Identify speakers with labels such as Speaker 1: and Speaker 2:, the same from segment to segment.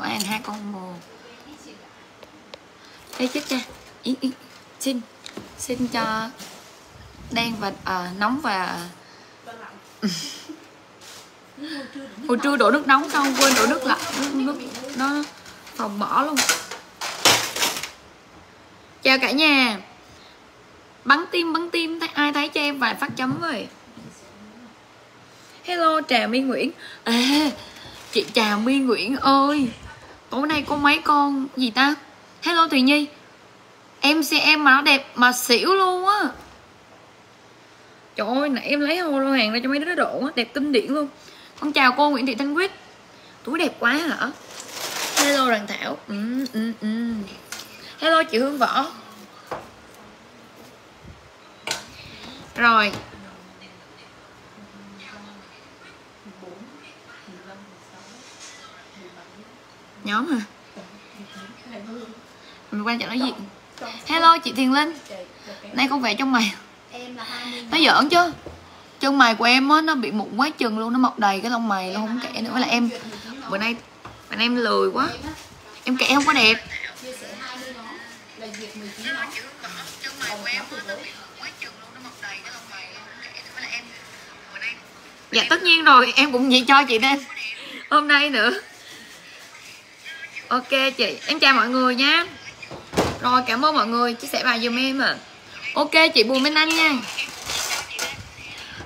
Speaker 1: này mình hai con bồ đây chết cha. Ý, ý. xin xin cho đen và à, nóng và hồi trưa đổ nước nóng xong quên đổ nước lạnh. Nước, nước nó phòng bỏ luôn. Chào cả nhà. Bắn tim bắn tim thấy ai thấy cho em vài phát chấm rồi. hello trà my nguyễn. À, chị trà my nguyễn ơi tối nay có mấy con? Gì ta? Hello thùy nhi. Em xem em mà nó đẹp mà xỉu luôn á. Trời ơi nãy em lấy hồ lô hàng ra cho mấy đứa đổ á đẹp kinh điển luôn. Con chào cô nguyễn thị thanh quyết. Túi đẹp quá hả? Hello đoàn thảo. Ừ, ừ, ừ. hello chị hương võ. Rồi nhóm hả? Mình quan trọng nói gì? Hello, chị thiền linh. Nay không vẽ trong mày. Nó giỡn chứ. Chân mày của em á, nó bị mụn quá chừng luôn, nó mọc đầy cái lông mày luôn, không kể nữa là em. Bữa nay bữa nay em lười quá. Em kể không có đẹp. Dạ tất nhiên rồi, em cũng vậy cho chị nên hôm nay nữa ok chị em chào mọi người nha. Rồi cảm ơn mọi người chia sẻ bài giùm em à ok chị buồn bên anh nha.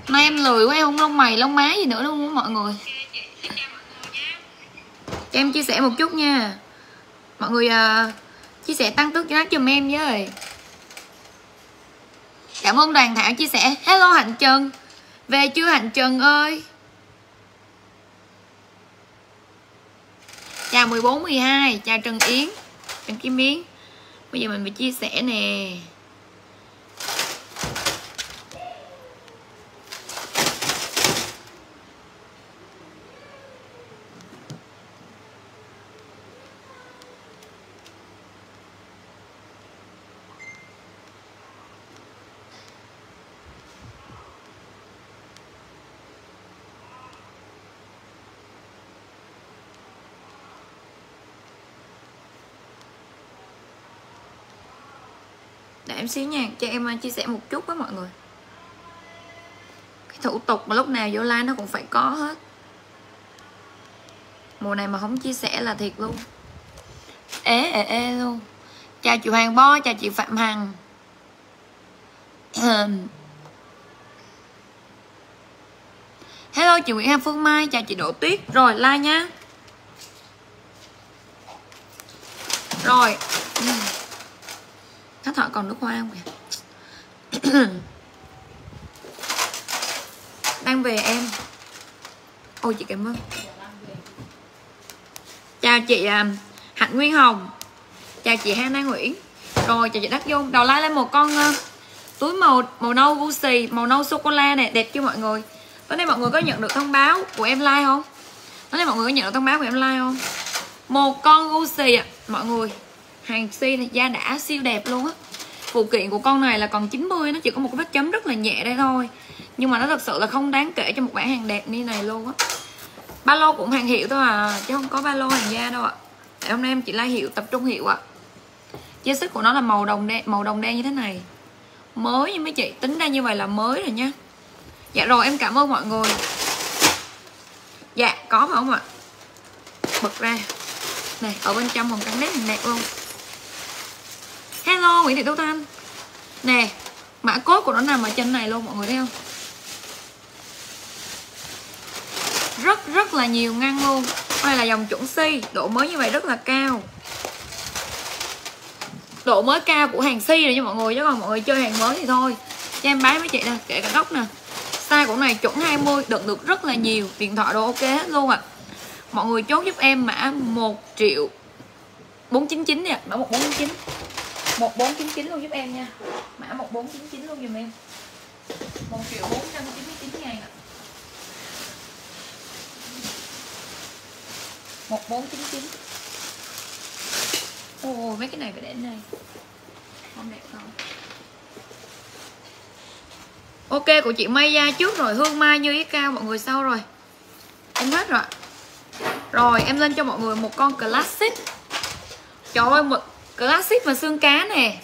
Speaker 1: Nay em lười quá em không lông mày lông má gì nữa luôn á mọi người. Cho em chia sẻ một chút nha. Mọi người uh, chia sẻ tăng tước cho giùm em với. Cảm ơn đoàn thảo chia sẻ. Hello hạnh trần. Về chưa hạnh trần ơi? Chào 14 12 chào Trần Yến. Trần Kim Yến. Bây giờ mình phải chia sẻ nè. Em xíu nha, cho em ờ, chia sẻ một chút với mọi người. Cái thủ tục mà lúc nào vô like nó cũng phải có hết. Mùa này mà không chia sẻ là thiệt luôn. Ế ế ế luôn. Chào chị Hoàng Bo, chào chị Phạm Hằng. Hello, chị Nguyễn Hà Phương Mai, chào chị Đỗ Tuyết. Rồi, like nha. Rồi thác thọ còn nước hoa không kìa? Đang về em. Ôi chị cảm ơn. Chào chị à, Hạnh Nguyên Hồng. Chào chị Hana Nguyễn. Rồi chào chị Đắc Dung. Đầu like lên một con uh, túi màu màu nâu Gucci Màu nâu sô-cô-la này đẹp chưa mọi người? Tối nay mọi người có nhận được thông báo của em like không? Tối nay mọi người có nhận được thông báo của em like không? Một con Gucci ạ à, Mọi người. Hàng si này da đã siêu đẹp luôn á. Phụ kiện của con này là còn 90 nó chỉ có một cái vết chấm rất là nhẹ đây thôi. Nhưng mà nó thật sự là không đáng kể cho một bản hàng đẹp như này luôn á. Ba lô cũng hàng hiệu thôi à chứ không có ba lô hàng da đâu ạ. À. hôm nay em chỉ like hiệu, tập trung hiệu ạ. À. dây xích của nó là màu đồng đen, màu đồng đen như thế này. Mới như mấy chị, tính ra như vậy là mới rồi nha. Dạ rồi, em cảm ơn mọi người. Dạ có phải không ạ? Bật ra. Này, ở bên trong còn cắn nét hình đẹp luôn hello, nguyễn thị tú thanh. Nè, mã cốt của nó nằm ở trên này luôn, mọi người thấy không? Rất rất là nhiều ngăn luôn. Đây là dòng chuẩn si độ mới như vậy rất là cao. Độ mới cao của hàng si rồi nha mọi người, chứ còn mọi người chơi hàng mới thì thôi. Cho em bán với chị nè, kể cả góc nè. Size của này chuẩn 20 đựng được rất là nhiều. Điện thoại đồ ok hết luôn ạ. À. mọi người chốt giúp em mã 1 triệu 499 nè mã 1499 1499 luôn giúp em nha. Mã 1499 luôn giùm em. 1 triệu 499 ngàn ạ. 1499 Ồ, mấy cái này phải để đây. Không đẹp không? Ok, của chị Mây da trước rồi. Hương Mai, như ý cao, mọi người sau rồi. Em hết rồi rồi, em lên cho mọi người một con classic. Trời ơi, một classic và xương cá nè.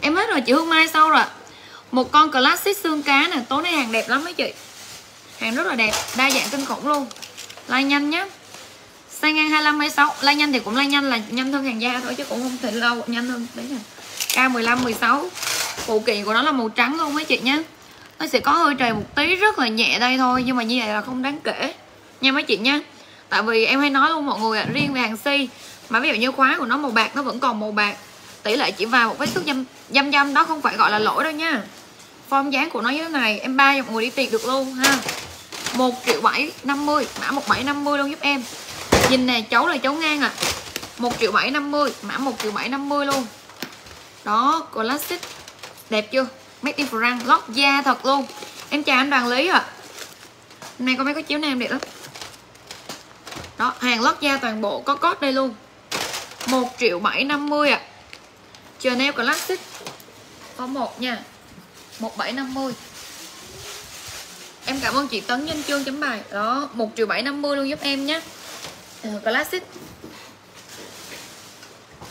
Speaker 1: Em hết rồi chị hương mai, sau rồi. Một con classic xương cá nè, tối nay hàng đẹp lắm mấy chị. Hàng rất là đẹp, đa dạng kinh khủng luôn. Like nhanh nhé size ngang 25 26 like nhanh thì cũng like nhanh là nhanh hơn hàng da thôi chứ cũng không thể lâu, nhanh hơn đấy nè K15 16 phụ kiện của nó là màu trắng luôn mấy chị nhé nó sẽ có hơi trời một tí, rất là nhẹ đây thôi, nhưng mà như vậy là không đáng kể. Nha mấy chị nha tại vì em hay nói luôn mọi người ạ, riêng về hàng si mà ví dụ như khóa của nó màu bạc, nó vẫn còn màu bạc. Tỷ lệ chỉ vào một vết xước dâm dâm dâm đó không phải gọi là lỗi đâu nha. Form dáng của nó như thế này, em ba cho mọi người đi tiệc được luôn, ha. Một triệu bảy năm mươi, mã một bảy năm mươi luôn giúp em. Nhìn nè, cháu là cháu ngang à một triệu bảy năm mươi, mã một triệu bảy năm mươi luôn. Đó, classic. Đẹp chưa? Made in France, lót da thật luôn. Em chào anh đoàn lý ạ. À. hôm nay có mấy cái chiếu nam đẹp lắm. Đó, hàng lót da toàn bộ có cốt đây luôn. 1 triệu 750 ạ. À. Chanel Classic Có 1 nha. 1750 Em cảm ơn chị Tấn Danh Chương chấm bài. Đó 1 triệu 750 luôn giúp em nhé ờ, Classic.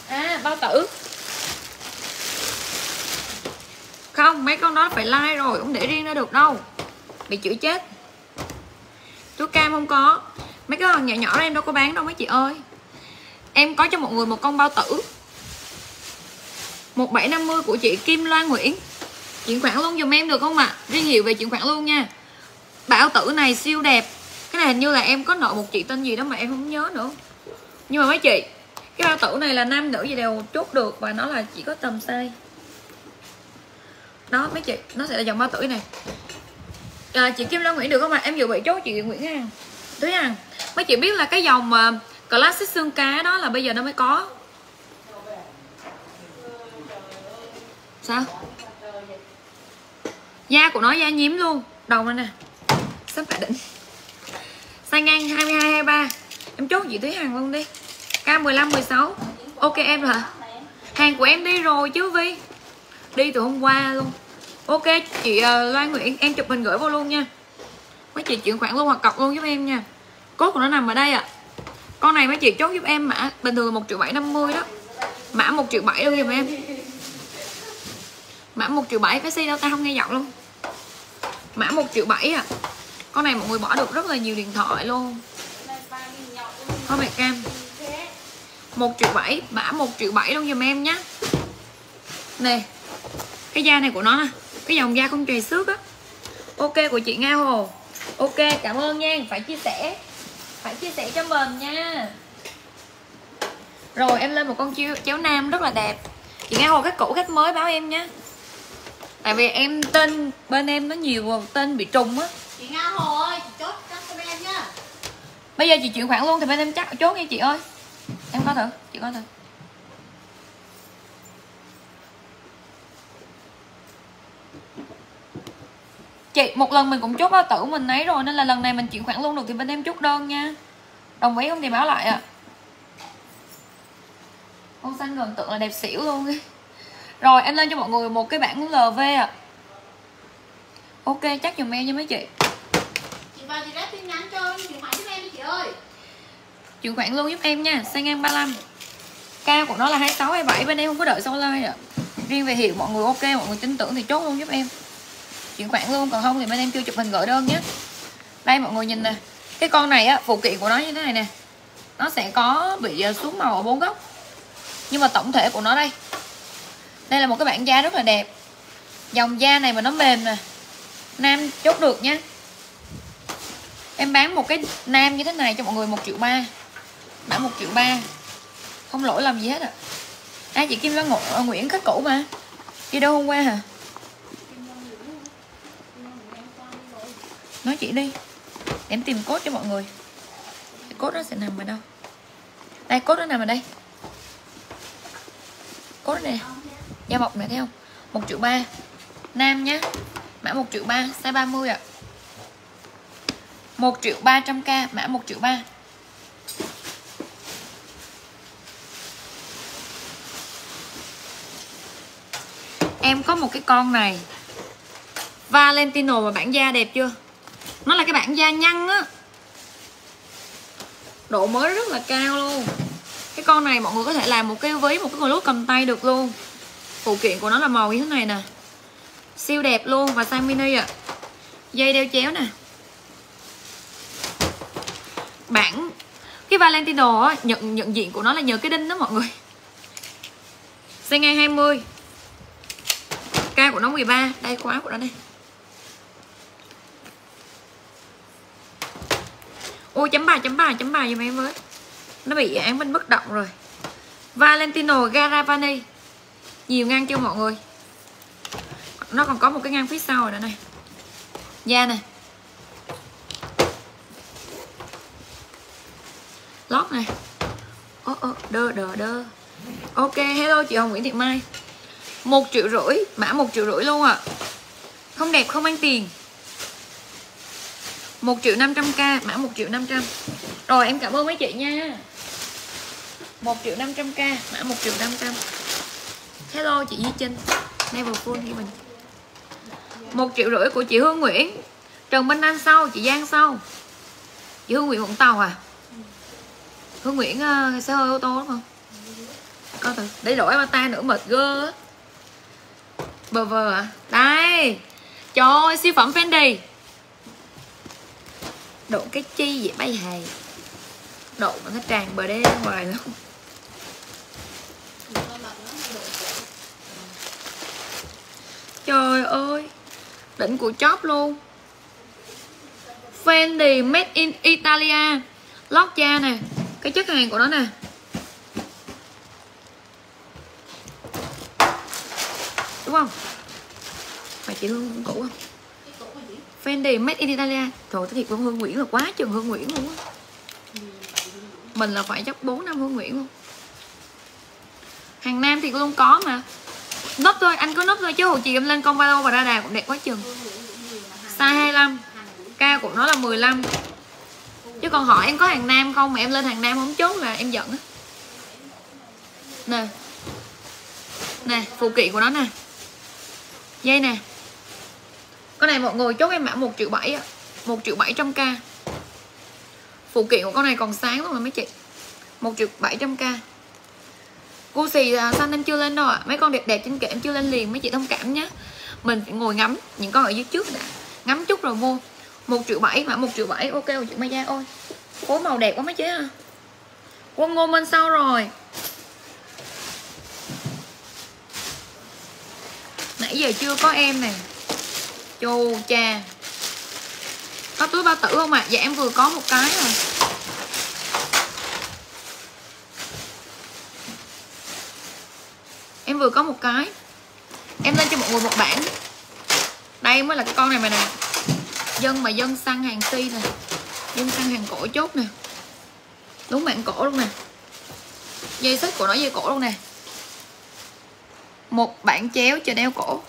Speaker 1: À bao tử. Không, mấy con đó phải like rồi, Không để riêng ra được đâu. Bị chửi chết. Túi cam không có. Mấy cái hòn nhỏ nhỏ em đâu có bán đâu mấy chị ơi. Em có cho mọi người một con bao tử. 1750 của chị Kim Loan Nguyễn. Chuyển khoản luôn dùm em được không ạ? À? Riêng hiệu về chuyển khoản luôn nha. Bảo tử này siêu đẹp. Cái này hình như là em có nợ một chị tên gì đó mà em không nhớ nữa. Nhưng mà mấy chị Cái bao tử này là nam nữ gì đều chốt được Và nó là chỉ có tầm size. Đó mấy chị Nó sẽ là dòng bao tử này. À, Chị Kim Loan Nguyễn được không ạ? À? Em dự bị chốt chị Nguyễn Hằng thứ Hằng. Mấy chị biết là cái dòng mà Classic xương cá đó là bây giờ nó mới có. Sao? Da của nó da nhím luôn. Đầu này nè. Sắp phải đỉnh. Sai ngang 22, 23 Em chốt chị Thúy Hằng luôn đi. K15, 16 Ok em hả? Hàng của em đi rồi chứ Vi. Đi từ hôm qua luôn. Ok chị ờ, Loan Nguyễn Em chụp hình gửi vô luôn nha. Mấy chị chuyển khoản luôn hoặc cọc luôn giúp em nha. Cốt của nó nằm ở đây ạ. à con này mấy chị chốt giúp em mã bình thường là một triệu bảy năm mươi đó. Mã một triệu bảy luôn giùm em. Mã một triệu bảy, cái xe đâu ta không nghe giọng luôn. Mã một triệu bảy à. Con này mọi người bỏ được rất là nhiều điện thoại luôn. Thôi mẹ cam. Một triệu bảy, mã một triệu bảy luôn giùm em nhá. Nè, cái da này của nó cái dòng da không chày xước á. Ok của chị nga hồ. Ok, cảm ơn nha, phải chia sẻ. Phải chia sẻ cho mình nha. Rồi em lên một con chiếu, chéo nam rất là đẹp. Chị Nga Hồ khách cũ khách mới báo em nhé tại vì em tên bên em nó nhiều tên bị trùng á.
Speaker 2: Chị nga hồ ơi chị chốt chắc cho bên em nhá.
Speaker 1: Bây giờ chị chuyển khoản luôn thì bên em chắc chốt nha chị ơi. Em có thử chị có thử chị một lần mình cũng chốt bao tử mình ấy rồi nên là lần này mình chuyển khoản luôn được thì bên em chốt đơn nha đồng ý không thì báo lại ạ à. con xanh gần tượng là đẹp xỉu luôn ấy rồi em lên cho mọi người một cái bảng LV ạ à. Ok chắc dùm em nha mấy chị
Speaker 2: Chị vào chị ráp tin nhắn cho chuyển khoản giúp em đi chị ơi
Speaker 1: Chuyển khoản luôn giúp em nha Size ngang 35 Cao của nó là 26, 27 Bên em không có đợi sau like ạ à. Riêng về hiệu mọi người ok Mọi người tin tưởng thì chốt luôn giúp em Chuyển khoản luôn Còn không thì bên em chưa chụp hình gửi đơn nhé. Đây mọi người nhìn nè. Cái con này á phụ kiện của nó như thế này nè. Nó sẽ có bị à, xuống màu ở bốn góc. Nhưng mà tổng thể của nó đây. Đây là một cái bản da rất là đẹp. Dòng da này mà nó mềm nè. Nam chốt được nhé. Em bán một cái nam như thế này cho mọi người một triệu ba. Bán một triệu ba. Không lỗi làm gì hết à à chị Kim Loan Ngộ, Nguyễn khách cũ mà. Đi đâu hôm qua hả? Nói chị đi. Em tìm cốt cho mọi người. Cái cốt nó sẽ nằm ở đâu? Đây cốt nó nằm ở đây. Cốt này da bọc này thấy không? 1 triệu ba. Nam nhá. Mã 1 triệu ba, size 30 ạ. À. 1 triệu 300k mã 1 triệu 3 em có một cái con này. Valentino và bản da đẹp chưa? Nó là cái bản da nhăn á. Độ mới rất là cao luôn. Cái con này mọi người có thể làm một cái với một cái người lút cầm tay được luôn. Phụ kiện của nó là màu như thế này nè. Siêu đẹp luôn và size mini ạ. À. dây đeo chéo nè. Bản cái Valentino á, nhận nhận diện của nó là nhờ cái đinh đó mọi người. Xe ngang 20 k của nó 13 Đây khóa của nó đây. U chấm bài chấm bài chấm bài cho em với. Nó bị án bên bất động rồi. Valentino Garavani. Nhiều ngang chưa mọi người? Nó còn có một cái ngang phía sau rồi đó này. Da này Lót này. Ô ô đơ đơ đơ. Ok, hello chị Hồng Nguyễn Thị Mai. Một triệu rưỡi, Mã một triệu rưỡi luôn ạ. À. Không đẹp, không ăn tiền. 1 triệu 500k Mã 1 triệu 500 Rồi em cảm ơn mấy chị nha. 1 triệu 500k Mã 1 triệu 500 Hello chị Di Trinh Never full thì mình 1 triệu rưỡi của chị Hương Nguyễn. Trần Minh Anh sau Chị Giang sau. Chị Hương Nguyễn Vũng Tàu à? Hương Nguyễn ờ, uh, xe hơi ô tô đúng không? Coi thử Để đổi avatar nữa mệt gơ Bờ vờ à? Đây. Trời ơi siêu phẩm Fendi. Độ cái chi vậy bay hề Độ mà nó tràn bờ đê ra ngoài luôn Trời ơi, Đỉnh của chóp luôn. Fendi made in Italia. Lót da nè, Cái chất hàng của nó nè. Đúng không? Phải chị hương cũ không? Fendi made in Italia. Trời thiệt con Hương Nguyễn là quá chừng Hương Nguyễn luôn á. Mình là phải chắc 4 năm Hương Nguyễn luôn. Hàng Nam thì luôn có mà. Nấp thôi, anh có nấp thôi chứ Hồ chị em lên con Valo và ra đà cũng đẹp quá chừng. Size 25 Cao của nó là 15 Chứ còn hỏi em có hàng Nam không mà em lên hàng Nam không chốt là em giận á. Nè. Nè, phụ kiện của nó nè. Dây nè con này mọi người chốt em mã 1 triệu 7 ạ 1 triệu 700k phụ kiện của con này còn sáng luôn rồi mấy chị. 1 triệu 700k Gucci à, xanh em chưa lên đâu ạ. À. mấy con đẹp đẹp trên kệ em chưa lên liền. Mấy chị thông cảm nhé mình phải ngồi ngắm những con ở dưới trước đã. Ngắm chút rồi mua. 1 triệu 7 mã 1 triệu 7 ok 1 triệu mai da ôi phối màu đẹp quá mấy chị à quân ngô bên sau rồi. Nãy giờ chưa có em nè chu cha. Có túi bao tử không ạ? À? dạ em vừa có một cái rồi. Em vừa có một cái. Em lên cho mọi người một bản đây mới là cái con này mà nè. Dân mà dân săn hàng si nè. Dân săn hàng cổ chốt nè. Đúng bạn cổ luôn nè. Dây xích của nó dây cổ luôn nè. Một bản chéo cho đeo cổ.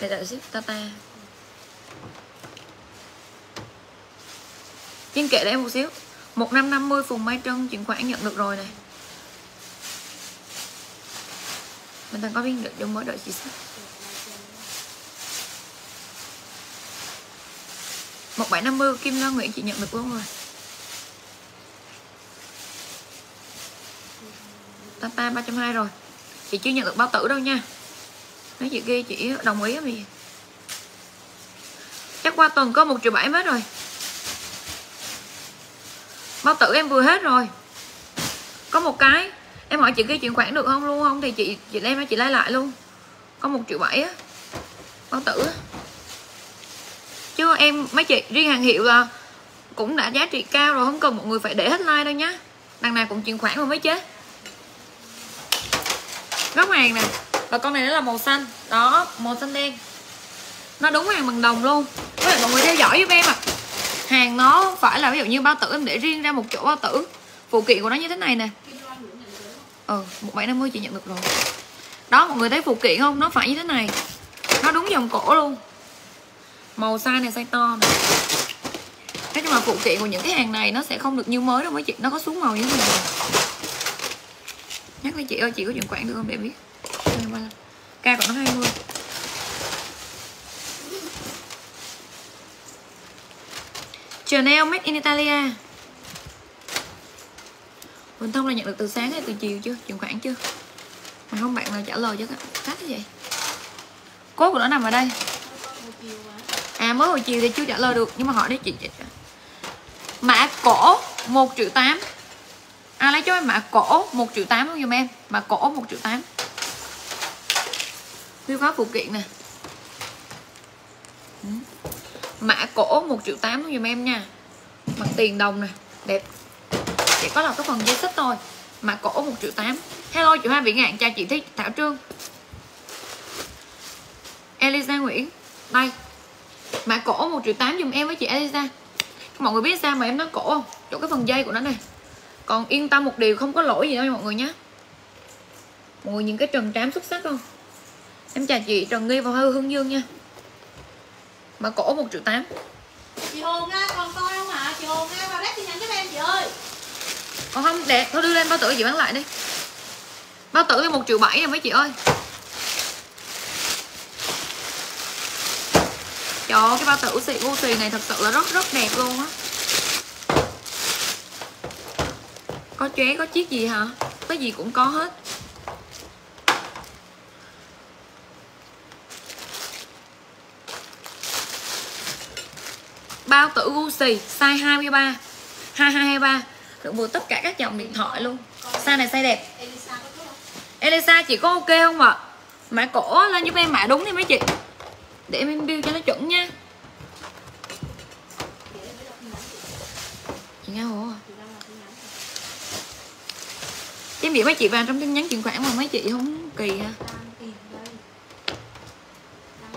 Speaker 1: Để đợi ship tata Kiên kệ để em một xíu. Một năm năm mươi Phùng Mai Trân chuyển khoản nhận được rồi này. Mình đang có viên được đúng mới đợi chị ship một bảy năm mươi Kim Loan Nguyễn chị nhận được luôn rồi Tata 320 rồi. Chị chưa nhận được bao tử đâu nha. Nói chị kia chị đồng ý gì Chắc qua tuần có 1 triệu 7 hết rồi. Bao tử em vừa hết rồi. Có một cái, Em hỏi chị kia chuyển khoản được không, luôn không? Thì chị chị đem chị lấy lại luôn. Có 1 triệu 7 á. Bao tử á. Chứ em, mấy chị, riêng hàng hiệu là Cũng đã giá trị cao rồi, Không cần mọi người phải để hết like đâu nhá. Đằng nào cũng chuyển khoản rồi mới chết. Góc hàng nè và con này nó là màu xanh. Đó, màu xanh đen. Nó đúng hàng bằng đồng luôn. Có bạn mọi người theo dõi giúp em ạ. À. hàng nó phải là ví dụ như bao tử, em để riêng ra một chỗ bao tử. Phụ kiện của nó như thế này nè. Ờ một bảy năm mươi chị nhận được rồi. Đó, mọi người thấy phụ kiện không? Nó phải như thế này. Nó đúng dòng cổ luôn. Màu size này size to này nói chung là phụ kiện của những cái hàng này nó sẽ không được như mới đâu mấy chị. Nó có xuống màu như thế này. Nhắc với chị ơi, chị có chuyển khoản được không để biết? Ca của nó 20 Chanel made in Italia. Huỳnh Thông là nhận được từ sáng hay từ chiều chưa? Chuyển khoản chưa? Mà không bạn nào trả lời chứ các khách vậy Cốt của nó nằm ở đây. À mới hồi chiều thì chưa trả lời được Nhưng mà hỏi đấy chị, chị Mã cổ 1 triệu 8 À lấy cho em mã cổ 1 triệu 8 luôn giùm em? Mã cổ 1 triệu 8 Phiêu có phụ kiện nè. Ừ. Mã cổ 1 triệu 8 luôn giùm em nha. Mặt tiền đồng nè. Đẹp. Chỉ có là cái phần dây xích thôi. Mã cổ 1 triệu 8 Hello, chị Hoa Vĩ Ngạn. Chào chị Thích Thảo Trương. Elisa Nguyễn. Đây. Mã cổ 1 triệu 8 dùm em với chị Elisa. Mọi người biết sao mà em nói cổ không? Chỗ cái phần dây của nó nè. Còn yên tâm một điều không có lỗi gì đâu nha mọi người nhé Mọi người nhìn cái trần trám xuất sắc không? Em chào chị Trần Nghi và Hư Hương Dương nha. Mã cổ 1 triệu 8
Speaker 2: Chị Hồn Nga còn coi không hả? Chị Hồn Nga vào rep tin nhắn giúp em chị ơi.
Speaker 1: Còn không đẹp Thôi đưa lên bao tử chị bán lại đi. Bao tử thì 1 triệu 7 rồi mấy chị ơi. Trời ơi, cái bao tử xị vô xì này thật sự là rất rất đẹp luôn á. Có chế có chiếc gì hả? Cái gì cũng có hết Bao tử Gucci size 23 2223 Được vừa tất cả các dòng điện thoại luôn Size này, size đẹp
Speaker 2: Elisa,
Speaker 1: chị có ok không ạ? Mã cổ lên giúp em mã đúng đi mấy chị Để em build cho nó chuẩn nha Chị nghe hổ à?
Speaker 2: Chị
Speaker 1: bị mấy chị vào trong tin nhắn chuyển khoản mà mấy chị không kỳ ha
Speaker 2: à tìm đây Đang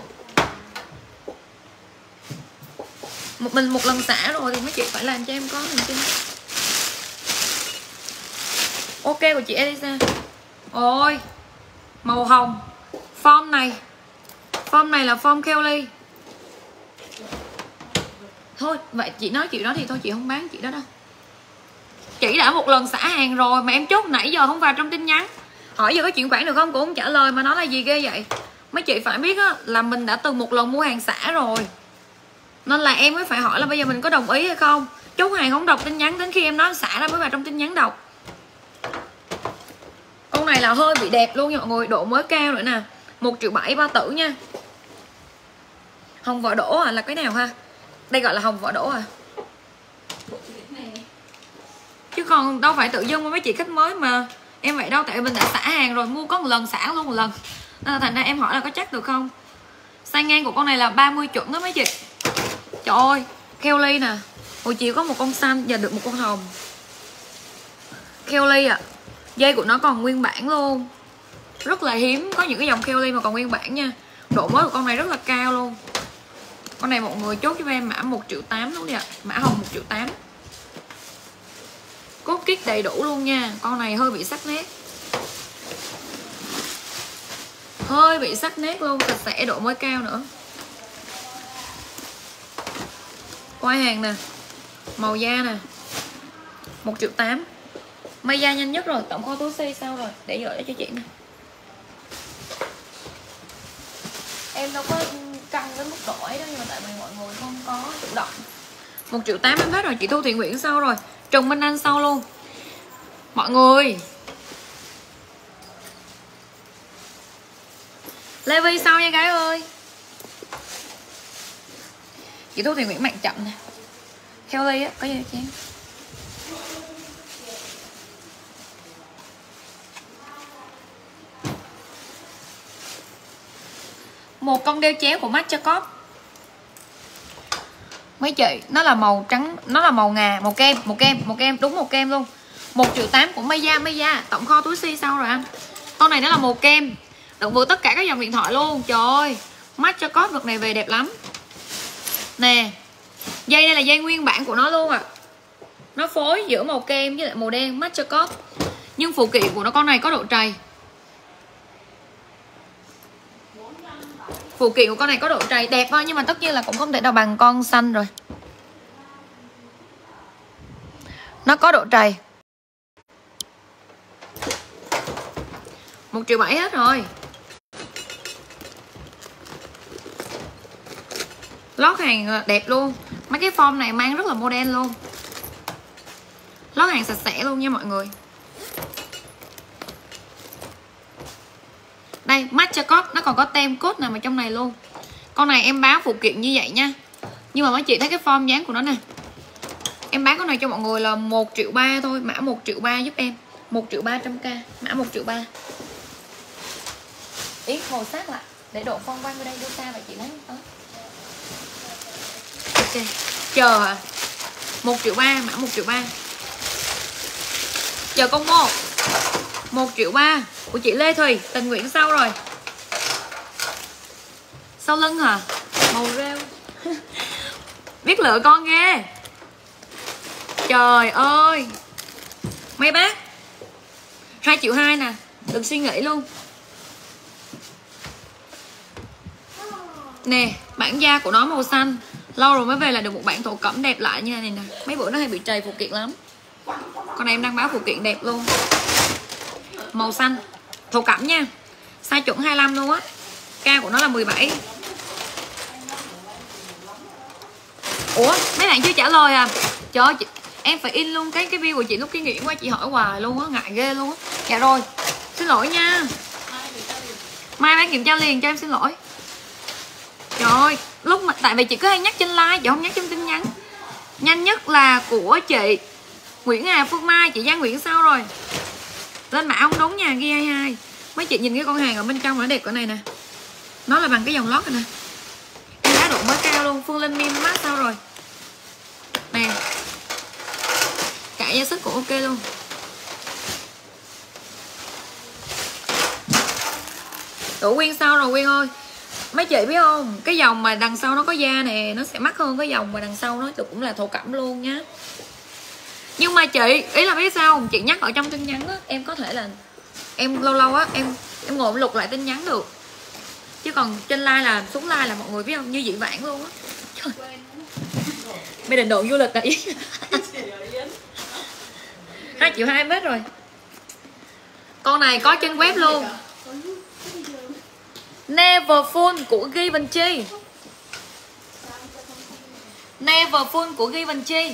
Speaker 1: một mình một lần xả rồi thì mấy chị phải làm cho em có niềm tin. Ok của chị Elisa. Ôi, màu hồng. Form này. Form này là form Kelly. Thôi, vậy chị nói chuyện đó thì thôi, chị không bán chị đó đâu. Chị đã một lần xả hàng rồi mà em chốt nãy giờ không vào trong tin nhắn. Hỏi giờ có chuyển khoản được không? Cũng không trả lời mà nó là gì ghê vậy? Mấy chị phải biết á, là mình đã từng một lần mua hàng xả rồi nên là em mới phải hỏi là bây giờ mình có đồng ý hay không? Chú hàng không đọc tin nhắn đến khi em nói xả ra mới vào trong tin nhắn đọc. Con này là hơi bị đẹp luôn nha mọi người, độ mới cao nữa nè. Một triệu bảy ba tử nha. Hồng vỏ đỗ à là cái nào ha? Đây gọi là hồng vỏ đỗ à? Chứ còn đâu phải tự dưng mấy chị khách mới mà. Em vậy đâu, tại mình đã xả hàng rồi, mua có một lần, xả luôn một lần. Nên là thành ra em hỏi là có chắc được không? Sang ngang của con này là 30 chuẩn đó mấy chị trời ơi Kelly nè. Hồi chiều có một con xanh giờ được một con hồng. Kelly à dây của nó còn nguyên bản luôn. Rất là hiếm có những cái dòng Kelly mà còn nguyên bản nha. Độ mới của con này rất là cao luôn. Con này mọi người chốt cho em mã 1 triệu 8 đúng không ạ? Mã hồng 1 triệu 8 cốt kít đầy đủ luôn nha. Con này hơi bị sắc nét. Hơi bị sắc nét luôn, sạch sẽ, độ mới cao nữa. Quay hàng nè màu da nè 1 triệu 8 May da nhanh nhất rồi, tổng kho túi si sao rồi Để gửi cho chị nè. Em đâu có căng đến mức độ ấy đâu Nhưng mà tại vì mọi người không có chủ động. 1 triệu 8 em hết rồi, chị Thu Thị Nguyễn sau rồi Trùng Minh Anh sau luôn. Mọi người. Lê Vi sau nha gái ơi Chị Thu thì Nguyễn mạnh chậm nè. Theo Ly á, có gì chị? Một con đeo chéo của Mastercop mấy chị nó là màu trắng nó là màu ngà màu kem màu kem màu kem đúng màu kem luôn. Một triệu tám của Maya Maya tổng kho túi si sau rồi anh? Con này nó là màu kem được vừa tất cả các dòng điện thoại luôn trời ơi. Mastercop được này về đẹp lắm nè, dây đây là dây nguyên bản của nó luôn à nó phối giữa màu kem với lại màu đen Mastercop nhưng phụ kiện của nó con này có độ trầy. Phụ kiện của con này có độ trầy, đẹp thôi, nhưng mà tất nhiên là cũng không thể nào bằng con xanh rồi. Nó có độ trầy. Một triệu bảy hết rồi. Lót hàng đẹp luôn. Mấy cái form này mang rất là modern luôn. Lót hàng sạch sẽ luôn nha mọi người. Đây matcha code nó còn có tem code nằm ở trong này luôn. Con này em bán phụ kiện như vậy nha. Nhưng mà mấy chị thấy cái form dáng của nó nè. Em bán con này cho mọi người là 1 triệu ba thôi, mã 1 triệu ba giúp em. 1 triệu 300 k, mã 1 triệu ba. Ý hồ sát lại. Để độ phong quang ở đây, đưa xa vậy chị lấy. Không ok. Chờ à một triệu ba mã, một triệu ba. Chờ combo 1 triệu ba của chị Lê Thùy. Tình nguyện sau rồi. Sau lưng hả? Màu rêu. Biết lựa con ghê. Trời ơi. Mấy bác? Hai triệu hai nè. Đừng suy nghĩ luôn. Nè, bản da của nó màu xanh lâu rồi mới về là được một bản thổ cẩm đẹp lại như này nè. Mấy bữa nó hay bị trầy phụ kiện lắm. Con này em đang báo phụ kiện đẹp luôn. Màu xanh. Thổ cẩm nha. Size chuẩn 25 luôn á. Ca của nó là 17 ủa mấy bạn chưa trả lời à? Trời ơi chị, em phải in luôn cái cái view của chị lúc cái nghiệm qua chị hỏi hoài luôn á ngại ghê luôn á. Dạ rồi xin lỗi nha. Mai bán kiểm tra liền cho em xin lỗi. Trời ơi lúc mà tại vì chị cứ hay nhắc trên like chị không nhắc trong tin nhắn. Nhanh nhất là của chị, Nguyễn Hà Phương Mai, chị Giang Nguyễn sao rồi. Lên mã không đúng nha ghi 22 mấy chị nhìn cái con hàng ở bên trong nó đẹp cái này nè. Nó là bằng cái dòng lót này nè. Em giá độ mới cao luôn, Phương Linh Mim mát sao rồi. Nè. Cả gia sức cũng ok luôn. Đủ Quyên sao rồi, Quyên ơi. Mấy chị biết không? Cái dòng mà đằng sau nó có da nè, Nó sẽ mắc hơn cái dòng mà đằng sau nó cũng là thổ cẩm luôn nhá Nhưng mà chị, Ý là biết sao không? Chị nhắc ở trong tin nhắn á, Em có thể là, Em lâu lâu á, Em em ngồi lục lại tin nhắn được. Chứ còn trên like là, xuống like là mọi người biết không? Như dị vãng luôn á. Trời. Mày định độ du lịch tại à? hai triệu hai mét rồi. Con này có trên web luôn. Never Full của Givenchy Never Full của Ghi Vần Chi.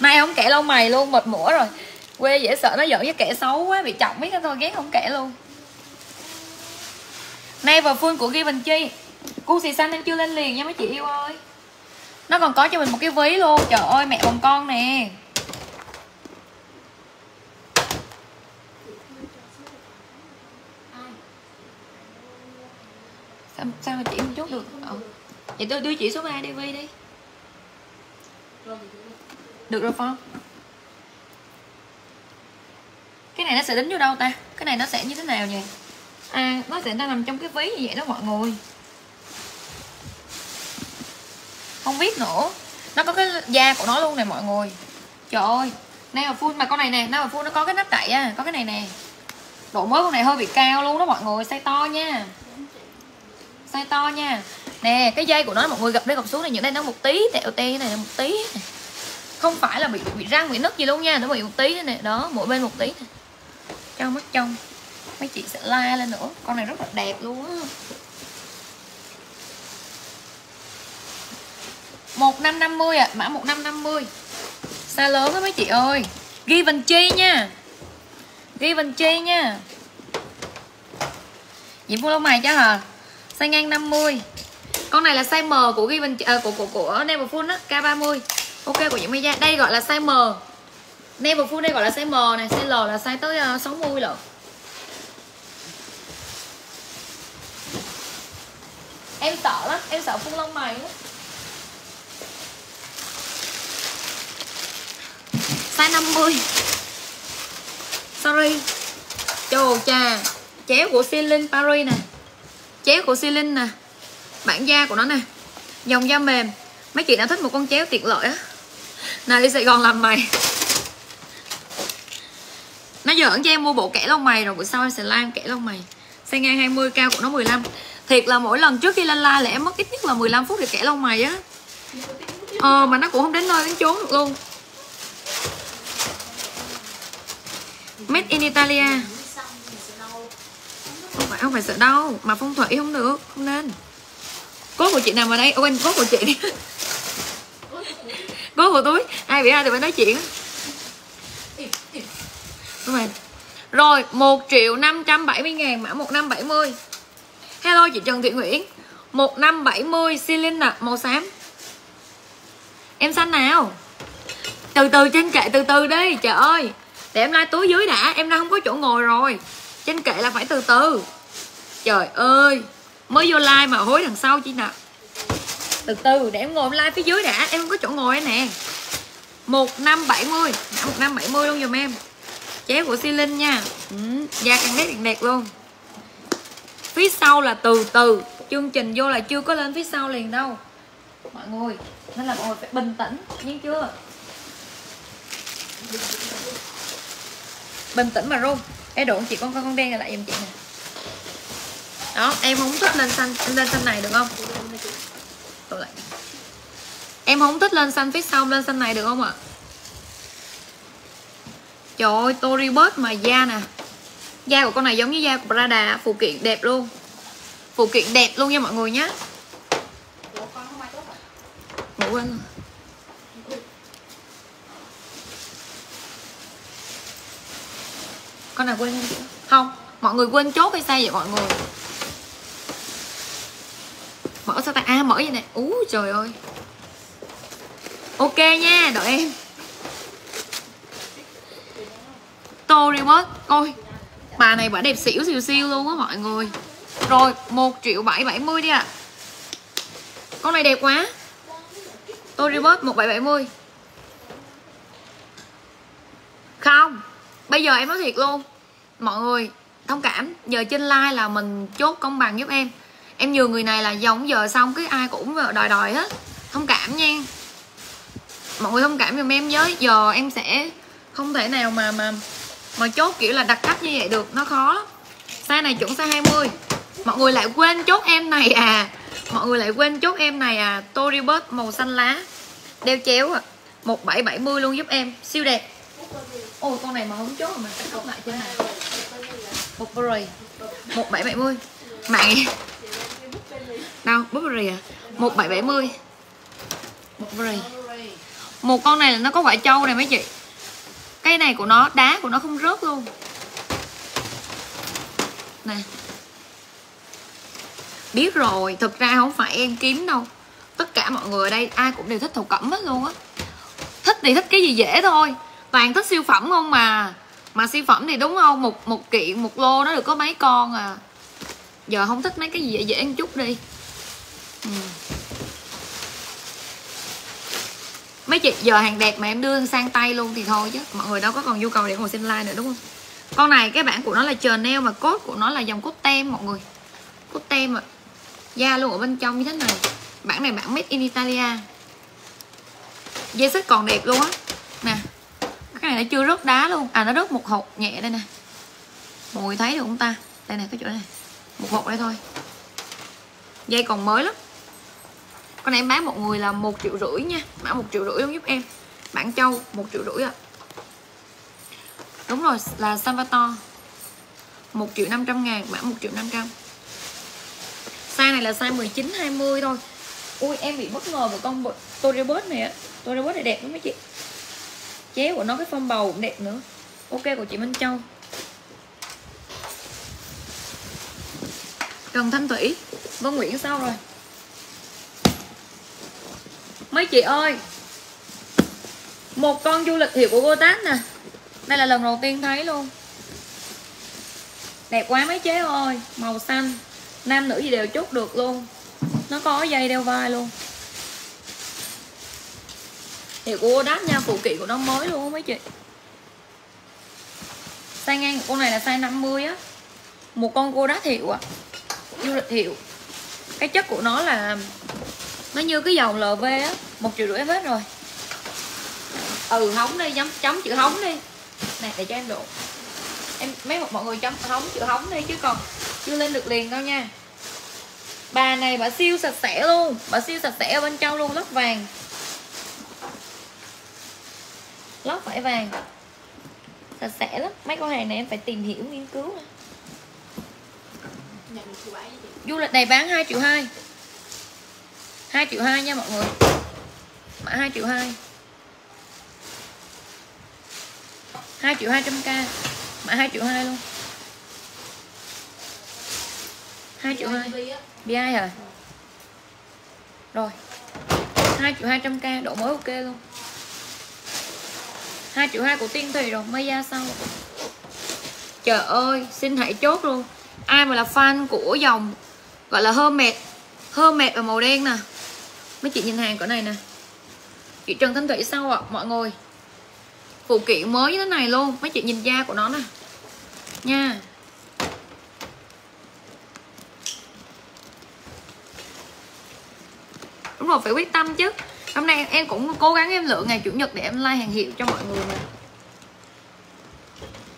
Speaker 1: Nay không kẻ lâu mày luôn, mệt mỏi rồi. Quê dễ sợ nó giỡn với kẻ xấu quá Bị chọc biết cái thôi ghét không kẻ luôn. Never Full của Chi. Cu xì xanh em chưa lên liền nha mấy chị yêu ơi. Nó còn có cho mình một cái ví luôn. Trời ơi mẹ bằng con nè. Sao, sao mà chỉ một chút được? Ừ. vậy tôi đưa chị số 3 DV đi. Được rồi phong. Cái này nó sẽ đính vô đâu ta? Cái này nó sẽ như thế nào nhỉ? À nó sẽ đang nằm trong cái ví như vậy đó mọi người. Không biết nữa. Nó có cái da của nó luôn nè mọi người. Trời ơi. Nail full mà con này nè nail full nó có cái nắp đậy á có cái này nè. Độ mới con này hơi bị cao luôn đó mọi người size to nha size to nha. Nè, cái dây của nó mọi người gặp đây gặp xuống này, những đây nó một tí, tẹo te này là một tí này. không phải là bị bị răng, bị nứt gì luôn nha, nó bị một tí này. Đó, mỗi bên một tí này. cho mắt trong. Mấy chị sẽ la lên nữa. Con này rất là đẹp luôn á. Một năm năm mươi ạ, mã một năm năm mươi. Xa lớn á mấy chị ơi. Ghi vần chi nha. Ghi vần chi nha. Diễm Phương lông mày chứ hả? Size ngang 50 con này là size M của ghi bên à, của của của Never Full á K30 ok của những da đây gọi là size M. Never Full đây gọi là size M này size L là size tới à, uh, 60 lận. Em sợ lắm em sợ phun lông mày lắm. Size 50 sorry. Chồ chà chéo của Celine Paris này chéo của Celine nè, bản da của nó nè, dòng da mềm. Mấy chị đã thích một con chéo tiện lợi á. Nào đi Sài Gòn làm mày. Nó giỡn cho em mua bộ kẻ lông mày rồi buổi sau em sẽ lan kẻ lông mày. Xe ngang 20 cao của nó 15 thiệt là mỗi lần trước khi lên la là em mất ít nhất là 15 phút để kẻ lông mày á. Ờ mà nó cũng không đến nơi đến chốn được luôn. Made in Italia không phải không phải sợ đau, mà phong thủy không được, không nên. Cốt của chị nằm vào đây quên cốt của chị. Đi cốt của túi, ai bị ai thì phải nói chuyện. Đúng rồi. Rồi 1 triệu 570 ngàn mã 1570 Hello, chị Trần Thị Nguyễn. 1570 Celine nè màu xám. Em xanh nào? Từ từ, trên kệ từ từ đi, Trời ơi. Để em lai túi dưới đã, Em đang không có chỗ ngồi rồi. Trên kệ là phải từ từ. Trời ơi Mới vô like mà hối đằng sau chi nè. Từ từ để em ngồi like phía dưới đã Em không có chỗ ngồi nè. Một năm bảy mươi, một năm bảy mươi luôn dùm em. Chéo của Si Linh nha. Ừ, Da càng nét đẹp luôn. Phía sau là từ từ Chương trình vô là chưa có lên phía sau liền đâu. Mọi người Nên là mọi người phải bình tĩnh Nghe chưa? Bình tĩnh mà run Ê đụng chị con con con đen lại giùm chị nè. Đó, em không thích lên xanh Lên xanh này được không? Tôi lại. Em không thích lên xanh phía sau Lên xanh này được không ạ? Trời ơi Tory mà da nè. Da của con này giống như da của Prada, Phụ kiện đẹp luôn. Phụ kiện đẹp luôn nha mọi người nhé Ngủ quên rồi. Con này quên không, Mọi người quên chốt hay sao vậy mọi người? Mở sao ta? À mở vậy nè. Ú, trời ơi. Ok nha, đợi em. Tory Burch Coi Bà này bà đẹp xỉu xìu siêu luôn á mọi người. Rồi 1 triệu 770 đi ạ. À. Con này đẹp quá. Tory Burch 1770 Không Bây giờ em nói thiệt luôn. Mọi người, thông cảm. Giờ trên like là mình chốt công bằng giúp em. Em nhường người này là giống giờ xong Cái ai cũng đòi đòi hết. Thông cảm nha. Mọi người thông cảm giùm em với. Giờ em sẽ không thể nào mà mà mà chốt kiểu là đặt cách như vậy được. Nó khó. Lắm size này chuẩn size 20 mọi người lại quên chốt em này à. Mọi người lại quên chốt em này à. Tory Burch màu xanh lá. Đeo chéo à 1770 luôn giúp em. Siêu đẹp ôi, con này mà không chốt mà phải chốt lại trên này một Burberry 1770 mạng đâu Burberry à? 1770 một Burberry một con này là nó có quả trâu này mấy chị. Cây này của nó, đá của nó không rớt luôn. Nè. Biết rồi, thực ra không phải em kiếm đâu. Tất cả mọi người ở đây ai cũng đều thích thổ cẩm hết luôn á. Thích thì thích cái gì dễ thôi toàn thích siêu phẩm không mà? Mà siêu phẩm thì đúng không? Một một kiện, một lô nó được có mấy con à. Giờ không thích mấy cái gì dễ dễ một chút đi. Ừ. mấy chị, giờ hàng đẹp mà em đưa sang tay luôn thì thôi chứ. Mọi người đâu có còn nhu cầu để ngồi xem like nữa, đúng không? Con này, cái bản của nó là Chanel mà cốt của nó là dòng cốt tem, mọi người. Cốt tem ạ. Da luôn ở bên trong như thế này. Bản này bản made in Italia. Dây xích còn đẹp luôn á cái này nó chưa rớt đá luôn. À nó rớt một hột nhẹ đây nè. Mọi người thấy được không ta? Đây nè, cái chỗ này. Một hột đây thôi. Dây còn mới lắm. Con này em bán một người là một triệu rưỡi nha. Mã một triệu rưỡi luôn giúp em. Bản châu, một triệu rưỡi ạ. À. đúng rồi, là Salvatore. Một triệu năm trăm ngàn mã một triệu năm trăm. Size này là size 19 20 thôi. Ui, em bị bất ngờ với con Toribus này á. Toribus này đẹp lắm mấy chị chéo của nó, cái phong bầu cũng đẹp nữa. Ok, của chị Minh Châu. Trần Thanh Thủy. Vân Nguyễn sao rồi? Mấy chị ơi, một con du lịch hiệu của cô tát nè. Đây là lần đầu tiên thấy luôn. Đẹp quá mấy chế ơi, màu xanh, nam nữ gì đều chốt được luôn. Nó có dây đeo vai luôn hiệu của cô đáp nha, phụ kiện của nó mới luôn mấy chị. Size ngang con này là size 50 á. Một con cô đáp hiệu à du lịch hiệu. Cái chất của nó là, nó như cái dòng LV á. Một triệu rưỡi hết rồi. Ừ hóng đi, chấm chấm chữ hóng đi. Nè, để cho em độ em, mấy một mọi người chấm hóng chữ hóng đi chứ còn chưa lên được liền đâu nha. Bà này bà siêu sạch sẽ luôn. Bà siêu sạch sẽ ở bên trong luôn lót vàng lót vải vàng. Sạch sẽ lắm, mấy con hàng này em phải tìm hiểu, nghiên cứu. Du lịch này bán 2 triệu 2 2 triệu 2 nha mọi người. Mã 2 triệu 2 2 triệu 200k mã 2 triệu 2 luôn. 2 triệu 2 BI hả? Rồi. 2 triệu 200k độ mới ok luôn. 2 triệu 2 của Tiên Thùy rồi mới ra sau Trời ơi xin hãy chốt luôn. Ai mà là fan của dòng Gọi là Hermes Hermes và màu đen nè. Mấy chị nhìn hàng cỡ này nè. Chị Trần Thanh Thủy sau ạ à, mọi người? Phụ kiện mới như thế này luôn Mấy chị nhìn da của nó nè. Nha. Đúng rồi phải quyết tâm chứ. Hôm nay em cũng cố gắng em lựa ngày chủ nhật để em like hàng hiệu cho mọi người mà.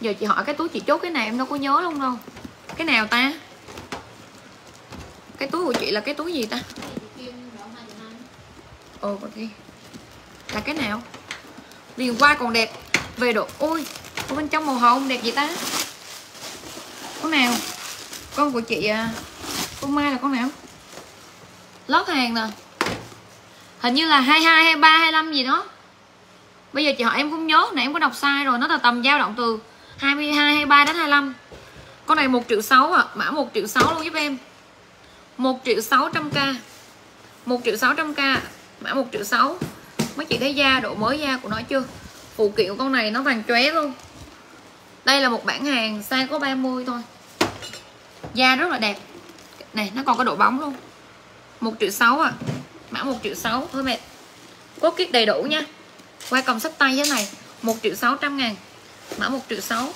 Speaker 1: Giờ chị hỏi cái túi chị chốt cái này em đâu có nhớ luôn đâu. Cái nào ta? Cái túi của chị là cái túi gì ta? Ồ có ghi Là cái nào? Liền qua còn đẹp. Về độ Ui Ở bên trong màu hồng đẹp gì ta? Con nào? Con của chị à Con Mai là con nào? Lót hàng nè. Hình như là 22, 23, 25 gì đó. Bây giờ chị hỏi em không nhớ Nãy em có đọc sai rồi Nó là tầm dao động từ 22, 23 đến 25 Con này 1 triệu 6 à Mã 1 triệu 6 luôn giúp em. 1 triệu 600k 1 triệu 600k Mã 1 triệu 6 Mấy chị thấy da độ mới da của nó chưa? Phụ kiện của con này nó vàng chóe luôn. Đây là một bản hàng size có 30 thôi. Da rất là đẹp. Này nó còn có độ bóng luôn. 1 triệu 6 à Mã 1 triệu 6 thôi mẹ Có kit đầy đủ nha. Qua còng sách tay thế này 1 triệu 600 ngàn Mã 1 triệu 6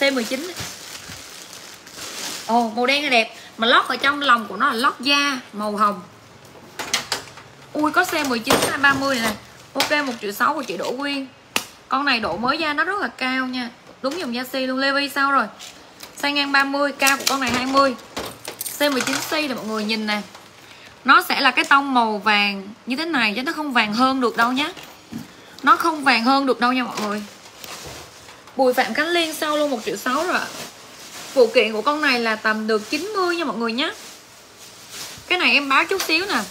Speaker 1: C19 Ồ oh, màu đen này đẹp Mà lót ở trong lòng của nó là lót da Màu hồng. Ui có xe 19 230 này. Nè Ok 1 triệu 6 của chị Đỗ Quyên. Con này độ mới da nó rất là cao nha. Đúng dòng da si luôn. Levi sao rồi? Size ngang 30 Cao của con này 20 C19C là mọi người nhìn nè. Nó sẽ là cái tông màu vàng như thế này Chứ nó không vàng hơn được đâu nhé Nó không vàng hơn được đâu nha mọi người. Bùi Phạm Khánh Liên sau luôn 1 triệu 6 rồi Phụ kiện của con này là tầm được 90 nha mọi người nhé Cái này em báo chút xíu nè.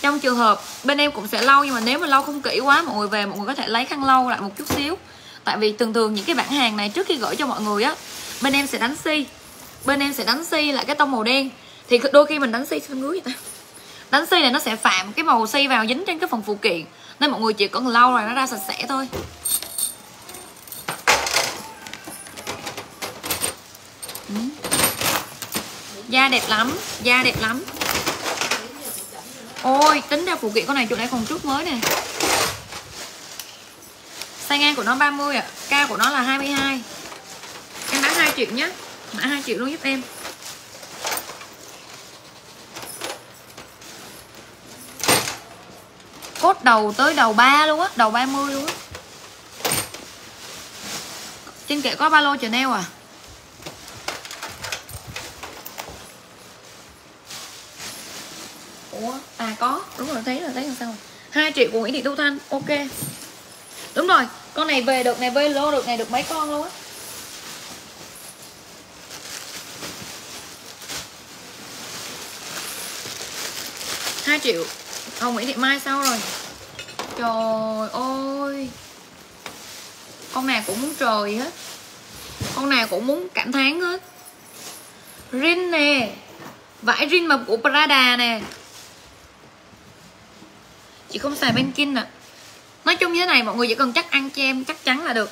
Speaker 1: Trong trường hợp bên em cũng sẽ lau Nhưng mà nếu mà lau không kỹ quá mọi người về Mọi người có thể lấy khăn lau lại một chút xíu. Tại vì thường thường những cái bản hàng này trước khi gửi cho mọi người á, Bên em sẽ đánh si bên em sẽ đánh xi lại cái tông màu đen. Thì đôi khi mình đánh xi xuống ngứa vậy ta. Đánh xi này nó sẽ phạm cái màu xi vào dính trên cái phần phụ kiện. Nên mọi người chỉ cần lau rồi nó ra sạch sẽ thôi. Ừ. da đẹp lắm, da đẹp lắm. Ôi, tính ra phụ kiện con này chỗ này còn chút mới nè. Size ngang của nó 30 ạ à. cao của nó là 22 em bán 2 triệu nhé mã 2 triệu luôn giúp em? Cốt đầu tới đầu 3 luôn á, đầu 30 luôn á. Trên kệ có ba lô Chanel à? Ủa à có, đúng rồi, thấy rồi, thấy làm sao rồi? 2 triệu của Nguyễn Thị Tu Thanh, ok. Đúng rồi, con này về được này, về lô được này được mấy con luôn á. 2 triệu. Hồng Nguyễn Thị Mai sao rồi? Trời ơi. Con nào cũng muốn trời hết. Con nào cũng muốn cảm thán hết. Rin nè. Vải rin mà của Prada nè. Chị không xài Benkin à Nói chung như thế này, mọi người chỉ cần chắc ăn cho em chắc chắn là được.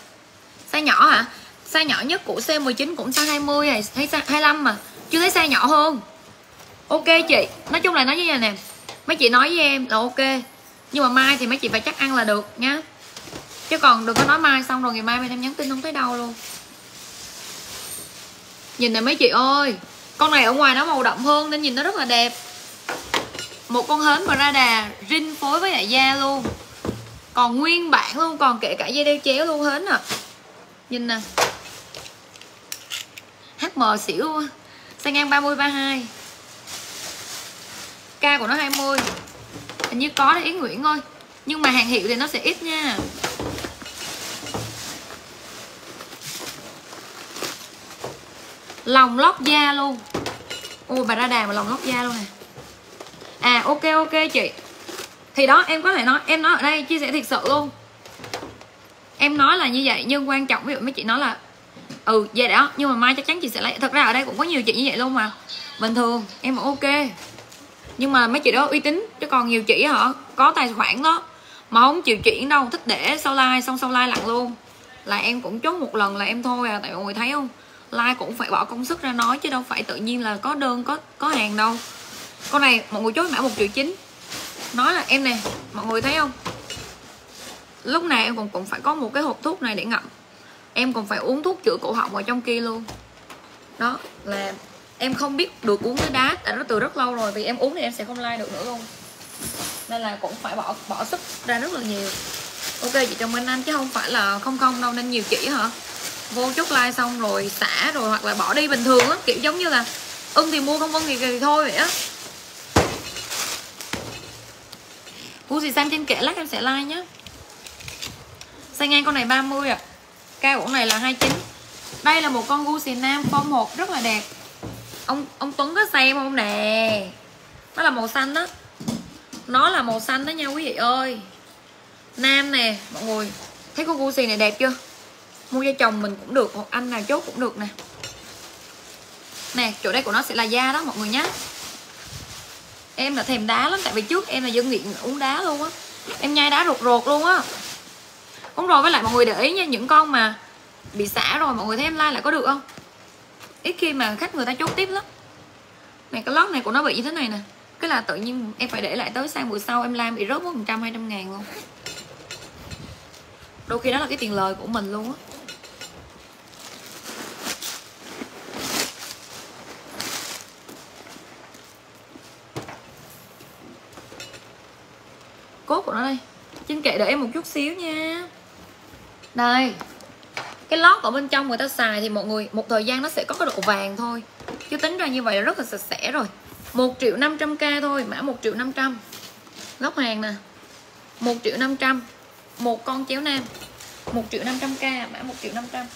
Speaker 1: Size nhỏ hả? Size nhỏ nhất của C19 cũng size 20 hay size 25 mà. Chưa thấy size nhỏ hơn. Ok chị. Nói chung là nói như vậy nè mấy chị nói với em là ok, nhưng mà mai thì mấy chị phải chắc ăn là được nhá. Chứ còn đừng có nói mai xong rồi ngày mai em nhắn tin không thấy đâu luôn. Nhìn này mấy chị ơi, con này ở ngoài nó màu đậm hơn nên nhìn nó rất là đẹp. Một con hến mà ra đà rin phối với lại da luôn. Còn nguyên bản luôn, còn kể cả dây đeo chéo luôn hến à nhìn nè. HM xỉu size ngang 30 32 K của nó 20 Hình như có đấy Yến Nguyễn ơi. Nhưng mà hàng hiệu thì nó sẽ ít nha. Lòng lót da luôn. Ô bà ra đà mà lòng lót da luôn nè. À ok ok, chị. Thì đó, em có thể nói, em nói ở đây, chia sẻ thiệt sự luôn. Em nói là như vậy, nhưng quan trọng, ví dụ mấy chị nói là ừ vậy đó, nhưng mà mai chắc chắn chị sẽ lấy. Thật ra ở đây cũng có nhiều chị như vậy luôn mà. Bình thường, em ok nhưng mà mấy chị đó uy tín, chứ còn nhiều chị hả, có tài khoản đó, mà không chịu chuyển đâu, thích để sau like, xong sau like lặn luôn. Là em cũng chốt một lần là em thôi à tại mọi người thấy không? Like cũng phải bỏ công sức ra nói, chứ đâu phải tự nhiên là có đơn, có có hàng đâu. Con này, mọi người chốt mã một triệu chín. Nói là em nè, mọi người thấy không? Lúc này em còn cũng phải có một cái hộp thuốc này để ngậm. Em còn phải uống thuốc chữa cổ họng ở trong kia luôn. Đó, là em không biết được uống cái đá tại nó từ rất lâu rồi vì em uống thì em sẽ không like được nữa luôn. Nên là cũng phải bỏ bỏ sức ra rất là nhiều. Ok chị chồng minh anh chứ không phải là không không đâu nên nhiều chỉ hả? Vô chút like xong rồi xả rồi hoặc là bỏ đi bình thường á kiểu giống như là ưng thì mua không ưng thì, thì thôi vậy á. Cú gì xanh trên kệ lát em sẽ like nhé Xanh ngang con này 30 ạ. À. Cao của này là 29 Đây là một con Gucci Nam form 1 rất là đẹp. Ông ông Tuấn có xem không nè? Nó là màu xanh đó Nó là màu xanh đó nha quý vị ơi. Nam nè, mọi người. Thấy con Gucci này đẹp chưa? Mua cho chồng mình cũng được, Hoặc anh nào chốt cũng được nè. Nè, chỗ đây của nó sẽ là da đó mọi người nhé Em là thèm đá lắm, Tại vì trước em là dân nghiện uống đá luôn á. Em nhai đá ruột ruột luôn á. Đúng rồi với lại mọi người để ý nha, Những con mà bị xả rồi, mọi người thấy em like lại có được không? Ít khi mà khách người ta chốt tiếp lắm. Này, cái lót này của nó bị như thế này nè. Cái là tự nhiên em phải để lại tới sang buổi sau Em làm bị rớt mất 100 200 ngàn luôn. Đôi khi đó là cái tiền lời của mình luôn á. Cốt của nó đây. Trên kệ đợi em một chút xíu nha. Đây cái lót ở bên trong người ta xài thì mọi người, một thời gian nó sẽ có cái độ vàng thôi. Chứ tính ra như vậy là rất là sạch sẽ rồi. 1 triệu 500k thôi, mã 1 triệu 500 góc hàng nè. 1 triệu 500 một con chéo nam. 1 triệu 500k mã 1 triệu 500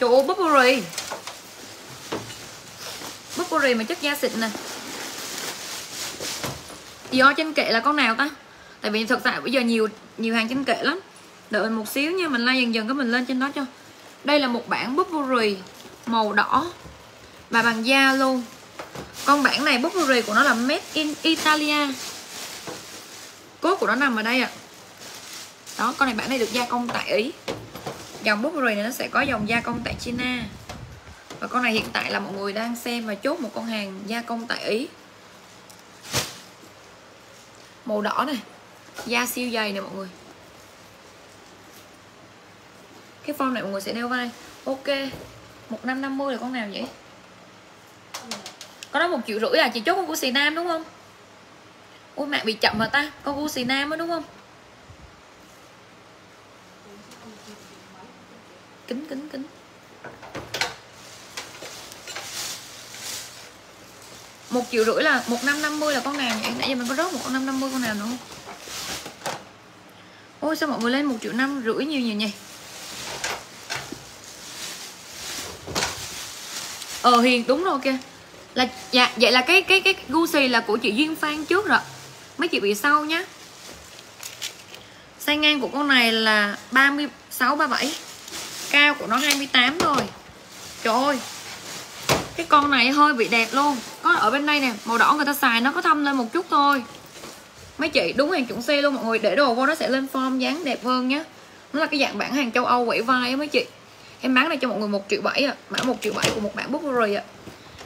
Speaker 1: Chỗ Burberry. Burberry mà chất da xịn nè. Dior trên kệ là con nào ta? Tại vì thật sự bây giờ nhiều nhiều hàng trên kệ lắm. Đợi mình một xíu nha, Mình like dần dần cái mình lên trên đó cho. Đây là một bản Burberry màu đỏ Và bằng da luôn. Con bản này Burberry của nó là Made in Italia. Cốt của nó nằm ở đây ạ. À. Đó, con này bản này được gia công tại Ý. Dòng Burberry này nó sẽ có dòng gia công tại China. Và con này hiện tại là mọi người đang xem và chốt một con hàng gia công tại Ý. Màu đỏ này da siêu dày nè mọi người. Cái form này mọi người sẽ đeo vai. Ok, một năm năm mươi là con nào vậy có đó một triệu rưỡi à? Chị chốt con của xì nam đúng không? Ui, mạng bị chậm mà ta. Con của xì nam á, đúng không? Kính kính kính. Một triệu rưỡi là một năm năm mươi là con nào vậy nãy giờ mình có rớt một con năm năm mươi con nào nữa không? Ôi, sao mọi người lên một triệu năm rưỡi nhiều nhiều nhỉ? Ờ hiền, đúng rồi kìa. Là dạ vậy là cái cái cái Gucci là của chị duyên phan trước rồi. Mấy chị bị sau nhá. Size ngang của con này là 36 37 Cao của nó 28 rồi. Trời ơi, cái con này hơi bị đẹp luôn. Có ở bên đây nè, màu đỏ người ta xài nó có thâm lên một chút thôi mấy chị đúng hàng chuẩn xe luôn mọi người để đồ vô nó sẽ lên form dáng đẹp hơn nhé nó là cái dạng bản hàng châu âu quẩy vai á mấy chị. Em bán này cho mọi người một triệu bảy à mã một triệu bảy của một bạn rồi ạ.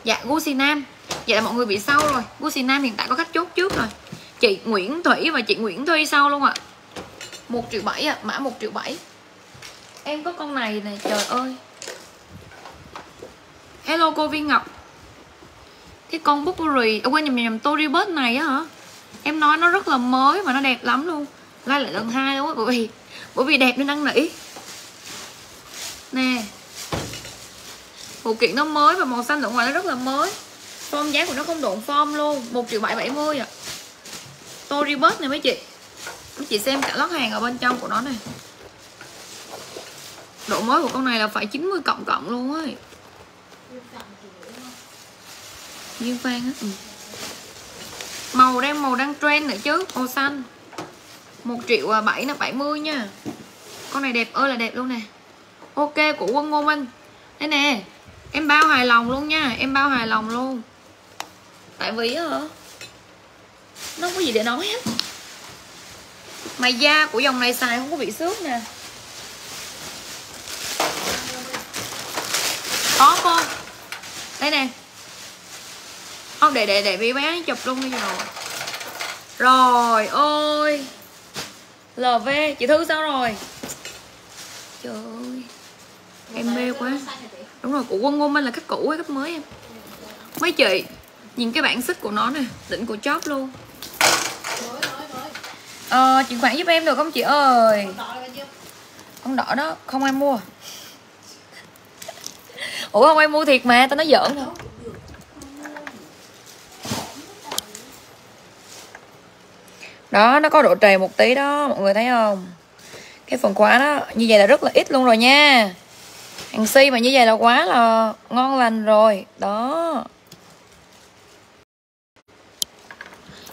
Speaker 1: Dạ Gucci Nam. Vậy là mọi người bị sau rồi. Gucci Nam hiện tại có khách chốt trước rồi. Chị Nguyễn Thủy và chị Nguyễn Thuy sau luôn ạ. Một triệu bảy ạ mã một triệu bảy. Em có con này này trời ơi. Hello cô Viên Ngọc. Cái con Burberry à, Quên nhầm nhầm Tory này á hả? Em nói nó rất là mới mà nó đẹp lắm luôn. Lai lại lần hai luôn á, Bởi vì bởi vì đẹp nên năn nỉ. Nè. Phụ kiện nó mới và màu xanh ở ngoài nó rất là mới. Form giá của nó không độn form luôn, một triệu 770 à Tory Burch này mấy chị. Mấy chị xem cả lót hàng ở bên trong của nó này độ mới của con này là phải 90 cộng cộng luôn ấy. Duyên Phan á ừ. Màu đang màu đang trend nữa chứ. Màu xanh. 1 triệu à, 7 là 70 nha. Con này đẹp ơi là đẹp luôn nè. Ok, của quân Ngô Minh. Đây nè, Em bao hài lòng luôn nha. Em bao hài lòng luôn. Tại vì hả, Nó không có gì để nói hết. Mà da của dòng này xài không có bị xước nè. Có cô Đây nè. Không, để để để bị bé chụp luôn đi rồi Rồi, ôi. LV chị Thư sao rồi? Trời ơi. Em mê quá. Đúng rồi, của quân ngôn minh là khách cũ hay khách mới em? Mấy chị, Nhìn cái bản sức của nó nè, Đỉnh của chóp luôn. Ờ chuyển khoản giúp em được không chị ơi? Con đỏ đó, không ai mua. Ủa, không ai mua thiệt mà, Tao nói giỡn thôi. Đó nó có độ trầy một tí đó mọi người thấy không? Cái phần khóa đó như vậy là rất là ít luôn rồi nha. Hàng si mà như vậy là quá là ngon lành rồi. Đó.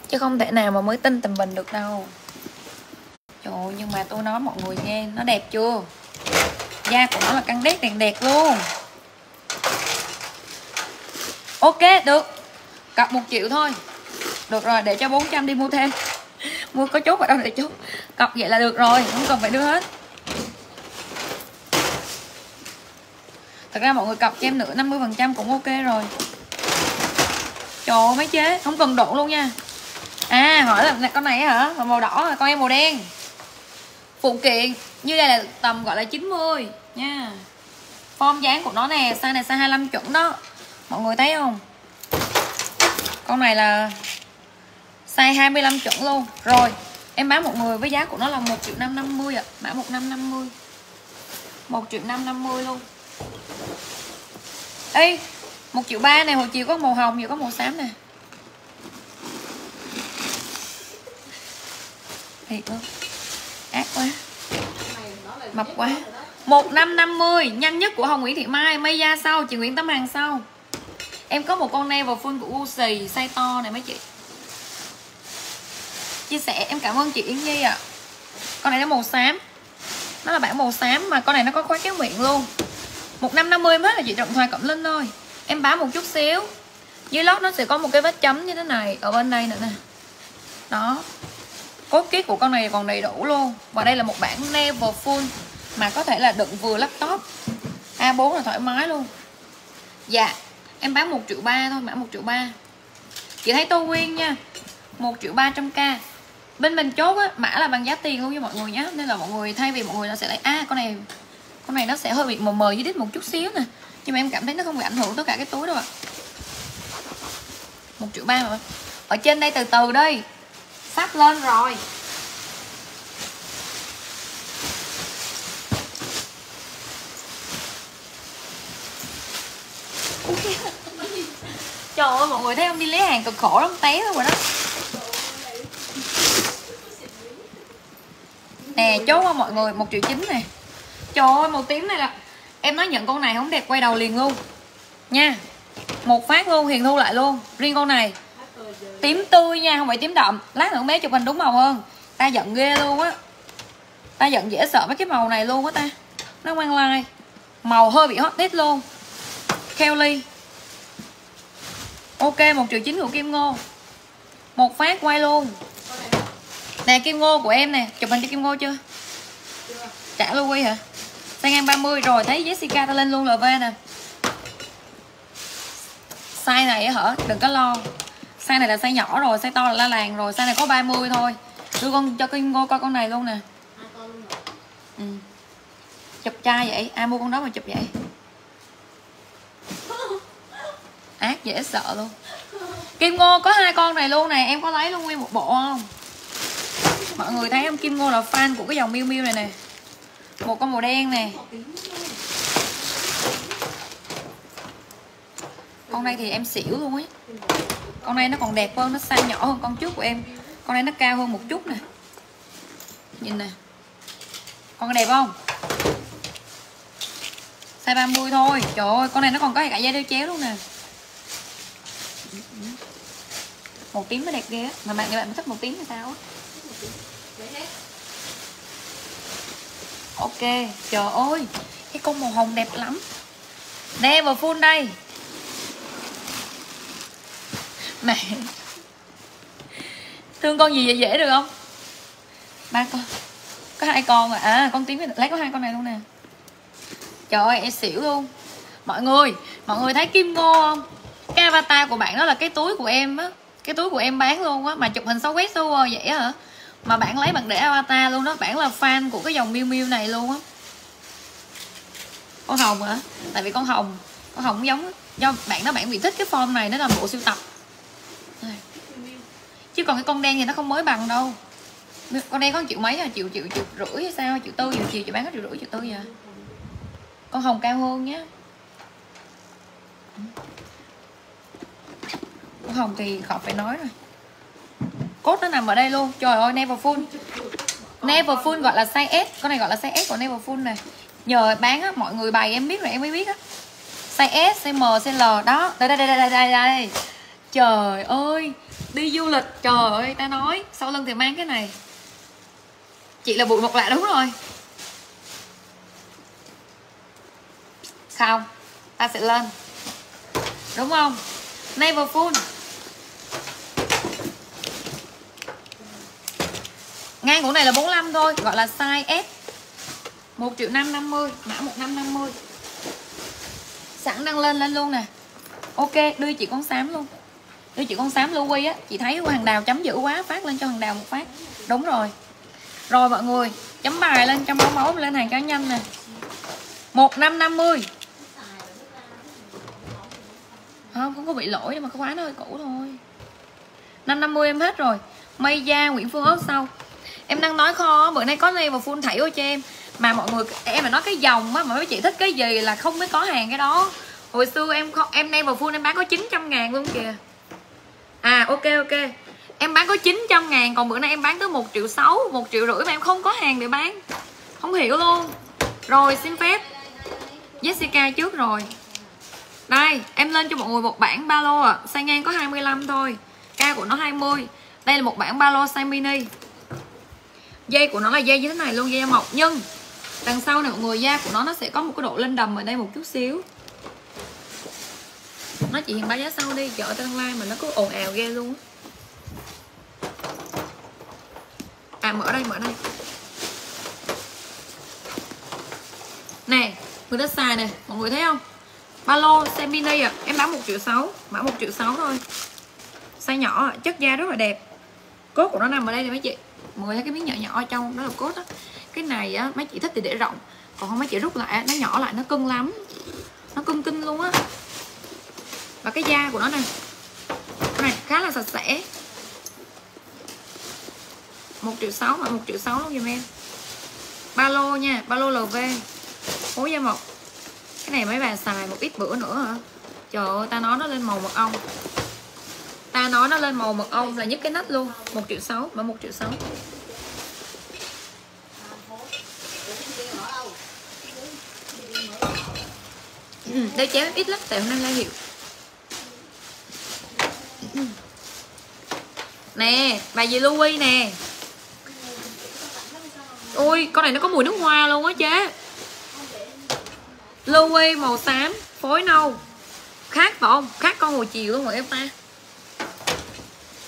Speaker 1: Chứ không thể nào mà mới tin tầm bình được đâu. Trời ơi, nhưng mà tôi nói mọi người nghe nó đẹp chưa? Da của nó là căng đét đèn đẹp luôn. Ok được. Cặp một triệu thôi. Được rồi để cho 400 đi mua thêm mua có chốt ở đâu để chốt. Cọc vậy là được rồi không cần phải đưa hết. Thật ra mọi người cọc cho em nữa 50 phần trăm cũng ok rồi. Trời ơi, mấy chế không cần độ luôn nha. À hỏi là con này hả? Màu đỏ con em màu đen. Phụ kiện như đây là tầm gọi là 90 nha. Form dáng của nó nè size này size 25 chuẩn đó. Mọi người thấy không? Con này là size 25 chuẩn luôn. Rồi, em bán một người với giá của nó là 1 triệu 550 ạ. À. mã 1550 1 triệu 550 luôn. Ê 1 triệu 3 này, hồi chiều có màu hồng vừa có màu xám nè. Thiệt luôn. Ác quá. Mập quá. 1550 nhanh nhất của Hồng Nguyễn Thị Mai. Mây da sau chị Nguyễn Tấm Hàng sau em có một con nail vào phun của Uzi size to này mấy chị chia sẻ. Em cảm ơn chị Yến Nhi ạ. À. con này nó màu xám. Nó là bản màu xám mà con này nó có khóa kéo miệng luôn. Một năm năm mươi mới là chị trọng thoại cộng linh thôi. Em bán một chút xíu. Dưới lót nó sẽ có một cái vết chấm như thế này, ở bên đây nữa nè. Đó. Cốt kiết của con này còn đầy đủ luôn. Và đây là một bản level full mà có thể là đựng vừa laptop. A4 là thoải mái luôn. Dạ em bán 1 triệu ba thôi, mã 1 triệu ba. Chị thấy tô nguyên nha. 1 triệu 300 k bên mình chốt á mã là bằng giá tiền luôn cho mọi người nhé nên là mọi người thay vì mọi người nó sẽ lấy a à, con này con này nó sẽ hơi bị mờ mờ với đít một chút xíu nè. Nhưng mà em cảm thấy nó không bị ảnh hưởng tất cả cái túi đâu ạ. Một triệu ba mà. Ở trên đây từ từ đây sắp lên rồi. Trời ơi mọi người thấy không? Đi lấy hàng cực khổ lắm té luôn rồi đó. Nè, chốt không mọi người, một triệu chín nè trời ơi màu tím này là em nói nhận con này không đẹp, quay đầu liền luôn. Nha, một phát luôn, hiền thu lại luôn. Riêng con này. Tím tươi nha, không phải tím đậm. Lát nữa bé chụp hình đúng màu hơn. Ta giận ghê luôn á. Ta giận dễ sợ mấy cái màu này luôn á ta. Nó mang lai. Màu hơi bị hot tít luôn. Kelly ok, một triệu chín của Kim Ngô. Một phát quay luôn. Nè kim ngô của em nè. Chụp hình cho kim ngô chưa? Trả lưu quy hả? Sang ngang 30 rồi, thấy Jessica ta lên luôn LV nè. Size này hả? Đừng có lo. Size này là size nhỏ rồi, Size to là la làng rồi. Size này có 30 thôi. Đưa con cho kim ngô coi con này luôn nè. Ừ. Chụp trai vậy? Ai mua con đó mà chụp vậy? Ác dễ sợ luôn. Kim Ngô có hai con này luôn nè. Em có lấy luôn nguyên một bộ không? Mọi người thấy không? Kim ngô là fan của cái dòng miu miu này nè. Một con màu đen nè. Con này thì em xỉu luôn ấy. Con này nó còn đẹp hơn, nó size nhỏ hơn con trước của em. Con này nó cao hơn một chút nè. Nhìn nè. Con đẹp không? Size 30 thôi. Trời ơi, con này nó còn có cả dây đeo chéo luôn nè. Màu tím nó đẹp ghê á. Mà bạn các bạn thích màu tím hay sao á? Ok, trời ơi, cái con màu hồng đẹp lắm. Nè, vào full đây. Mẹ. Thương con gì vậy? Dễ được không? Ba con. Có hai con à? À con tím lấy có hai con này luôn nè. Trời ơi, em xỉu luôn. Mọi người mọi người thấy kim ngô không? Cái avatar của bạn đó là cái túi của em á. Cái túi của em bán luôn á, mà chụp hình xấu quét xấu vậy hả? Mà bạn lấy bạn để avatar luôn đó, bạn là fan của cái dòng miu miu này luôn á. Con hồng hả? Tại vì con hồng con hồng giống do bạn đó, bạn bị thích cái form này, nó là bộ siêu tập. Chứ còn cái con đen thì nó không mới bằng đâu. Con đen có triệu mấy à? Triệu triệu triệu rưỡi hay sao? Triệu tư triệu chiều chị bán có triệu rưỡi, triệu tư vậy à? con hồng cao hơn nhé con hồng thì khỏi phải nói rồi cốt nó nằm ở đây luôn. Trời ơi, never full. Never full gọi là size S. Con này gọi là size S của never full này. Nhờ bán á, mọi người bày em biết rồi, em mới biết á. Size S, size M, size L. Đó, đây đây đây đây đây đây trời ơi, đi du lịch. Trời ơi, ta nói, sau lưng thì mang cái này. Chị là bụi một lạ đúng rồi. Không, ta sẽ lên. Đúng không? Never full. Ngang của này là 45 thôi, gọi là size S. 1 triệu 550 mã 1550 sẵn đăng lên lên luôn nè. Ok, đưa chị con xám luôn. Đưa chị con xám Louis á, chị thấy hàng đào chấm dữ quá, phát lên cho hàng đào một phát. Đúng rồi. Rồi mọi người, chấm bài lên trong máu máu lên hàng cá nhân nè. 1550 không không có bị lỗi nhưng mà, có khóa nó hơi cũ thôi. 550 em hết rồi. Mây da Nguyễn Phương ớt sau em đang nói kho, bữa nay có này mà full thảy ôi cho em. Mà mọi người, em mà nói cái dòng á, mà mấy chị thích cái gì là không mới có hàng cái đó. Hồi xưa em không em nay vào full em bán có 900 ngàn luôn kìa. À ok ok. Em bán có 900 ngàn, còn bữa nay em bán tới 1 triệu 6 1 triệu rưỡi mà em không có hàng để bán. Không hiểu luôn. Rồi, xin phép. Jessica trước rồi. Đây, em lên cho mọi người một bản ba lô à size ngang có 25 thôi. Ca của nó 20 đây là một bản ba lô size mini dây của nó là dây như thế này luôn, dây mọc. Nhưng, đằng sau này mọi người, da của nó nó sẽ có một cái độ lên đầm ở đây một chút xíu. Nó chỉ hiện báo giá sau đi, chợ tương lai mà nó cứ ồn ào ghê luôn à mở đây mở đây. Nè, người ta xài nè, mọi người thấy không? Ba lô xe mini à em bán một triệu sáu mã một triệu sáu thôi. Size nhỏ chất da rất là đẹp. Cốt của nó nằm ở đây nè mấy chị mọi người thấy cái miếng nhỏ nhỏ ở trong, đó là cốt á. Cái này á, mấy chị thích thì để rộng, còn không mấy chị rút lại nó nhỏ lại, nó cưng lắm. Nó cưng kinh luôn á. Và cái da của nó này cái này, khá là sạch sẽ. Một triệu sáu mà một triệu sáu luôn giùm em. Ba lô nha, ba lô lv phối da mộc cái này mấy bà xài một ít bữa nữa hả? Trời ơi, ta nói nó lên màu mật ong ta nói nó lên màu mật ong là nhất cái nách luôn. Một triệu sáu mà một triệu sáu. Ừ, đây chém ít lắm tại hôm nay lai hiệu. Nè bà gì Louis nè. Ui con này nó có mùi nước hoa luôn á chế. Louis màu xám phối nâu. Khác phải không khác con hồi chiều luôn rồi em ta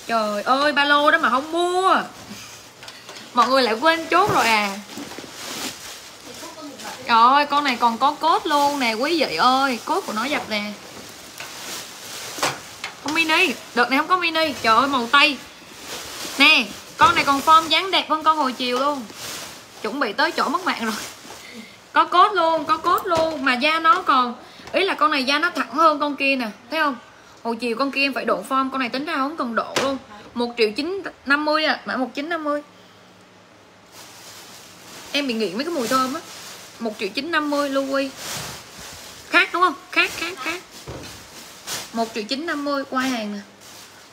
Speaker 1: trời ơi, ba lô đó mà không mua. Mọi người lại quên chốt rồi à. Trời ơi, con này còn có cốt luôn nè, quý vị ơi. Cốt của nó dập nè. Không mini, đợt này không có mini. Trời ơi, màu tây. Nè, con này còn form dáng đẹp hơn con hồi chiều luôn. Chuẩn bị tới chỗ mất mạng rồi. Có cốt luôn, có cốt luôn. Mà da nó còn, ý là con này da nó thẳng hơn con kia nè, thấy không? Hồi chiều con kia em phải độ form, con này tính ra không cần độ luôn. Một triệu chín năm mươi à mã một chín năm mươi. Em bị nghiện mấy cái mùi thơm á. Một triệu chín năm mươi, Louis. Khác đúng không? Khác khác khác. Một triệu chín năm mươi, qua hàng nè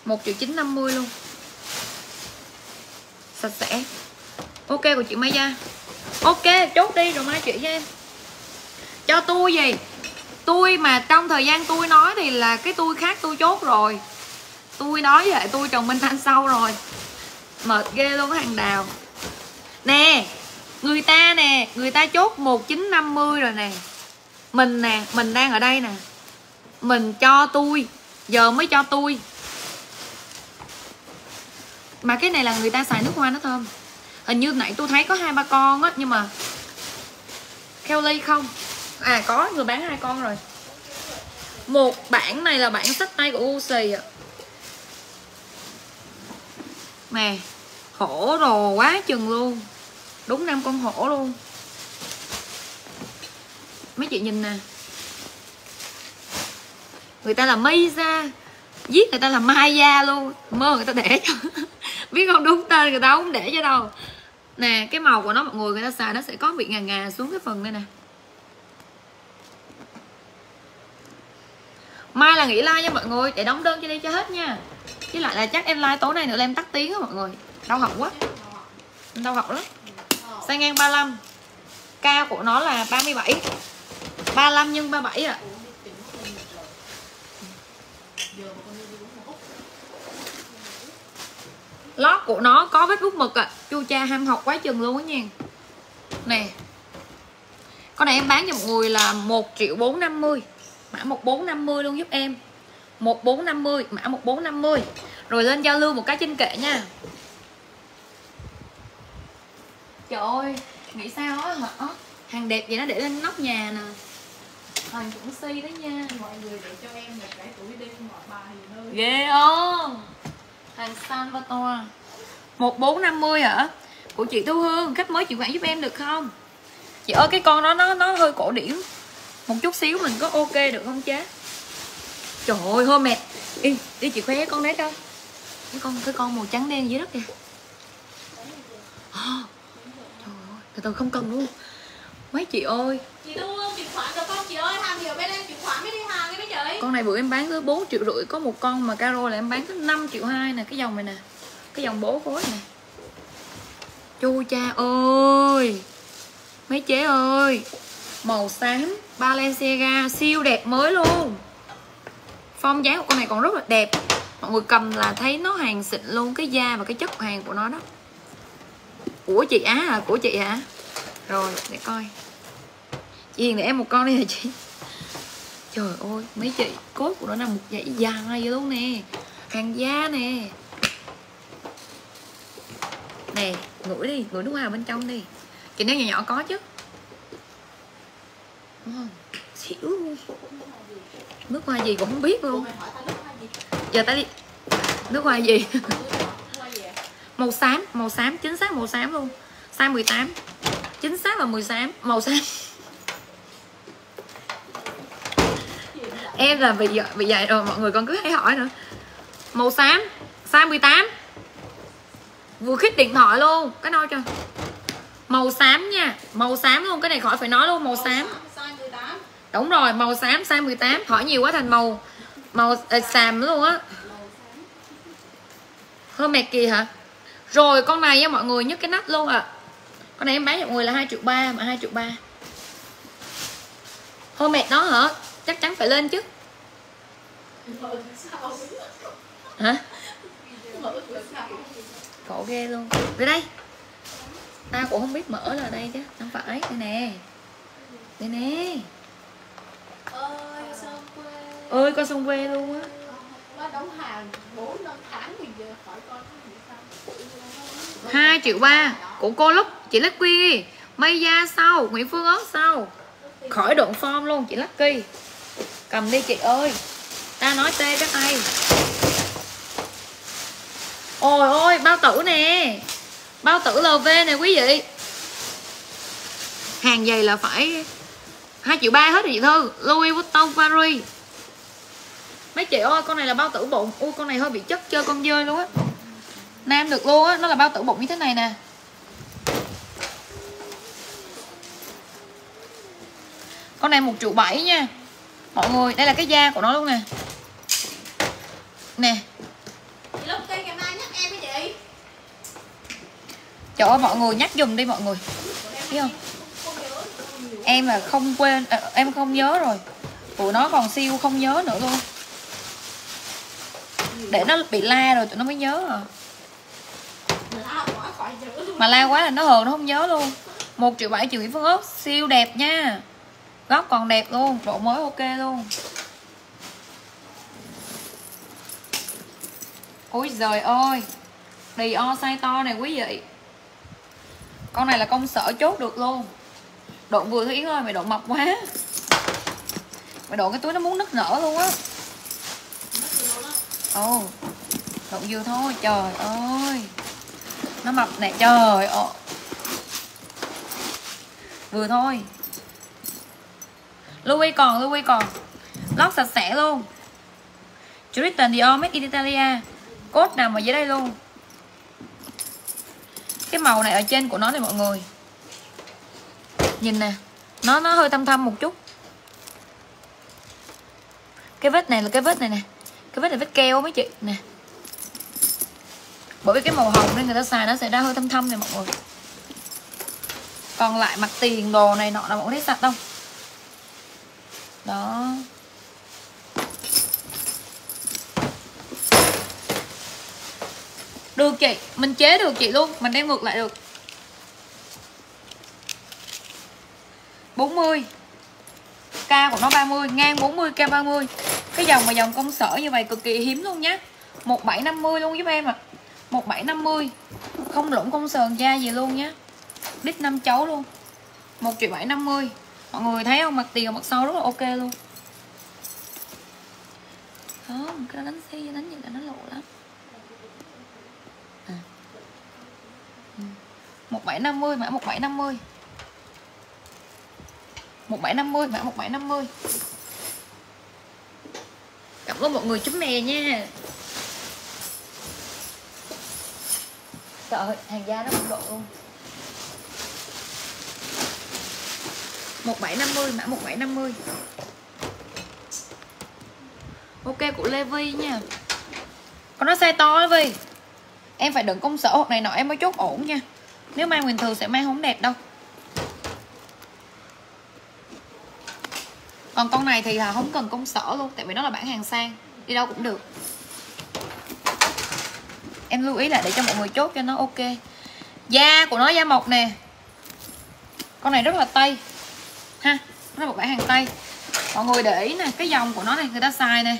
Speaker 1: một triệu chín năm mươi luôn. Sạch sẽ. Ok của chị Mai Gia ok, chốt đi, rồi mai chị cho em. Cho tôi gì tôi mà trong thời gian tôi nói thì là cái tôi khác tôi chốt rồi. Tôi nói vậy tôi chồng minh anh sau rồi. Mệt ghê luôn hàng đào. Nè, người ta nè, người ta chốt 1950 rồi nè. Mình nè, mình đang ở đây nè. Mình cho tôi, giờ mới cho tôi. Mà cái này là người ta xài nước hoa nó thơm. Hình như nãy tôi thấy có hai ba con á, nhưng mà Kelly không? À có người bán hai con rồi. Một bản này là bản sách tay của Gucci ạ. Nè hổ rồ quá chừng luôn. Đúng năm con hổ luôn. Mấy chị nhìn nè. Người ta là mây ra giết người ta là mai da luôn. Mơ người ta để cho biết không đúng tên người ta không để cho đâu. Nè, cái màu của nó mọi người người ta xài nó sẽ có bị ngà ngà xuống cái phần đây nè. Mai là nghỉ like nha mọi người, để đóng đơn cho đi cho hết nha. Chứ lại là chắc em like tối nay nữa là em tắt tiếng á mọi người. Đau họng quá. Đau họng lắm. Size ngang 35 cao của nó là 37 35 nhân 37 ạ. À. lót của nó có vết bút mực ạ. À. chu cha ham học quá chừng luôn á nha. Nè. Con này em bán cho mọi người là 1 triệu 450 mã 1450 luôn giúp em. 1450 mã 1450 rồi lên giao lưu một cái trên kệ nha. Trời ơi nghĩ sao á hả? Hàng đẹp vậy nó để lên nóc nhà nè. Hàng cũng si đó nha
Speaker 2: mọi người để cho em một cái túi đêm ngọt bài nơi
Speaker 1: ghê không? Hàng Salvatore. 1450 hả? Của chị Thu Hương khách mới chịu quản giúp em được không? Chị ơi cái con đó nó nó hơi cổ điển một chút xíu mình có ok được không chế? Trời ơi hơi mệt. Đi đi chị khoe con đấy coi cái con cái con màu trắng đen dưới đất kìa. À, trời ơi từ từ không cần luôn. Mấy chị ơi.
Speaker 2: Chị thu không chuyển khoản không chị ơi hàng nhiều bên em chuyển khoản mới đi hàng cái mấy chị.
Speaker 1: Con này bữa em bán tới 4 triệu rưỡi có một con mà caro là em bán tới 5 triệu hai nè cái dòng này nè. Cái dòng bố phối này chu cha ơi. Mấy chế ơi. Màu xám Balenciaga, siêu đẹp mới luôn. Form dáng của con này còn rất là đẹp. Mọi người cầm là thấy nó hàng xịn luôn, cái da và cái chất hàng của nó đó. Của chị á à của chị hả? Rồi, để coi. Chị hiền để em một con đi hả chị? Trời ơi, mấy chị cốt của nó là một dãy dài vậy luôn nè. Hàng da nè. Nè, ngửi đi, ngửi nước hoa bên trong đi. Chị nếu nhỏ nhỏ có chứ đúng không xỉu. Luôn nước hoa gì cũng không biết luôn. Giờ ta đi. Nước hoa gì? Màu xám màu xám, chính xác màu xám luôn. Size 18 chính xác là 18 màu xám. Em là bị bị dạy rồi, mọi người còn cứ hay hỏi nữa. Màu xám, size 18 vừa khít điện thoại luôn, cái nôi cho. Màu xám nha, màu xám luôn, cái này khỏi phải nói luôn, màu xám đúng rồi màu xám size 18 hỏi nhiều quá thành màu màu à, xàm luôn á. Hơi mệt kì hả? Rồi con này nha mọi người nhấc cái nắp luôn à con này em bán cho mọi người là hai triệu ba mà hai triệu ba. Hơi mệt đó hả? Chắc chắn phải lên chứ. Hả? Khổ ghê luôn. Về đây. Ta cũng không biết mở là đây chứ. Không phải. Đây nè. Đây nè ơi con sông quê. Luôn á.
Speaker 2: Nó đóng hàng 4 năm tháng thì giờ khỏi con
Speaker 1: hai triệu ba của cô lúc chị Lucky Mây da sau Nguyễn Phương ớt sau. Khỏi độn form luôn chị Lucky cầm đi chị ơi. Ta nói tê các ai ôi ôi bao tử nè. Bao tử LV nè quý vị. Hàng giày là phải hai triệu ba hết rồi chị Thư. Louis Vuitton Paris. Mấy chị ơi con này là bao tử bụng. Ui con này hơi bị chất chơi con dơi luôn á. Nam được luôn á nó là bao tử bụng như thế này nè. Con này một triệu bảy nha. Mọi người đây là cái da của nó luôn nè. Nè. Trời ơi mọi người nhắc dùng đi mọi người. Thấy không em là không quên à, em không nhớ rồi. Tụi nó còn siêu không nhớ nữa luôn để nó bị la rồi tụi nó mới nhớ à. Mà la quá là nó hờn nó không nhớ luôn. Một triệu bảy triệu Nguyễn Phương Úc siêu đẹp nha. Góc còn đẹp luôn độ mới ok luôn. Ôi giời ơi đi o size to này quý vị. Con này là công sở chốt được luôn độ vừa thôi yến ơi mày độ mập quá. Mày độ cái túi nó muốn nứt nở luôn á. Ồ oh, độ vừa thôi trời ơi. Nó mập nè trời ơi. Vừa thôi. Louis còn Louis còn. Lót sạch sẽ luôn. Tristan Dior Made in Italia. Cốt nằm ở dưới đây luôn. Cái màu này ở trên của nó này mọi người nhìn nè, nó nó hơi thâm thâm một chút. Cái vết này là cái vết này nè. Cái vết này vết keo mấy chị. Nè. Bởi vì cái màu hồng nên người ta xài nó sẽ ra hơi thâm thâm này mọi người. Còn lại mặt tiền đồ này nọ là mọi người thấy sạch không? Đó. Được chị, mình chế được chị luôn, mình đem ngược lại được. 40 K của nó 30 Ngang 40 K 30 Cái dòng mà dòng công sở như vậy cực kỳ hiếm luôn nhá. 1750 luôn giúp em ạ. à. 1750 Không lũng không sờn da gì luôn nhá. Đít 5 chấu luôn. 1 triệu 750 Mọi người thấy không? Mặt tiền mặt sau rất là ok luôn. Không cái đánh xe đánh gì là nó lộ lắm. À. 1750 mã 1750 1750 mã 1750 Cảm ơn mọi người chấm mè nha. Trời hàng da nó không độ luôn. 1750 mã 1750 Ok, của Lê Levi nha. Con nó size to Vi Em phải đựng công sở hộp này nọ, em mới chốt ổn nha. Nếu mang bình thường sẽ mang không đẹp đâu. Còn con này thì là không cần công sở luôn, tại vì nó là bản hàng sang. Đi đâu cũng được. Em lưu ý lại để cho mọi người chốt cho nó ok. Da của nó da mộc nè. Con này rất là tây. Ha nó là một bản hàng tây. Mọi người để ý nè, cái dòng của nó này người ta xài nè.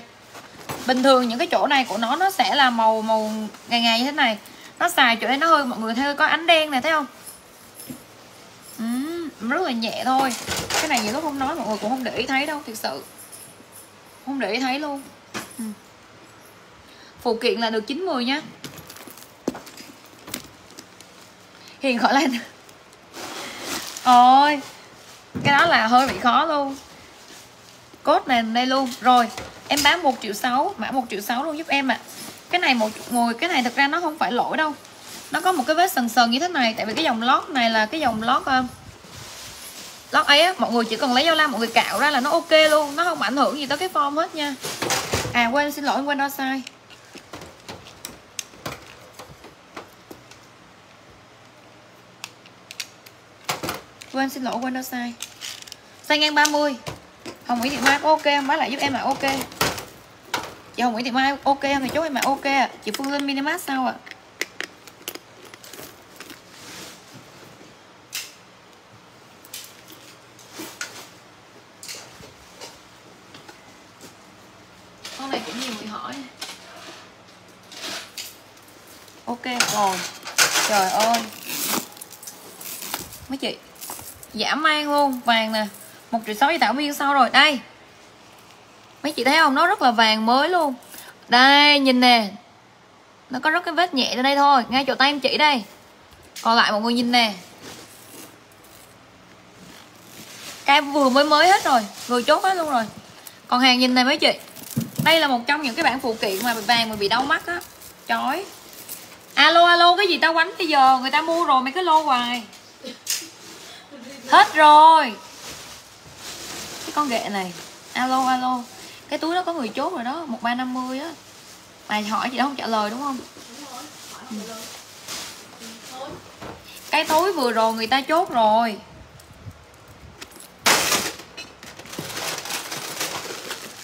Speaker 1: Bình thường những cái chỗ này của nó nó sẽ là màu màu ngày ngày như thế này. Nó xài chỗ đây nó hơi, mọi người thấy có ánh đen này thấy không? Rất là nhẹ thôi. Cái này nhiều lúc không nói mọi người cũng không để ý thấy đâu thực sự. Không để ý thấy luôn. Ừ. phụ kiện là được 90 nhá. Hiền khỏi lên. Ôi cái đó là hơi bị khó luôn. Cốt này đây luôn. Rồi em bán một triệu sáu mã một triệu sáu luôn giúp em ạ. À. cái này một ngồi cái này thật ra nó không phải lỗi đâu. Nó có một cái vết sần sần như thế này tại vì cái dòng lót này là cái dòng lót uh, ờ, lót ấy á, mọi người chỉ cần lấy dao lam, mọi người cạo ra là nó ok luôn nó không ảnh hưởng gì tới cái form hết nha à quên, xin lỗi, quên đo sai quên, xin lỗi, quên đo sai sai ngang 30 Hồng Nguyễn Thị Mai có ok không? Má lại giúp em là ok Chị Hồng Nguyễn Thị Mai ok không? Thì chốt em là ok à. Chị Phương Linh minimax sao ạ? À? ok rồi trời ơi mấy chị giảm mang luôn, vàng nè. Một triệu sáu tạo viên sau rồi. Đây. Mấy chị thấy không? Nó rất là vàng mới luôn. Đây, nhìn nè. Nó có rất cái vết nhẹ ở đây thôi. Ngay chỗ tay em chỉ đây. Còn lại mọi người nhìn nè. Cái vừa mới mới hết rồi. Vừa chốt hết luôn rồi. Còn hàng nhìn này mấy chị. Đây là một trong những cái bản phụ kiện mà vàng mà bị đau mắt á. Chói. Alo alo, cái gì tao quánh bây giờ? Người ta mua rồi, mày cứ lô hoài hết rồi. Cái con ghệ này. Alo alo. Cái túi đó có người chốt rồi đó, một ba năm mươi á. Mà hỏi chị đó không trả lời đúng không? Cái túi vừa rồi người ta chốt rồi.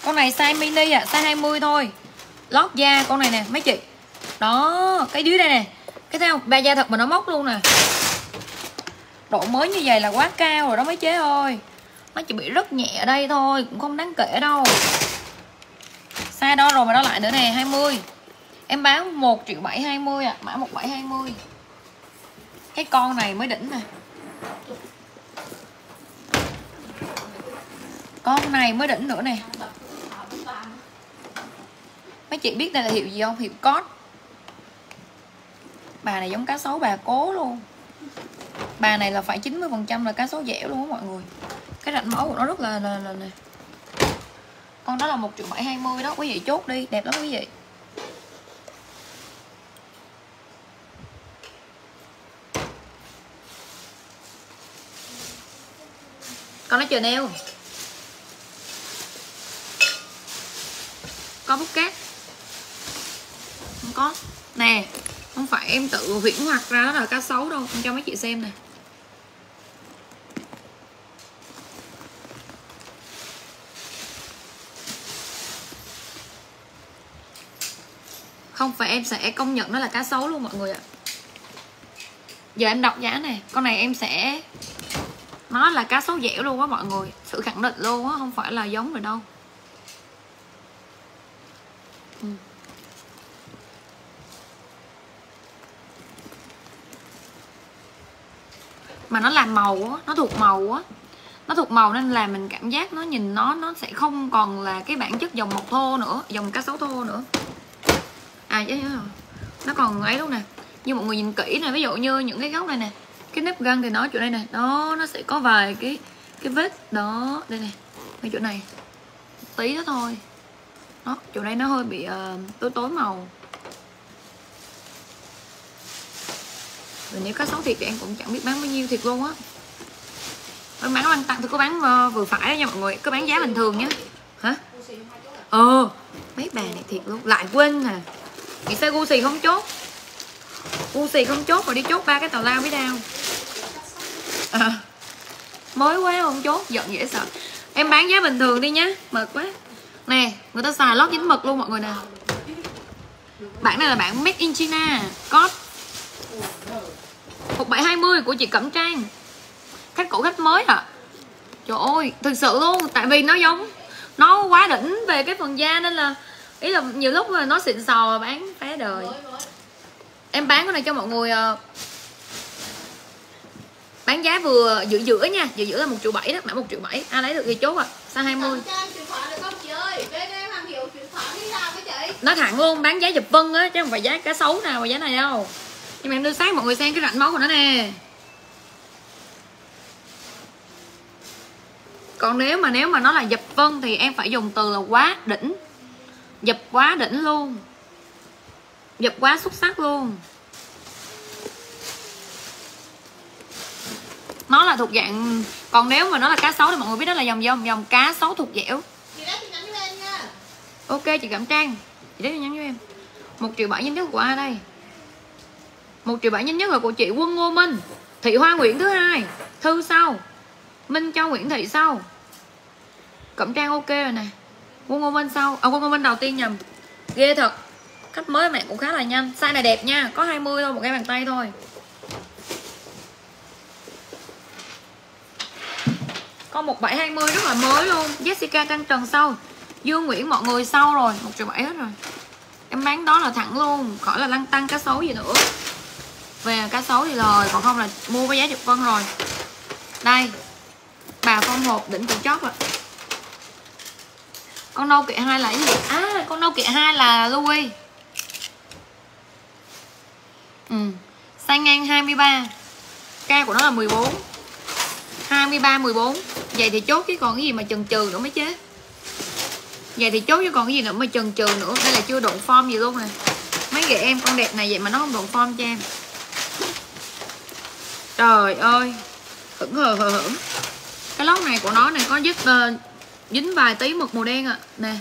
Speaker 1: Con này size mini à size 20 thôi. Lót da con này nè, mấy chị. Đó, cái dưới đây nè. Cái theo ba da thật mà nó móc luôn nè độ mới như vậy là quá cao rồi đó mấy chế ơi. Nó chỉ bị rất nhẹ ở đây thôi, cũng không đáng kể đâu. Sai đó rồi mà đó lại nữa nè 20 em bán 1 triệu 720 à mã 1720 cái con này mới đỉnh nè. Con này mới đỉnh nữa nè. Mấy chị biết đây là hiệu gì không? Hiệu cốt bà này giống cá sấu, bà cố luôn bà này là phải 90 phần trăm là cá số dẻo luôn á mọi người. Cái rạch máu của nó rất là là, là này. con đó là một triệu bảy hai mươi đó quý vị chốt đi đẹp lắm quý vị. Con nó chờ neo. Có bút cát. Không có. Nè không phải em tự huyễn hoặc ra đó là cá sấu đâu, em cho mấy chị xem nè. Không, phải em sẽ công nhận nó là cá sấu luôn mọi người ạ. Giờ em đọc giá này con này em sẽ, nó là cá sấu dẻo luôn á mọi người, sự khẳng định luôn á, không phải là giống rồi đâu. Ừ. mà nó làm màu á nó thuộc màu á. Nó thuộc màu nên là mình cảm giác nó nhìn nó nó sẽ không còn là cái bản chất dòng mộc thô nữa dòng cá sấu thô nữa. À chứ nó còn ấy luôn nè. Như mọi người nhìn kỹ này ví dụ như những cái góc này nè cái nếp gân thì nó chỗ đây nè đó nó sẽ có vài cái cái vết đó đây nè ở chỗ này. Tí đó thôi. Đó chỗ đây nó hơi bị uh, tối tối màu. Rồi nếu cá sấu thiệt thì em cũng chẳng biết bán bao nhiêu thiệt luôn á. Em bán ăn tặng thì có bán ờ, vừa phải đó nha mọi người. Có bán giá bình thường nhé hả? Ờ mấy bà này thiệt luôn. Lại quên à? vì sao gu xì không chốt. Gu xì không chốt rồi đi chốt ba cái tàu lao với đao. À, mới quá không chốt giận dễ sợ. Em bán giá bình thường đi nhá. Mệt quá. Nè người ta xài lót dính mực luôn mọi người nè. Bản này là bản made in china. Có một bảy hai mươi của chị cẩm trang. Khách cũ khách mới à trời ơi thực sự luôn tại vì nó giống nó quá đỉnh về cái phần da nên là ý là nhiều lúc mà nó xịn sò bán phá đời. Em bán cái này cho mọi người ờ, bán giá vừa giữa giữa nha giữa giữa là một triệu bảy đó mã một triệu bảy ai lấy được thì chốt à sao hai mươi? Nó thẳng luôn bán giá dập vân á chứ không phải giá cá sấu nào mà giá này đâu nhưng mà em đưa sáng mọi người xem cái rãnh máu của nó nè. Còn nếu mà nếu mà nó là dập vân thì em phải dùng từ là quá đỉnh. Dập quá đỉnh luôn. Dập quá xuất sắc luôn. Nó là thuộc dạng còn nếu mà nó là cá sấu thì mọi người biết đó là dòng dòng dòng cá sấu thuộc dẻo. Ok chị cẩm trang. Chị đấy nhắn với em. Một triệu bảy nhanh nhất của ai đây một triệu bảy nhanh nhất là của chị quân ngô minh. Thị hoa nguyễn thứ hai, thư sau, minh châu nguyễn thị sau. Cẩm trang ok rồi nè. Quân ngô minh sau. À quân ngô minh đầu tiên nhầm. Ghê thật. Cách mới mẹ cũng khá là nhanh. Size này đẹp nha. Có 20 thôi, một cái bàn tay thôi. Con 1720 rất là mới luôn. Jessica Trăng Trần sau. Dương Nguyễn, mọi người sau rồi. Một triệu bảy hết rồi. Em bán đó là thẳng luôn. Khỏi là lăng tăng cá sấu gì nữa về cá sấu thì lời còn không là mua với giá chục phân rồi. Đây, bà phong hộp đỉnh của chót rồi con nâu kệ hai là cái gì? À con nâu kệ hai là Louis. Ừ sang ngang 23 ca của nó là 14 23 14 vậy thì chốt chứ còn cái gì mà chần chừ nữa mới chế. Vậy thì chốt chứ còn cái gì nữa mà chần chừ nữa. Đây là chưa đụng form gì luôn nè. Mấy ghệ em con đẹp này vậy mà nó không đụng form cho em trời ơi hững hờ hờ hững. Cái lót này của nó này có dứt uh, ờ, dính vài tí mực màu đen ạ. À. nè.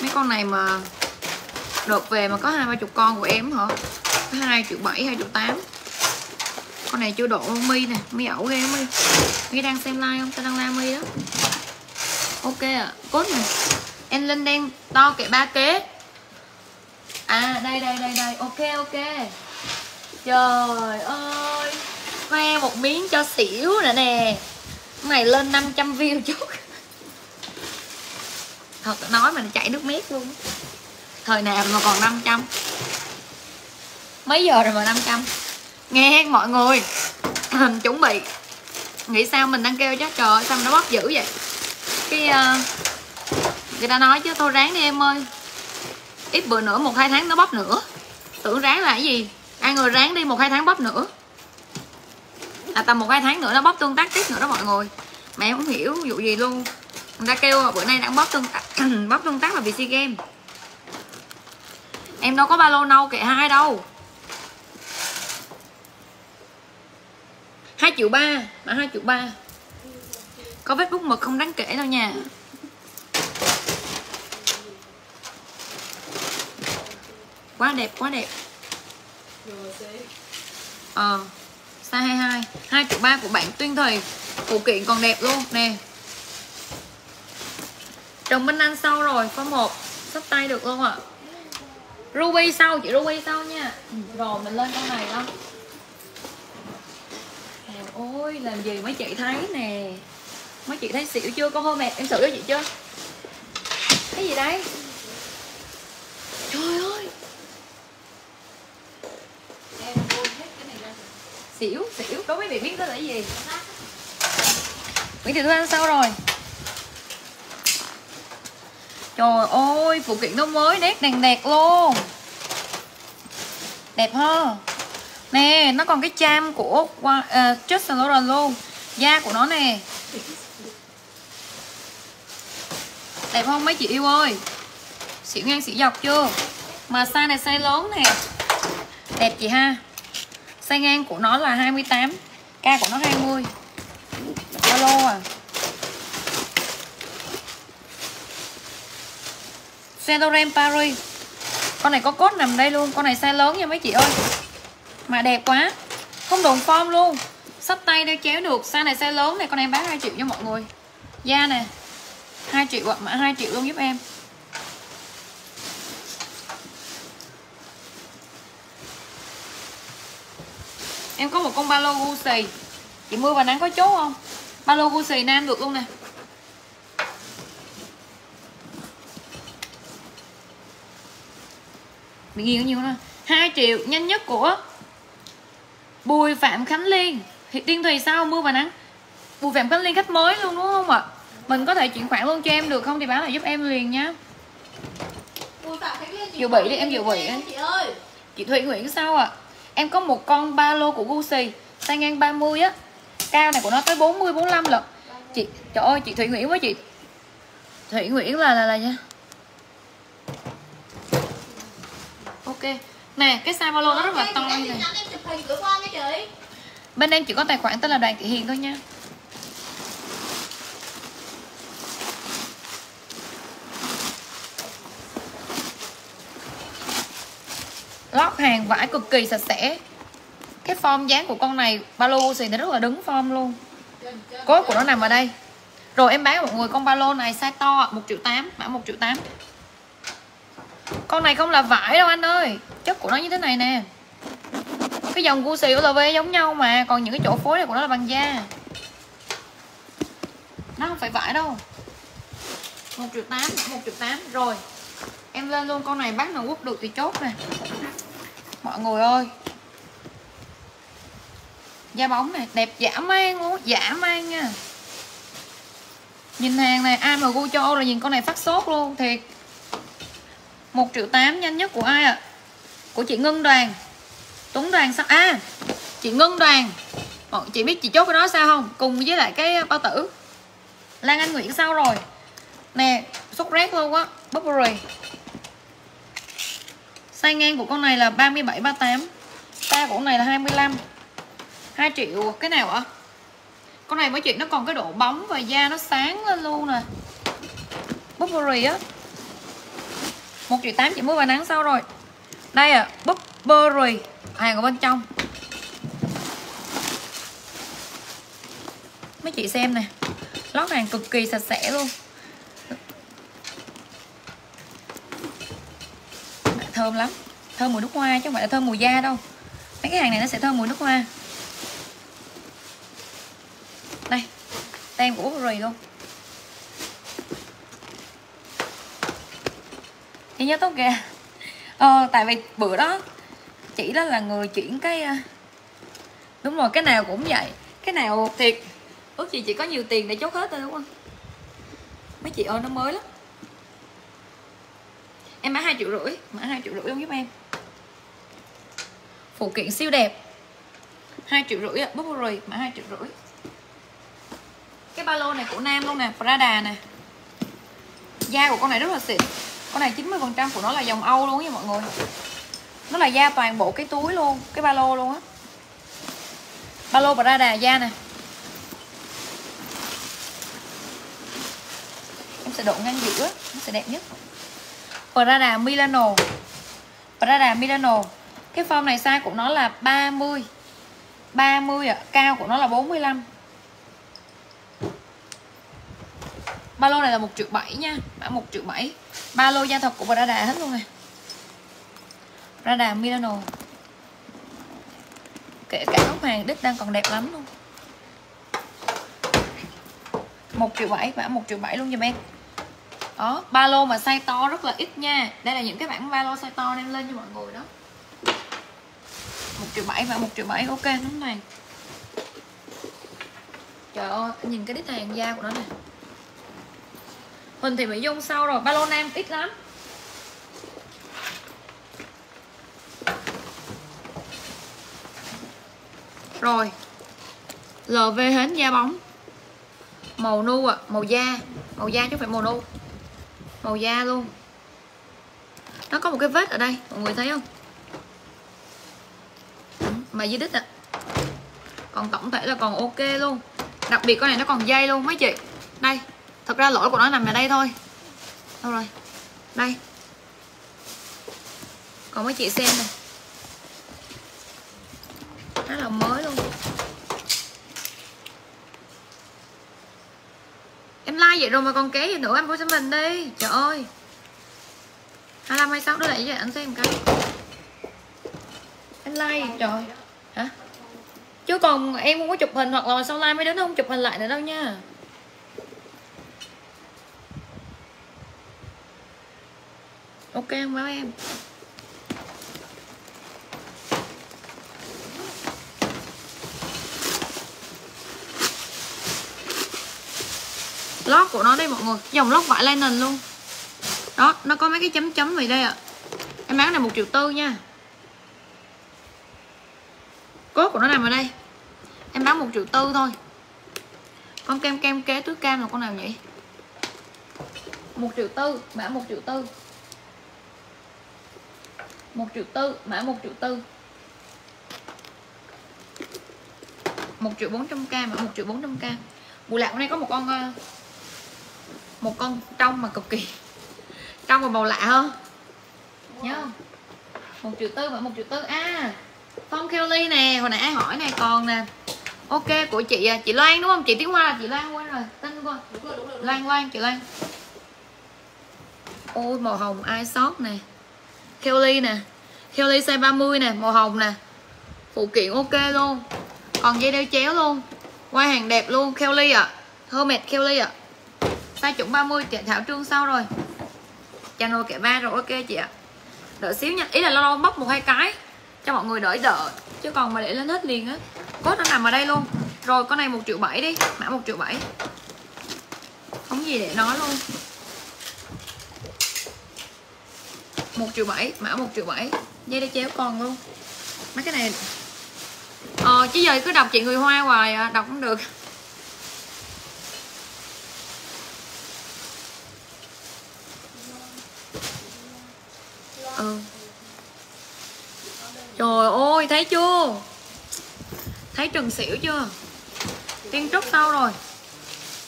Speaker 1: Mấy con này mà đợt về mà có hai ba chục con của em hả? Hai triệu bảy hai triệu tám. Con này chưa độ luôn mi nè mi ẩu ghê mi mi đang xem like không? Tao đang la mi đó ok ạ à. cốt nè em lên đen to kệ ba kế. À đây đây đây đây. Ok ok trời ơi khoe một miếng cho xỉu nữa nè. Này lên 500 view chút. Thật nói mà nó chảy nước miết luôn. Thời nào mà còn 500 mấy giờ rồi mà 500 nghe mọi người. Chuẩn bị. Nghĩ sao mình đang kêu chứ trời sao nó bóp dữ vậy? Cái uh, người ta nói chứ thôi ráng đi em ơi. Ít bữa nữa một hai tháng nó bóp nữa. Tưởng ráng là cái gì? Ai người ráng đi, một hai tháng bóp nữa. À tầm một hai tháng nữa nó bóp tương tác tiếp nữa đó mọi người. Mẹ không hiểu vụ gì luôn. Người ta kêu bữa nay đang bóp tương tác, bóp tương tác là vì sea game em đâu có ba lô nâu kệ hai đâu. Hai triệu ba, mà hai triệu ba. Có vết bút mực không đáng kể đâu nha. Quá đẹp quá đẹp ờ size 22 2 triệu ba của bạn Tuyên thầy phụ kiện còn đẹp luôn, nè. Đồng Minh Anh sau rồi có một. Sắp tay được luôn ạ? À. Ruby sau, chị Ruby sau nha. Ừ, rồi, mình lên con này đó. Ôi làm gì mấy chị thấy nè? Mấy chị thấy xỉu chưa? Có hôm mẹ em thử cho chị chưa? Cái gì đấy? Trời ơi! Xỉu xỉu. Có mấy vị biết đó là gì? Nguyễn Thị Thu Anh sao rồi? Trời ơi phụ kiện nó mới nét đèn đẹp luôn. Đẹp ha. Nè nó còn cái cham của uh, Justin Lauren luôn. Da của nó nè. Đẹp không mấy chị yêu ơi? Xỉu ngang xỉu dọc chưa? Mà size này size lớn nè. Đẹp chị ha Size ngang của nó là 28 k của nó 20 Ba lô à. Sandorem Paris. Con này có cốt nằm đây luôn, Con này size lớn nha mấy chị ơi. Mà đẹp quá. Không đồn form luôn. Sắp tay đeo chéo được, Size này size lớn này, con em bán 2 triệu cho mọi người. Da nè 2 triệu ạ Mã 2 triệu luôn giúp em. Em có một con ba lô Gucci Chị mưa và nắng có chốt không? Ba lô Gucci nam được luôn nè. Bị ghiền nhiều nè. 2 triệu nhanh nhất của Bùi Phạm Khánh Liên. Thì Tiên Thùy sao mưa và nắng? Bùi Phạm Khánh Liên khách mới luôn đúng không ạ? Mình có thể chuyển khoản luôn cho em được không? Thì báo lại giúp em liền nhá Dự bị đi em dự bị
Speaker 2: Chị ơi.
Speaker 1: Chị Thủy Nguyễn sao ạ? à? Em có một con ba lô của Gucci Size ngang 30 á. Cao này của nó tới 40, 45 lận. Chị, trời ơi chị Thủy Nguyễn với chị. Thủy Nguyễn là là là nha. Ok Nè cái size ba lô nó rất là to này Bên em chỉ có tài khoản tên là Đoàn Thị Hiền thôi nha lót hàng vải cực kỳ sạch sẽ. Cái form dáng của con này, ba lô thì nó rất là đứng form luôn. Cốt của nó nằm ở đây. Rồi em bán mọi người con ba lô này, size to 1 triệu 8 mã 1 triệu 8 con này không là vải đâu anh ơi, chất của nó như thế này nè. Cái dòng Gucci của LV giống nhau mà, còn những cái chỗ phối này của nó là bằng da. Nó không phải vải đâu. 1 triệu 8 1 triệu 8 rồi, em lên luôn con này, bán Hàn Quốc được thì chốt nè mọi người ơi. Da bóng này đẹp giả man luôn giả man nha. Nhìn hàng này ai mà gu châu Âu là nhìn con này phát sốt luôn thiệt. Một triệu tám nhanh nhất của ai ạ? À? của chị Ngân Đoàn. Tuấn Đoàn sao? À chị Ngân Đoàn. Mọi, chị biết chị chốt cái đó sao không? Cùng với lại cái ờ, bao tử. Lan Anh Nguyễn sao rồi? Nè sốt rét luôn á Burberry Size ngang của con này là 37 38 Ta của con này là 25 2 triệu, cái nào ạ? Con này mới chuyện nó còn cái độ bóng và da nó sáng lên luôn nè. Burberry á. 1 triệu 8 chị mua vào nắng sau rồi. Đây à Burberry hàng ở bên trong. Mấy chị xem nè, lót hàng cực kỳ sạch sẽ luôn. Thơm lắm. Thơm mùi nước hoa chứ không phải là thơm mùi da đâu. Mấy cái hàng này nó sẽ thơm mùi nước hoa. Đây tem của Burberry luôn. Chị nhớ tốt kìa. Ờ, tại vì bữa đó chị đó là người chuyển cái ờ, đúng rồi cái nào cũng vậy. Cái nào thiệt ước gì chị có nhiều tiền để chốt hết thôi đúng không? Mấy chị ơi nó mới lắm em mã hai triệu rưỡi. Mã hai triệu rưỡi luôn giúp em? Phụ kiện siêu đẹp. Hai triệu rưỡi ạ Burberry mã hai triệu rưỡi. Cái ba lô này của nam luôn nè, Prada nè. Da của con này rất là xịn. Con này 90 phần trăm của nó là dòng Âu luôn nha mọi người. Nó là da toàn bộ cái túi luôn, cái ba lô luôn á. Ba lô Prada, da nè. Em sẽ độ ngang giữa, nó sẽ đẹp nhất. Prada Milano. Prada Milano. Cái form này size của nó là 30 30 ạ à. cao của nó là 45 ba lô này là một triệu bảy nha, mã một triệu bảy. Ba lô da thật của Prada hết luôn này. Prada Milano. Kể cả góc hàng đích đang còn đẹp lắm luôn. Một triệu bảy, mã một triệu bảy luôn giùm em đó ba lô mà size to rất là ít nha. Đây là những cái bản ba lô size to đem lên cho mọi người đó. Một triệu bảy và một triệu bảy, ok, đúng này. Trời ơi, nhìn cái đít hàng da của nó nè. Huỳnh thì bị Dung sau rồi, ba lô nam ít lắm. Rồi LV hến da bóng. Màu nu à màu da màu da chứ không phải màu nu màu da luôn. Nó có một cái vết ở đây, mọi người thấy không? Mà dưới đít ạ. À. còn tổng thể là còn ok luôn. Đặc biệt con này nó còn dây luôn, mấy chị? Đây, thật ra lỗi của nó nằm ở đây thôi. Đâu rồi? Đây. Còn mấy chị xem này nó là mới luôn. Em like vậy rồi mà còn ké gì nữa em vô cho mình đi. Trời ơi. 25 26 đưa lại cho anh xem cái em like trời? Hả? Chứ còn em không có chụp hình hoặc là sau like mấy đứa nó không chụp hình lại nữa đâu nha. Ok không báo em lót của nó đây mọi người. Dòng lót vải linen luôn. Đó, nó có mấy cái chấm chấm vậy đây ạ. À. em bán này một triệu tư nha. Cốt của nó nằm ở đây. Em bán một triệu tư thôi. Con kem kem kế, túi cam là con nào nhỉ? Một triệu tư, mã một triệu tư. Một triệu tư, mã một triệu tư. Một triệu bốn trăm k mã một triệu bốn trăm k bù lạc hôm nay có một con ờ, một con trong mà cực kỳ. Trong và màu lạ hơn. Nhớ không? Một triệu tư mã một triệu tư. À phong Kelly nè hồi nãy ai hỏi này còn nè. Ok của chị à, chị Loan đúng không? Chị Tiến Hoa là chị Loan quên rồi. Tên qua Loan Loan chị Loan. Ôi màu hồng ai sót nè. Kelly nè. Kelly size 30 nè màu hồng nè. Phụ kiện ok luôn. Còn dây đeo chéo luôn. Quay hàng đẹp luôn Kelly ạ. À. Hermes Kelly ạ. à size chuẩn 30 chị Thảo Trương sau rồi. Channel kẻ ba rồi ok chị ạ. Đợi xíu nha. Ý là lâu lâu bóc một hai cái cho mọi người đợi đợi chứ còn mà để lên hết liền á cốt nó nằm ở đây luôn. Rồi con này một triệu bảy đi mã một triệu bảy. Không gì để nói luôn. Một triệu bảy mã một triệu bảy. Dây đây chéo còn luôn. Mấy cái này ờ chứ giờ cứ đọc chị người hoa hoài à, đọc cũng được. Ừ. Trời ơi, thấy chưa? Thấy trần xỉu chưa? Tiên trúc sau rồi?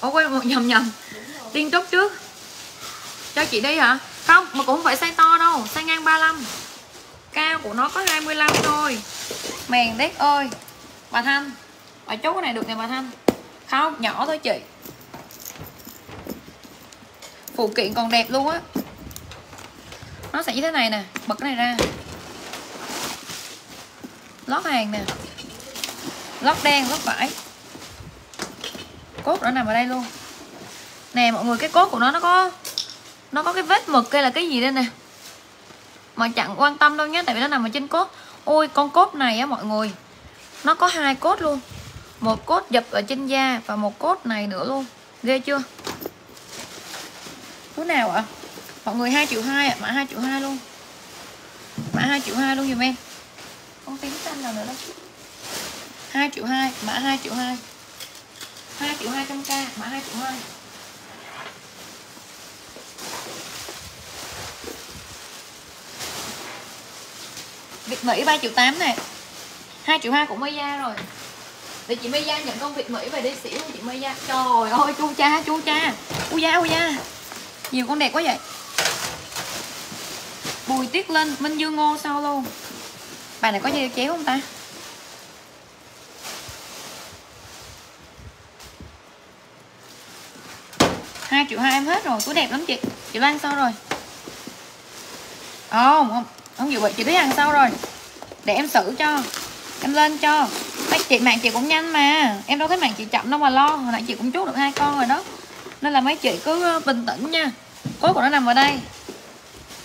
Speaker 1: Ủa, quên, một nhầm nhầm. Tiên trúc trước. Cho chị đi hả? Không, mà cũng không phải size to đâu, size ngang 35 cao của nó có 25 thôi. Mèn đét ơi. Bà thanh, bà chốt cái này được nè, bà thanh. Không, nhỏ thôi chị. Phụ kiện còn đẹp luôn á nó sẽ như thế này nè, bật cái này ra. Lót hàng nè. Lót đen, lót vải. Cốt nó nằm ở đây luôn. Nè, mọi người, cái cốt của nó nó có nó có cái vết mực hay là cái gì đây nè? Mà chẳng quan tâm đâu nhé tại vì nó nằm ở trên cốt. Ôi, con cốt này á, mọi người. Nó có hai cốt luôn. Một cốt dập ở trên da và một cốt này nữa luôn. Ghê chưa? Túi nào ạ? Mọi người 2 triệu hai ạ mã 2 triệu hai luôn. Mã 2 triệu hai luôn giùm em. Không tính xanh nào nữa đâu. 2 triệu hai mã 2 triệu hai. 2 triệu 200 k mã 2 triệu hai. Việt Mỹ 3 triệu 8 này. 2 triệu 2 của Maya rồi. Để chị Maya nhận công việc Mỹ về đi xỉu chị Maya? Trời ơi chu cha chu cha. U da u da. Nhiều con đẹp quá vậy Bùi Tiết Linh Minh Dương Ngô sau luôn? Bài này có dây chéo không ta? Hai triệu hai em hết rồi túi đẹp lắm chị. Chị Lan sao rồi? Không không không chịu vậy chị thấy hàng sau rồi? Để em xử cho em lên cho. Đấy, chị mạng chị cũng nhanh mà. Em đâu thấy mạng chị chậm đâu mà lo. Hồi nãy chị cũng chốt được hai con rồi đó. Nên là mấy chị cứ ờ, bình tĩnh nha cốt của nó nằm ở đây.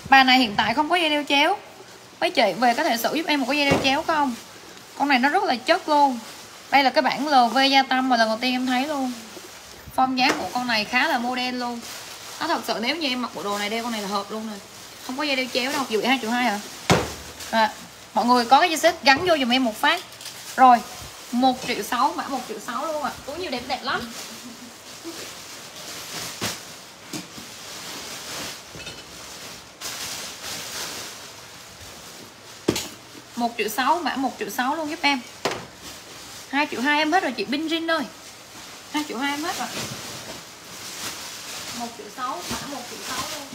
Speaker 1: Bà này hiện tại không có dây đeo chéo. Mấy chị về có thể sửa giúp em một cái dây đeo chéo không? Con này nó rất là chất luôn. Đây là cái bản LV gia tâm mà lần đầu tiên em thấy luôn. Phong dáng của con này khá là modern luôn. Nó thật sự nếu như em mặc bộ đồ này đeo con này là hợp luôn rồi không có dây đeo chéo đâu. Dù hai triệu hai hả? À, mọi người có cái dây xích gắn vô dùm em một phát. Rồi một triệu sáu mã một triệu sáu luôn ạ. À. túi nhiều đẹp đẹp lắm. 1 triệu 6 mã 1 triệu 6 luôn giúp em. 2 triệu 2 em hết rồi, chị Binh Rin ơi. 2 triệu 2 em hết rồi. 1 triệu 6 mã 1 triệu 6 luôn.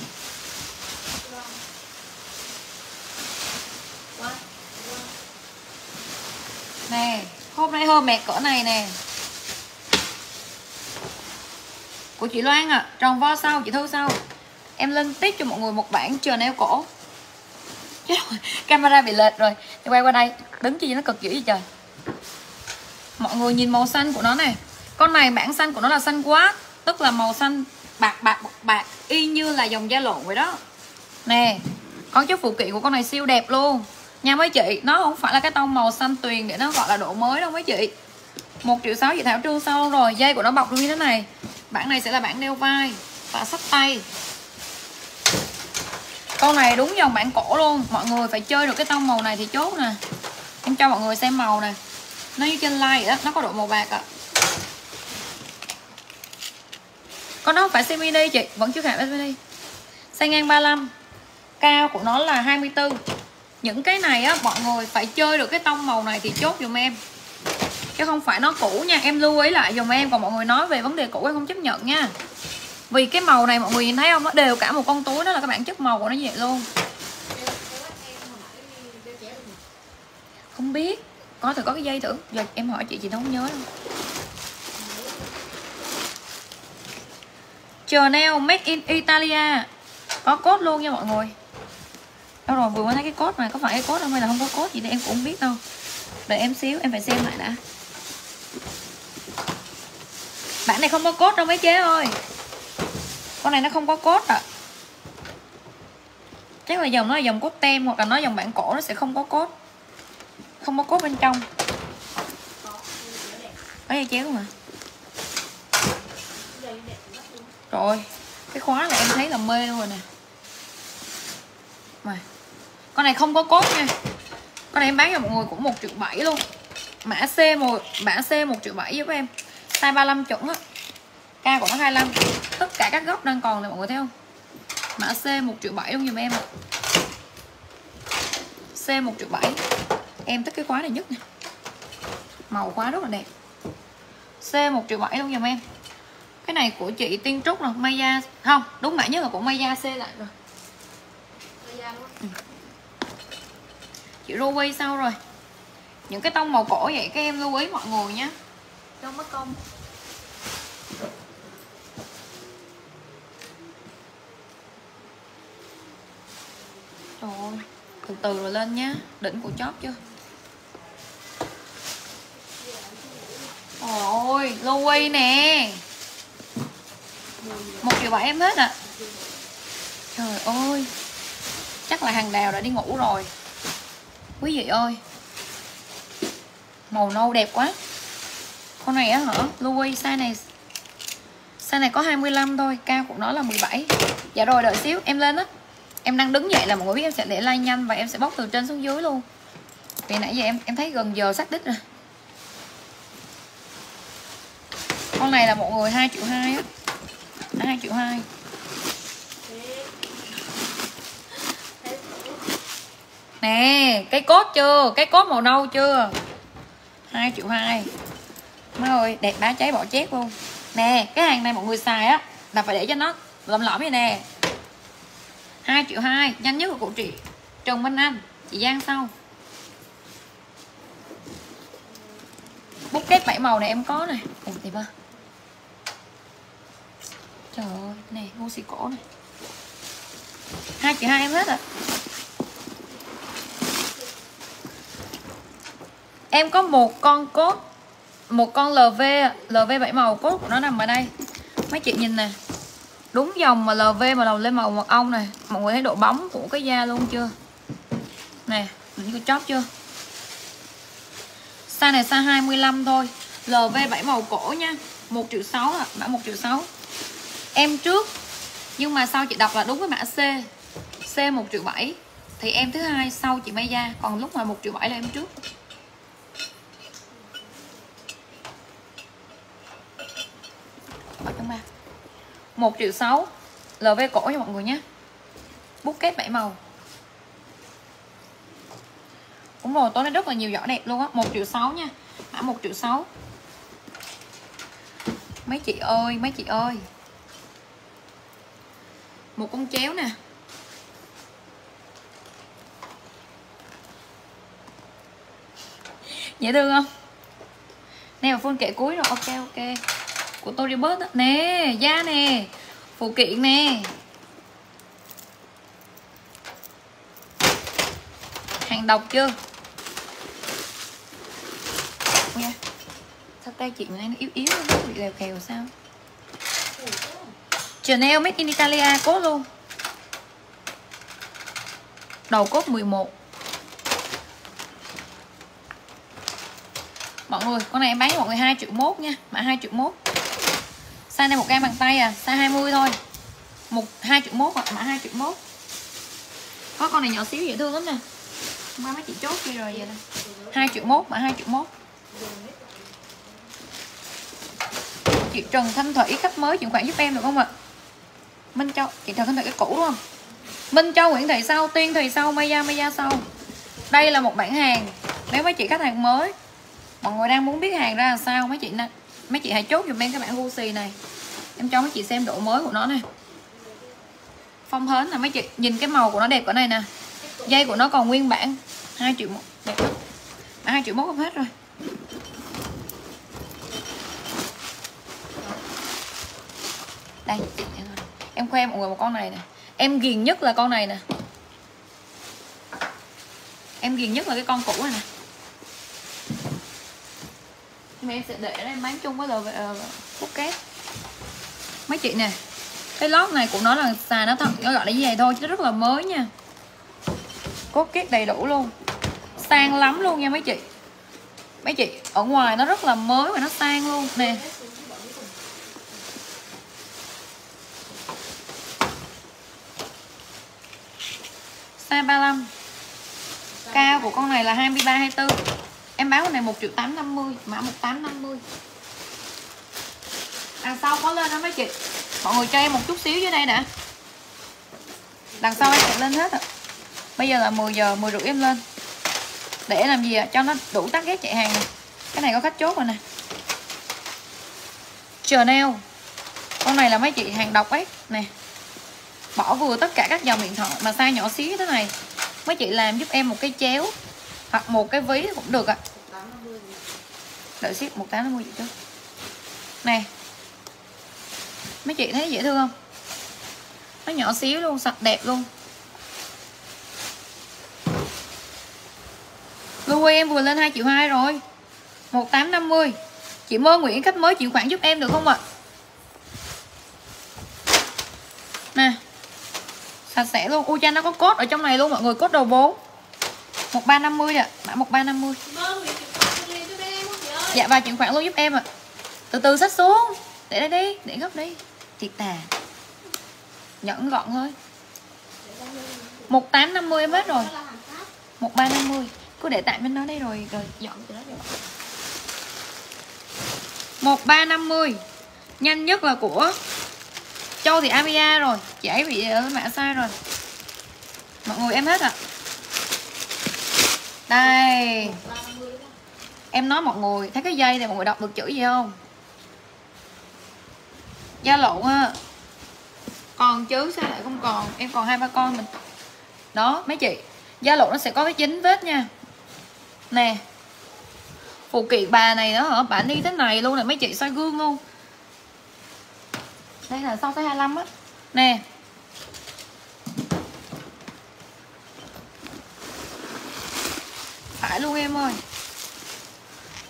Speaker 1: Nè, Hôm nay hôm mẹ cỡ này nè. Của chị Loan ạ à Tròn vo sau, chị Thư sau. Em lên tiếp cho mọi người một bản chờ nail cổ. Chết rồi Camera bị lệch rồi. Thì quay qua đây Đứng chi nó cực dữ vậy trời. Mọi người nhìn màu xanh của nó này. Con này bản xanh của nó là xanh quá tức là màu xanh bạc bạc bạc, bạc y như là dòng da lộn vậy đó. Nè con chút phụ kiện của con này siêu đẹp luôn. Nha mấy chị nó không phải là cái tông màu xanh tuyền để nó gọi là độ mới đâu mấy chị. Một triệu sáu chị thảo trương sau rồi dây của nó bọc như thế này. Bản này sẽ là bản đeo vai và sắt tay con này đúng dòng bản cổ luôn. Mọi người phải chơi được cái tông màu này thì chốt nè. Em cho mọi người xem màu nè. Nó như trên like vậy đó, nó có độ màu bạc ạ. À. con nó không phải size mini chị, vẫn chưa hẳn là mini. Size ngang 35 cao của nó là 24 những cái này á, mọi người phải chơi được cái tông màu này thì chốt dùm em. Chứ không phải nó cũ nha, em lưu ý lại dùm em, còn mọi người nói về vấn đề cũ em không chấp nhận nha vì cái màu này mọi người nhìn thấy không? Nó đều cả một con túi đó là các bạn chất màu của nó như vậy luôn. Không biết. Có thử có cái dây thử. Giờ em hỏi chị chị không nhớ đâu. Chanel Made in Italia. Có cốt luôn nha mọi người. Đâu rồi, vừa mới thấy cái cốt này Có phải cái cốt không hay là không có cốt gì đây em cũng không biết đâu. Đợi em xíu, em phải xem lại đã. Bản này không có cốt đâu mấy chế ơi. Con này nó không có cốt ạ. À. Chắc là dòng nó là dòng cốt tem Hoặc là nó dòng bản cổ, nó sẽ không có cốt. Không có cốt bên trong. Ở đây chéo mà. Rồi, cái khóa này em thấy là mê luôn rồi nè. Mà, con này không có cốt nha. Con này em bán cho mọi người cũng một triệu bảy luôn. Mã C một, mã C một triệu bảy giúp em. Size 35 chuẩn á. Ca của nó 25 tất cả các góc đang còn này mọi người thấy không? Mã C một triệu bảy luôn giùm em C một triệu bảy. Em thích cái khóa này nhất nè màu khóa rất là đẹp. C một triệu bảy luôn giùm em. Cái này của chị tiên trúc rồi maya không đúng mã nhất là của maya c lại rồi. Ừ. chị ruby sau rồi? Những cái tông màu cổ vậy các em lưu ý mọi người nhé. Cho mất công từ rồi lên nhá. Đỉnh của chóp chưa? Ôi Louis nè. Một triệu bảy em hết à trời ơi, chắc là hàng đào đã đi ngủ rồi. Quý vị ơi, màu nâu đẹp quá. Con này á hả? Louis size này size này có 25 thôi, cao của nó là 17 dạ rồi, đợi xíu, em lên á em đang đứng dậy là mọi người biết em sẽ để like nhanh và em sẽ bóc từ trên xuống dưới luôn. Vì nãy giờ em em thấy gần giờ xác đích rồi. Con này là mọi người 2 triệu 2 á. 2 triệu 2 nè, cái cốt chưa? Cái cốt màu nâu chưa? 2 triệu 2 Má ơi, đẹp bá cháy bỏ chét luôn. Nè, cái hàng này mọi người xài á, Là phải để cho nó lõm lõm vậy nè. 2 triệu 2 Nhanh nhất của cụ chị Trần Minh Anh, Chị Giang sau. Bút kết bảy màu này em có này. Ủa, đẹp à Trời ơi Nè ngu xì cổ này. 2 triệu 2 em hết rồi Em có một con cốt, một con LV LV bảy màu cốt của nó nằm ở đây. Mấy chị nhìn nè đúng dòng mà LV mà đầu lên màu mật ong này. Mọi người thấy độ bóng của cái da luôn chưa? Nè đỉnh có chóp chưa? Size này size 25 thôi. LV 7 màu cổ nha. 1 triệu 6 à, mã 1 triệu 6 em trước nhưng mà sau chị đọc là đúng với mã C. C 1 triệu 7 thì em thứ hai sau chị may da còn lúc mà 1 triệu 7 là em trước. Ở trong mặt 1 triệu 6 LV cổ nha mọi người nhé. Bút kết 7 màu. Cũng rồi, tối nay rất là nhiều giỏ đẹp luôn á. 1 triệu 6 nha. Mã 1 triệu 6 Mấy chị ơi, mấy chị ơi. Một con chéo nè. Dễ thương không? Nè, full kệ cuối rồi, ok ok của tôi đi đó. nè da nè phụ kiện nè. Hàng độc chưa? Nha da. sao tay chị này nó yếu yếu nó bị lèo kèo sao? Chanel Made in Italia cốt luôn. Đầu cốt 11 Mọi người, con này em bán mọi người 2 triệu mốt nha Mã 2 triệu mốt. Size này một gram bằng tay à Size 20 thôi. Một hai triệu mốt à, mã 2 triệu mốt. Có con này nhỏ xíu dễ thương lắm nè. Hôm mấy chị chốt kia rồi vậy nè. 2 triệu mốt mã 2 triệu mốt. Chị Trần Thanh Thủy khách mới chuyển khoản giúp em được không ạ? Minh Châu Chị Trần Thanh Thủy cái cũ đúng không? Minh Châu Nguyễn Thị sau Tiên Thị sau Maya Maya sau. Đây là một bản hàng. Nếu mấy chị khách hàng mới Mọi người đang muốn biết hàng ra làm sao mấy chị nè mấy chị hãy chốt dùm em cái bản Gucci này. Em cho mấy chị xem độ mới của nó nè. Phong hến là mấy chị nhìn cái màu của nó đẹp ở này nè. Dây của nó còn nguyên bản. Hai triệu một, đẹp lắm. À, hai triệu mốt không hết rồi. Đây em khoe mọi người một con này nè. Em ghiền nhất là con này nè. Em ghiền nhất là cái con cũ này nè nhưng mà em sẽ để em bán chung với đồ ờ, phút két. Mấy chị nè, cái lót này của nó là xài nó thật, nó gọi là như vậy thôi, chứ rất là mới nha. Cốt két đầy đủ luôn, sang lắm luôn nha mấy chị. Mấy chị, ở ngoài nó rất là mới và nó sang luôn, nè. Size 35 cao của con này là 23 24 em bán con này 1 triệu 850 mã 1850 đằng sau có lên đó mấy chị? Mọi người cho em một chút xíu dưới đây nè. Đằng sau em sẽ lên hết rồi bây giờ là 10 giờ 10 rưỡi em lên. Để làm gì à? cho nó đủ tắt ghét chạy hàng. Này. cái này có khách chốt rồi nè. Chanel. Con này là mấy chị hàng độc ấy. Nè. Bỏ vừa tất cả các dòng điện thoại mà size nhỏ xíu thế này. Mấy chị làm giúp em một cái chéo hoặc một cái ví cũng được ạ đợi ship 1850 chị chứ? Này mấy chị thấy dễ thương không? Nó nhỏ xíu luôn, sạch đẹp luôn. Louis em vừa lên 2 triệu 2 rồi. 1850 Chị Mơ Nguyễn khách mới chịu khoản giúp em được không ạ? Nè. Sạch sẽ luôn. U cha nó có cốt ở trong này luôn, mọi người. Cốt đầu bố 1350 ạ. À. Mã 1350
Speaker 2: Mơ Nguyễn chuyển khoản cho liền cho em không chị ơi
Speaker 1: Dạ và chuyển khoản luôn giúp em ạ. Từ từ xách xuống. Để đây đi, Để gấp đi. Thiệt tà. Nhẫn gọn thôi. 1850 em hết rồi.
Speaker 2: Một ba năm mươi.
Speaker 1: 1350 Cứ để tạm bên đó đây rồi Rồi dọn từ đó cho bạn 1350 Nhanh nhất là của Châu thì Avia rồi. Chị ấy bị ở mã sai rồi. Mọi người, em hết ạ. Đây. Em nói mọi người, Thấy cái dây này mọi người đọc được chữ gì không? Da lộn á, Còn chứ, sao lại không còn? Em còn hai ba con mình. Đó, mấy chị Da lộn nó sẽ có cái chín vết nha. Nè, Phụ kiện bà này đó hả? Bà đi thế này luôn nè, mấy chị soi gương luôn. Đây là sau tới 25 á. Nè. Phải luôn em ơi.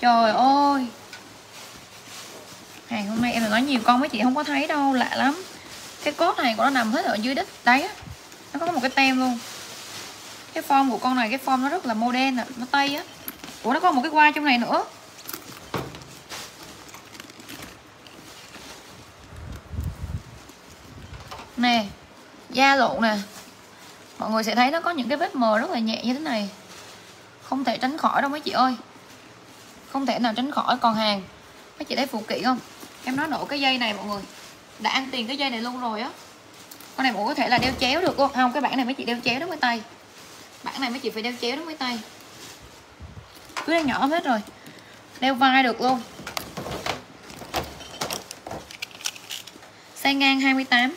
Speaker 1: Trời ơi. Hàng hôm nay em nói nhiều, con mấy chị không có thấy đâu, Lạ lắm. Cái cốt này của nó nằm hết ở dưới đất Đấy Nó có một cái tem luôn. Cái form của con này, Cái form nó rất là modern à Nó tây á. Ủa, nó có một cái quai trong này nữa. Nè, Da lộn nè. Mọi người sẽ thấy nó có những cái vết mờ rất là nhẹ như thế này. Không thể tránh khỏi đâu mấy chị ơi. Không thể nào tránh khỏi. Còn hàng Mấy chị thấy phụ kiện không? Em nói nổ cái dây này mọi người. Đã ăn tiền cái dây này luôn rồi á. Con này cũng có thể là đeo chéo được không? Không, cái bản này mấy chị đeo chéo đó với tay. Bản này mấy chị phải đeo chéo đó với tay. Cứ đang nhỏ hết rồi. Đeo vai được luôn. Size ngang 28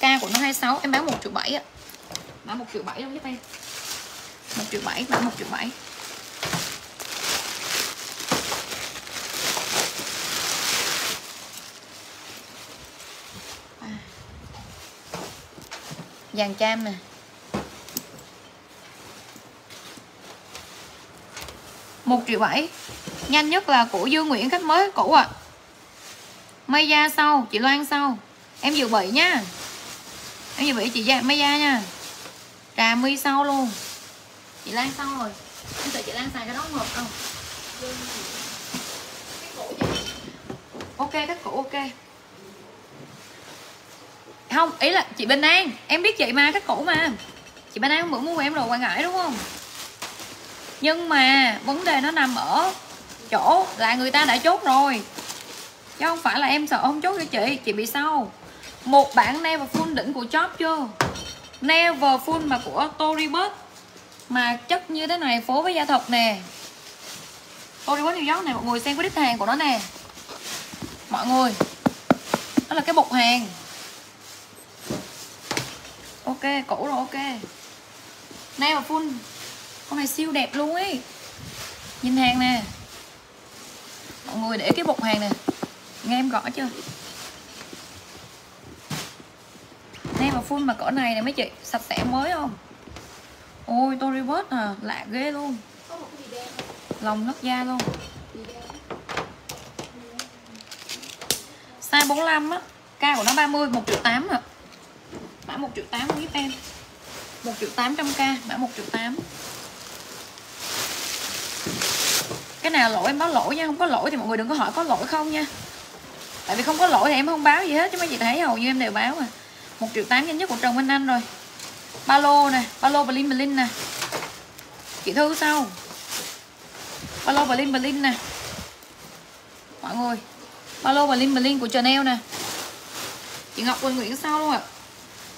Speaker 1: Ca của nó 26 Em bán 1 triệu 7 á Bán 1 triệu 7 đâu giúp em 1 triệu 7 bán 1 triệu 7 Vàng cam nè. Một triệu bảy. Nhanh nhất là của Dương Nguyễn khách mới cũ ạ. À. Mây da sau Chị Loan sau. Em dự bị nha. Em dự bị chị da, Mây da nha. Trà mi sau luôn. Chị Lan sau rồi. Em sợ chị Lan xài cái đó không? Ok các cũ ok. Không, ý là chị Bình An, Em biết chị mà các cũ mà. Chị Bình An không bữa mua của em rồi quan ngại đúng không? Nhưng mà vấn đề nó nằm ở chỗ là người ta đã chốt rồi. Chứ không phải là em sợ không chốt cho chị chị bị sao? Một bản never full đỉnh của chóp chưa? Never full mà của toribus mà chất như thế này phố với da thật nè. Toribus New York này, mọi người xem cái đít hàng của nó nè. Mọi người, đó là cái bột hàng ok cũ rồi ok. Never full con này siêu đẹp luôn ấy. Nhìn hàng nè. Mọi người để cái bột hàng nè. Nghe em gõ chưa? Nè mà full mà cỡ này nè mấy chị, sạch sẽ mới không? Ôi Tory Burch à lạ ghê luôn. Lòng nấc da luôn. Size 45 á, cao của nó 30 1 triệu 8 à mã 1 triệu 8 giúp em. 1 triệu 800k mã 1 triệu 8 cái nào lỗi em báo lỗi nha, không có lỗi thì mọi người đừng có hỏi có lỗi không nha. Tại vì không có lỗi thì em không báo gì hết, chứ mấy chị thấy hầu như em đều báo à. Một triệu tám nhanh nhất của trần minh anh rồi. Ba lô nè, ba lô berlin berlin nè. Chị thư sau ba lô berlin berlin nè. Mọi người, ba lô berlin berlin của chanel nè. Chị ngọc quỳnh nguyễn sau luôn ạ? à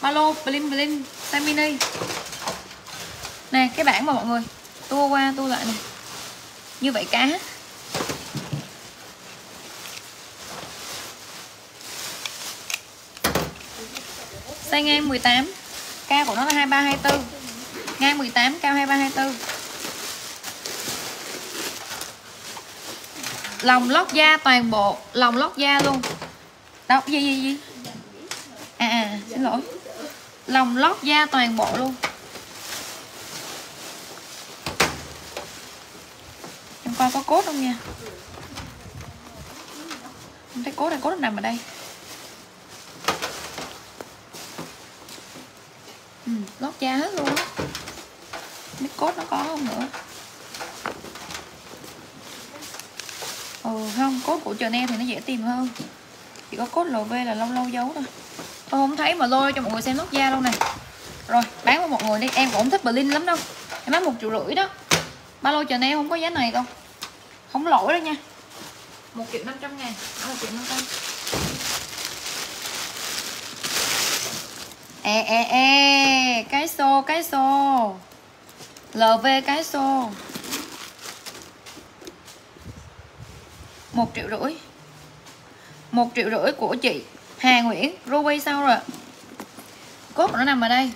Speaker 1: ba lô berlin berlin size mini nè cái bảng mà mọi người tua qua tua lại nè. Như vậy cá. Size ngang 18 cao của nó là 2324 ngang 18 cao 2324 lòng lót da toàn bộ lòng lót da luôn. Đâu gì gì gì? À, à xin lỗi lòng lót da toàn bộ luôn. Em coi có cốt không nha. Em thấy cốt này cốt nằm ở đây. Ừ, lót da hết luôn á. Biết cốt nó có không nữa. Ừ không cốt của Chanel thì nó dễ tìm hơn. Chỉ có cốt LV là lâu lâu giấu thôi tôi không thấy mà lôi cho mọi người xem lót da luôn nè. Rồi, bán cho mọi người đi. Em cũng không thích Berlin lắm đâu. Em bán một triệu rưỡi đó. Ba lô Chanel không có giá này đâu. Không lỗi đâu nha. Một triệu năm trăm ngàn. Một triệu năm trăm. Ê ê ê cái xô cái xô. Lv cái xô. Một triệu rưỡi. Một triệu rưỡi của chị. Hà Nguyễn, Ruby sao rồi cốt nó nằm ở đây.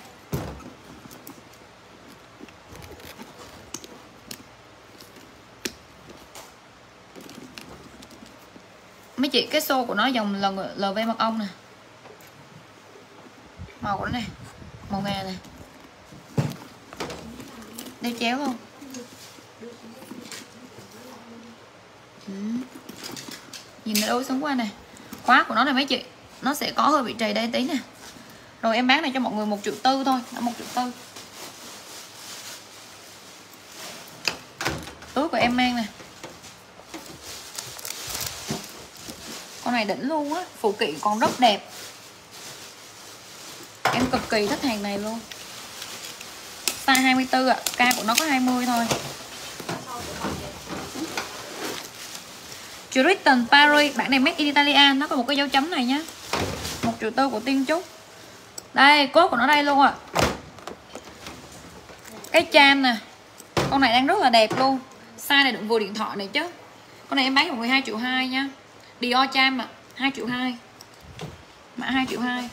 Speaker 1: Mấy chị, cái xô của nó dòng LV mật ong nè. Màu của nó này màu ngà này đeo chéo không? Ừ. nhìn nó đôi xuống qua này khóa của nó này mấy chị nó sẽ có hơi bị trầy đây tí nè. Rồi em bán này cho mọi người một triệu tư thôi một triệu tư. Túi của em mang nè. Con này đỉnh luôn á, phụ kiện còn rất đẹp. Em cực kỳ thích hàng này luôn. Size 24 ạ, ca của nó có 20 thôi. Triton Paris, bản này made in Italia, nó có một cái dấu chấm này nhá chủ triệu tư của tiên trúc. Đây, cốt của nó đây luôn ạ. À. cái chan nè. Con này đang rất là đẹp luôn. Size này đựng vừa điện thoại này chứ. Con này em bán được 12 triệu 2 nha. Dior cham ạ. 2 triệu 2 mã 2 triệu 2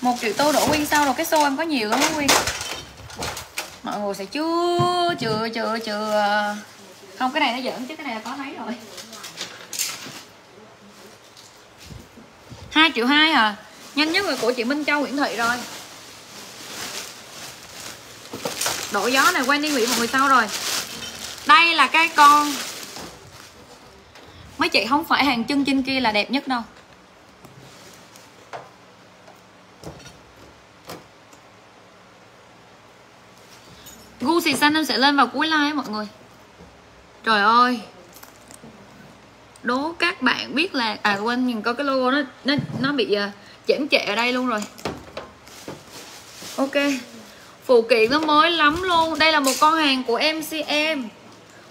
Speaker 1: một triệu tư đổ nguyên sau rồi, cái xô em có nhiều lắm đó Quyên mọi người sẽ chưa chưa chưa chưa không, cái này nó giỡn chứ, cái này là có thấy rồi. Hai triệu hai à? Nhanh nhất là của chị Minh Châu, Nguyễn Thị rồi. Độ gió này quen đi Nguyễn một người sau rồi. Đây là cái con. Mấy chị không phải hàng chân trên kia là đẹp nhất đâu. Gu xì xanh, em sẽ lên vào cuối like mọi người trời ơi. Đố các bạn biết là à quên nhìn có cái logo nó nó nó bị ờ, uh, chễm trệ ở đây luôn rồi. Ok. Phụ kiện nó mới lắm luôn. Đây là một con hàng của MCM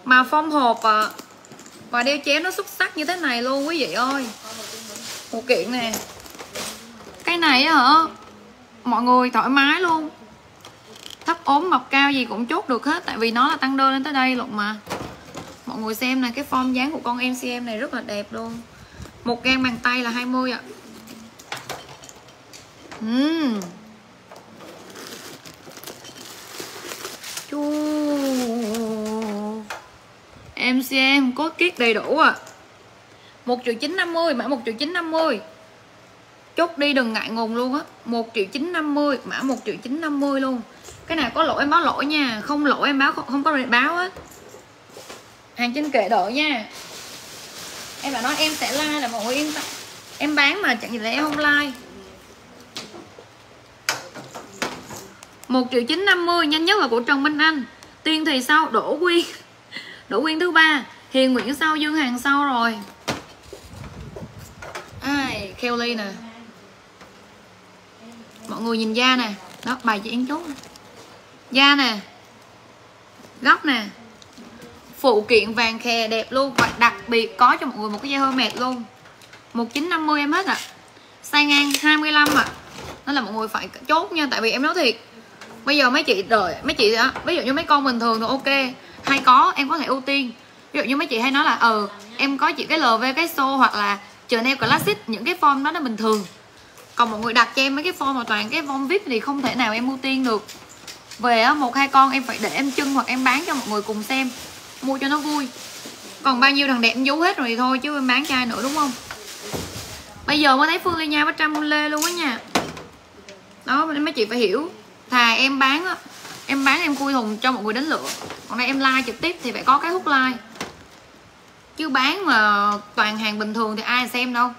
Speaker 1: mà phong hộp à, và đeo chéo nó xuất sắc như thế này luôn quý vị ơi. Phụ kiện nè. Cái này hả? Mọi người thoải mái luôn. Thấp ốm mập cao gì cũng chốt được hết tại vì nó là tăng đơn lên tới đây luôn mà mọi người xem này cái form dáng của con em này rất là đẹp luôn. Một gang bàn tay là 20 ạ. Uhm. Chú. em có kiết đầy đủ ạ. Một triệu chín năm mươi mã một triệu chín năm mươi. Chốt đi đừng ngại ngùng luôn á. Một triệu chín năm mươi mã một triệu chín năm mươi luôn. Cái này có lỗi em báo lỗi nha không lỗi em báo không, không có báo á hàng trên kệ đợi nha. Em bảo nói em sẽ like là mọi người yên tâm. Em bán mà, chẳng gì là em không like. Một triệu chín năm mươi, nhanh nhất là của Trần Minh Anh. Tiên thì sau Đỗ Quyên. Đỗ Quyên thứ ba. Hiền Nguyễn sau, Dương Hàng sau rồi. Ai Kelly nè. Mọi người nhìn da nè. Đó, bài chị Yến chốt da nè. Góc nè phụ kiện vàng khè đẹp luôn và đặc biệt có cho mọi người một cái dây hơi mệt luôn. 1950 em hết ạ. À. size ngang 25 ạ. À. nên là mọi người phải chốt nha, tại vì em nói thiệt, bây giờ mấy chị đợi, mấy chị đó ví dụ như mấy con bình thường thì ok, hay có, em có thể ưu tiên. Ví dụ như mấy chị hay nói là ừ em có chỉ cái lv cái xô hoặc là Chanel Classic, những cái form đó nó bình thường. Còn mọi người đặt cho em mấy cái form mà toàn cái form vip thì không thể nào em ưu tiên được. Về á, một hai con em phải để em trưng hoặc em bán cho mọi người cùng xem mua cho nó vui. Còn bao nhiêu thằng đẹp em hết rồi thì thôi chứ em bán chai nữa đúng không? Bây giờ mới thấy phương lê nha bắt trăm lê luôn á nha. Đó, mấy chị phải hiểu. Thà em bán á, em bán em khui thùng cho mọi người đến lựa còn đây em like trực tiếp thì phải có cái hút like. Chứ bán mà toàn hàng bình thường thì ai xem đâu.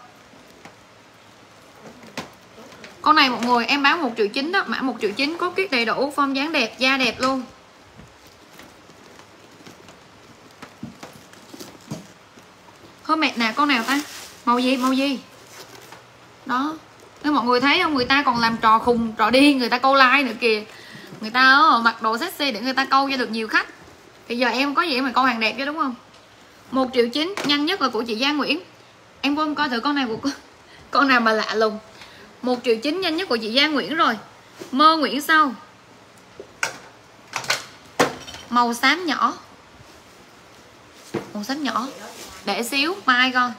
Speaker 1: Con này một người, em bán một triệu chín đó, mã một triệu chín có kiết đầy đủ, form dáng đẹp, da đẹp luôn. Thôi mệt nè, con nào ta? Màu gì màu gì? Đó. Nếu mọi người thấy không, Người ta còn làm trò khùng, trò đi Người ta câu like nữa kìa. Người ta ờ, mặc đồ sexy để người ta câu cho được nhiều khách. Thì giờ em có gì mà câu hàng đẹp chứ, đúng không? Một triệu chín, Nhanh nhất là của chị Giang Nguyễn. Em quên coi thử con này của con Con nào mà lạ lùng. Một triệu chín nhanh nhất của chị Giang Nguyễn rồi. Mơ Nguyễn sau. Màu xám nhỏ. Màu xám nhỏ để xíu, mai coi.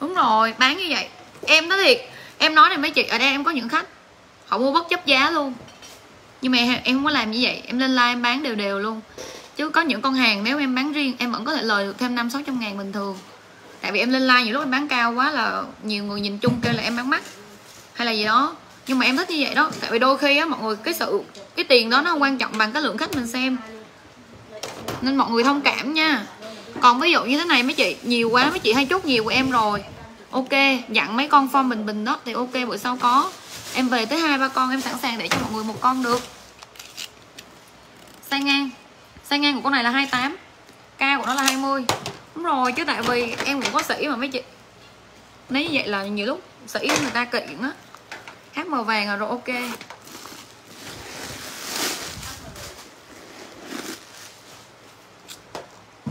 Speaker 1: Đúng rồi, bán như vậy. Em nói thiệt, em nói này mấy chị, ở đây em có những khách. Họ mua bất chấp giá luôn. Nhưng mà em không có làm như vậy, em lên like em bán đều đều luôn. Chứ có những con hàng nếu em bán riêng, em vẫn có thể lời được thêm năm, sáu trăm ngàn bình thường. Tại vì em lên like nhiều lúc em bán cao quá là nhiều người nhìn chung kêu là em bán mắc, hay là gì đó. Nhưng mà em thích như vậy đó. Tại vì đôi khi á, mọi người, cái sự, cái tiền đó nó quan trọng bằng cái lượng khách mình xem nên mọi người thông cảm nha. Còn ví dụ như thế này mấy chị, nhiều quá, mấy chị hay chốt nhiều của em rồi. Ok, dặn mấy con form bình bình đó, thì ok, bữa sau có. Em về tới hai, ba con em sẵn sàng để cho mọi người một con được. Sai ngang. Sai ngang của con này là 28 cao của nó là 20 đúng rồi, chứ tại vì em cũng có sĩ mà mấy chị. Nếu như vậy là nhiều lúc sĩ người ta kiện á. Khác màu vàng rồi, ok.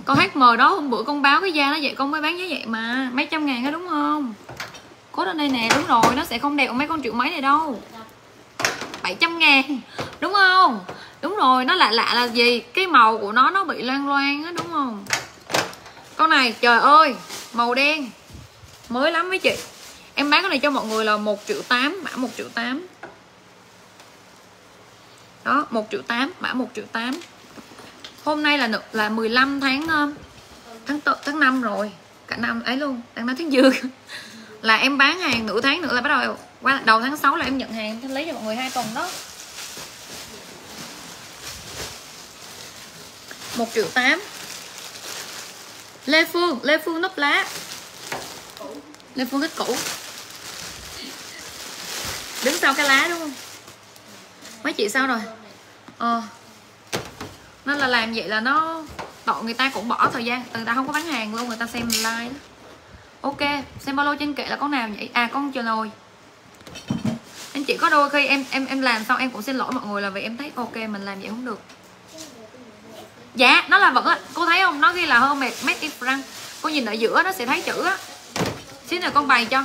Speaker 1: Con HM đó, hôm bữa con báo cái da nó vậy, con mới bán giá vậy mà. Mấy trăm ngàn đó đúng không? Cốt ở đây nè, đúng rồi, nó sẽ không đẹp mấy con triệu mấy này đâu. 700 ngàn, đúng không? Đúng rồi, nó lạ lạ là gì? Cái màu của nó nó bị loang loang á, đúng không? Con này, trời ơi, màu đen. Mới lắm mấy chị. Em bán cái này cho mọi người là một triệu tám, mã một triệu tám. Đó, một triệu tám, mã một triệu tám hôm nay là là 15 tháng ờ, tháng tháng 5 rồi. Cả năm ấy luôn, đang nói tháng dư là em bán hàng nửa tháng nữa là bắt đầu, qua đầu tháng 6 là em nhận hàng, em lấy cho mọi người hai tuần đó. Một triệu tám. Lê Phương Lê Phương nấp lá. Lê Phương thích cũ đứng sau cái lá đúng không? Mấy chị sao rồi? Ờ nên là làm vậy là nó tội người ta cũng bỏ thời gian. Người ta không có bán hàng luôn, người ta xem like ok, xem bao lô trên kệ là con nào vậy à con chờ nồi. Anh chị có đôi khi em em em làm xong em cũng xin lỗi mọi người là vì em thấy ok, mình làm vậy không được. Dạ nó là vẫn á. Cô thấy không? Nó ghi là hơn mệt made in France. Cô nhìn ở giữa nó sẽ thấy chữ á. Xíu nữa con bày cho.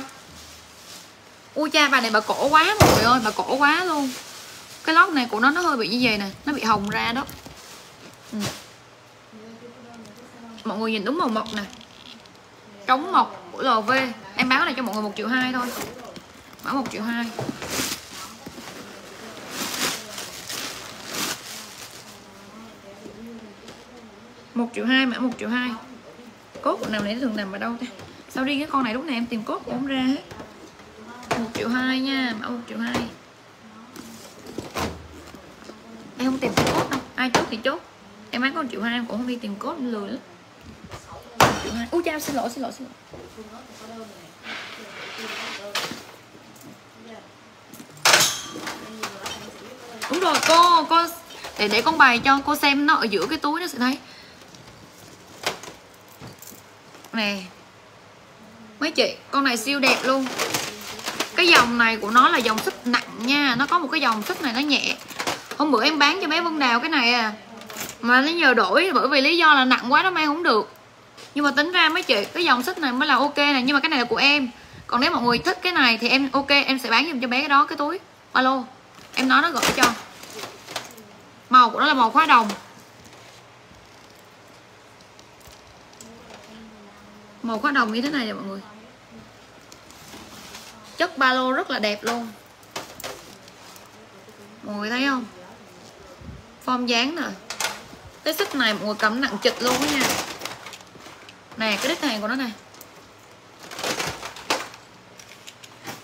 Speaker 1: U cha, bà này bà cổ quá mọi người ơi, bà cổ quá luôn. Cái lót này của nó nó hơi bị như vậy nè, nó bị hồng ra đó ừ. mọi người nhìn đúng màu mộc nè. Trống mộc của LV em báo này cho mọi người một triệu hai thôi. Mã một triệu hai. Một triệu hai, mã một triệu hai. Cốt của nào này thường nằm ở đâu ta? Sao đi cái con này lúc này em tìm cốt cũng ra hết. Một triệu hai nha, mã một triệu hai. Em không tìm cốt đâu. Ai chốt thì chốt em bán con triệu hai em cũng không đi tìm cốt lười lắm. Triệu hai ui chao xin lỗi xin lỗi xin lỗi. Đúng rồi cô cô để để con bài cho cô xem nó ở giữa cái túi nó sẽ thấy. Nè. Mấy chị con này siêu đẹp luôn. Cái dòng này của nó là dòng xích nặng nha. Nó có một cái dòng xích này nó nhẹ. Hôm bữa em bán cho bé Vân Đào cái này à mà nó nhờ đổi, bởi vì lý do là nặng quá nó mang không được. Nhưng mà tính ra mấy chị, cái dòng xích này mới là ok này nhưng mà cái này là của em. Còn nếu mọi người thích cái này thì em, ok, em sẽ bán giùm cho bé cái đó, cái túi. Alo, em nói nó gửi cho. Màu của nó là màu khóa đồng. Màu khóa đồng như thế này nè mọi người. Chất ba lô rất là đẹp luôn. Mọi người thấy không? Form dáng nè cái xích này mọi người cầm nặng chịch luôn á nha. Nè, cái đít hàng của nó nè.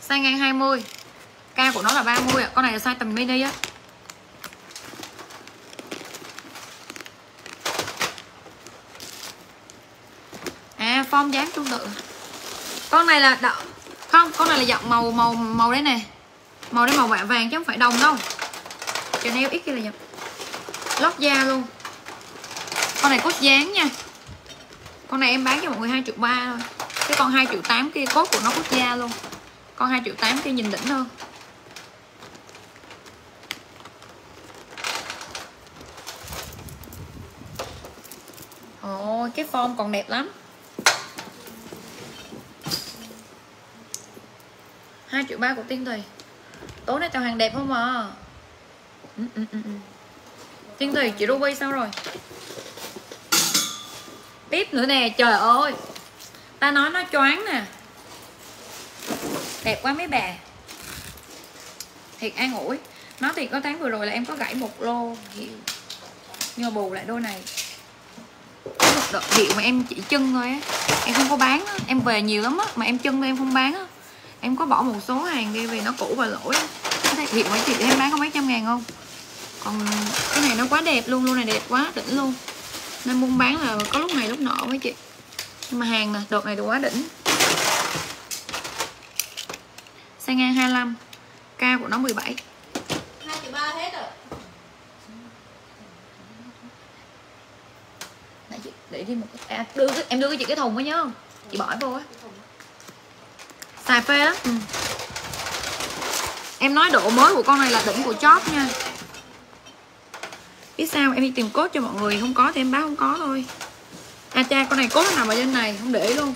Speaker 1: Size ngang 20 cao của nó là 30 ạ. Con này là size tầm mini á. À form dáng tương tự. Con này là đậu không, con này là giọng màu màu màu đấy nè. Màu đấy màu vàng vàng chứ không phải đồng đâu. Chanel ít cái là dọc lót da luôn con này cốt dáng nha. Con này em bán cho mọi người hai triệu ba thôi. Cái con 2 triệu 8 kia cốt của nó cốt da luôn. Con 2 triệu 8 kia nhìn đỉnh hơn. Ôi cái form còn đẹp lắm. 2 triệu ba của Tiên Thùy Tối nay chào hàng đẹp không à? Ừ, ừ. ừ. ừ. Tiên Thùy chị Ruby sao rồi? Tiếp nữa nè, trời ơi. Ta nói nó choáng nè. Đẹp quá mấy bà. Thiệt an ủi. Nói thì có tháng vừa rồi là em có gãy một lô. Hiệu Nhưng mà bù lại đôi này. Có một đợt hiệu mà em chỉ chân thôi á. Em không có bán á. Em về nhiều lắm á, Mà em chân thôi em không bán á. Em có bỏ một số hàng đi vì nó cũ và lỗi á. Hiệu mấy chị em bán có mấy trăm ngàn không? Còn cái này nó quá đẹp luôn luôn này đẹp quá, đỉnh luôn nên buôn bán là có lúc này lúc nọ với chị. Nhưng mà hàng nè đợt này thì quá đỉnh. Size ngang 25 cao của nó 17
Speaker 2: 2 triệu 3 hết rồi.
Speaker 1: Để, chị, để đi một à, đưa cái, em đưa cái chị cái thùng mới nhớ không? Chị bỏ vô á. Xài phê lắm ừ. em nói độ mới của con này là đỉnh của chóp nha biết sao, em đi tìm cốt cho mọi người, không có thì em báo không có thôi. À cha, con này cốt nằm ở trên này, không để ý luôn.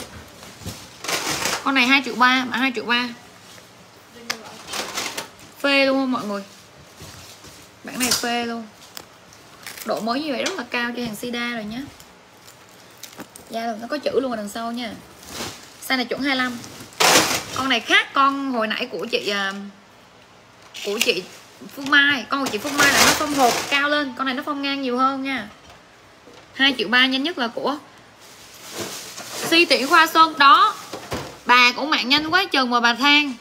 Speaker 1: Con này 2 triệu ba mà hai triệu ba. Phê luôn không, mọi người? Bản này phê luôn. Độ mới như vậy rất là cao cho hàng sida rồi nhé da dạ, rồi, nó có chữ luôn ở đằng sau nha. Size này chuẩn 25 con này khác con hồi nãy của chị à, của chị Phương Mai, con của chị Phương Mai là nó phong hộp cao lên. Con này nó phong ngang nhiều hơn nha. 2 triệu ba nhanh nhất là của si tuyển khoa sơn. Đó, bà cũng mạng nhanh quá chừng mà bà than.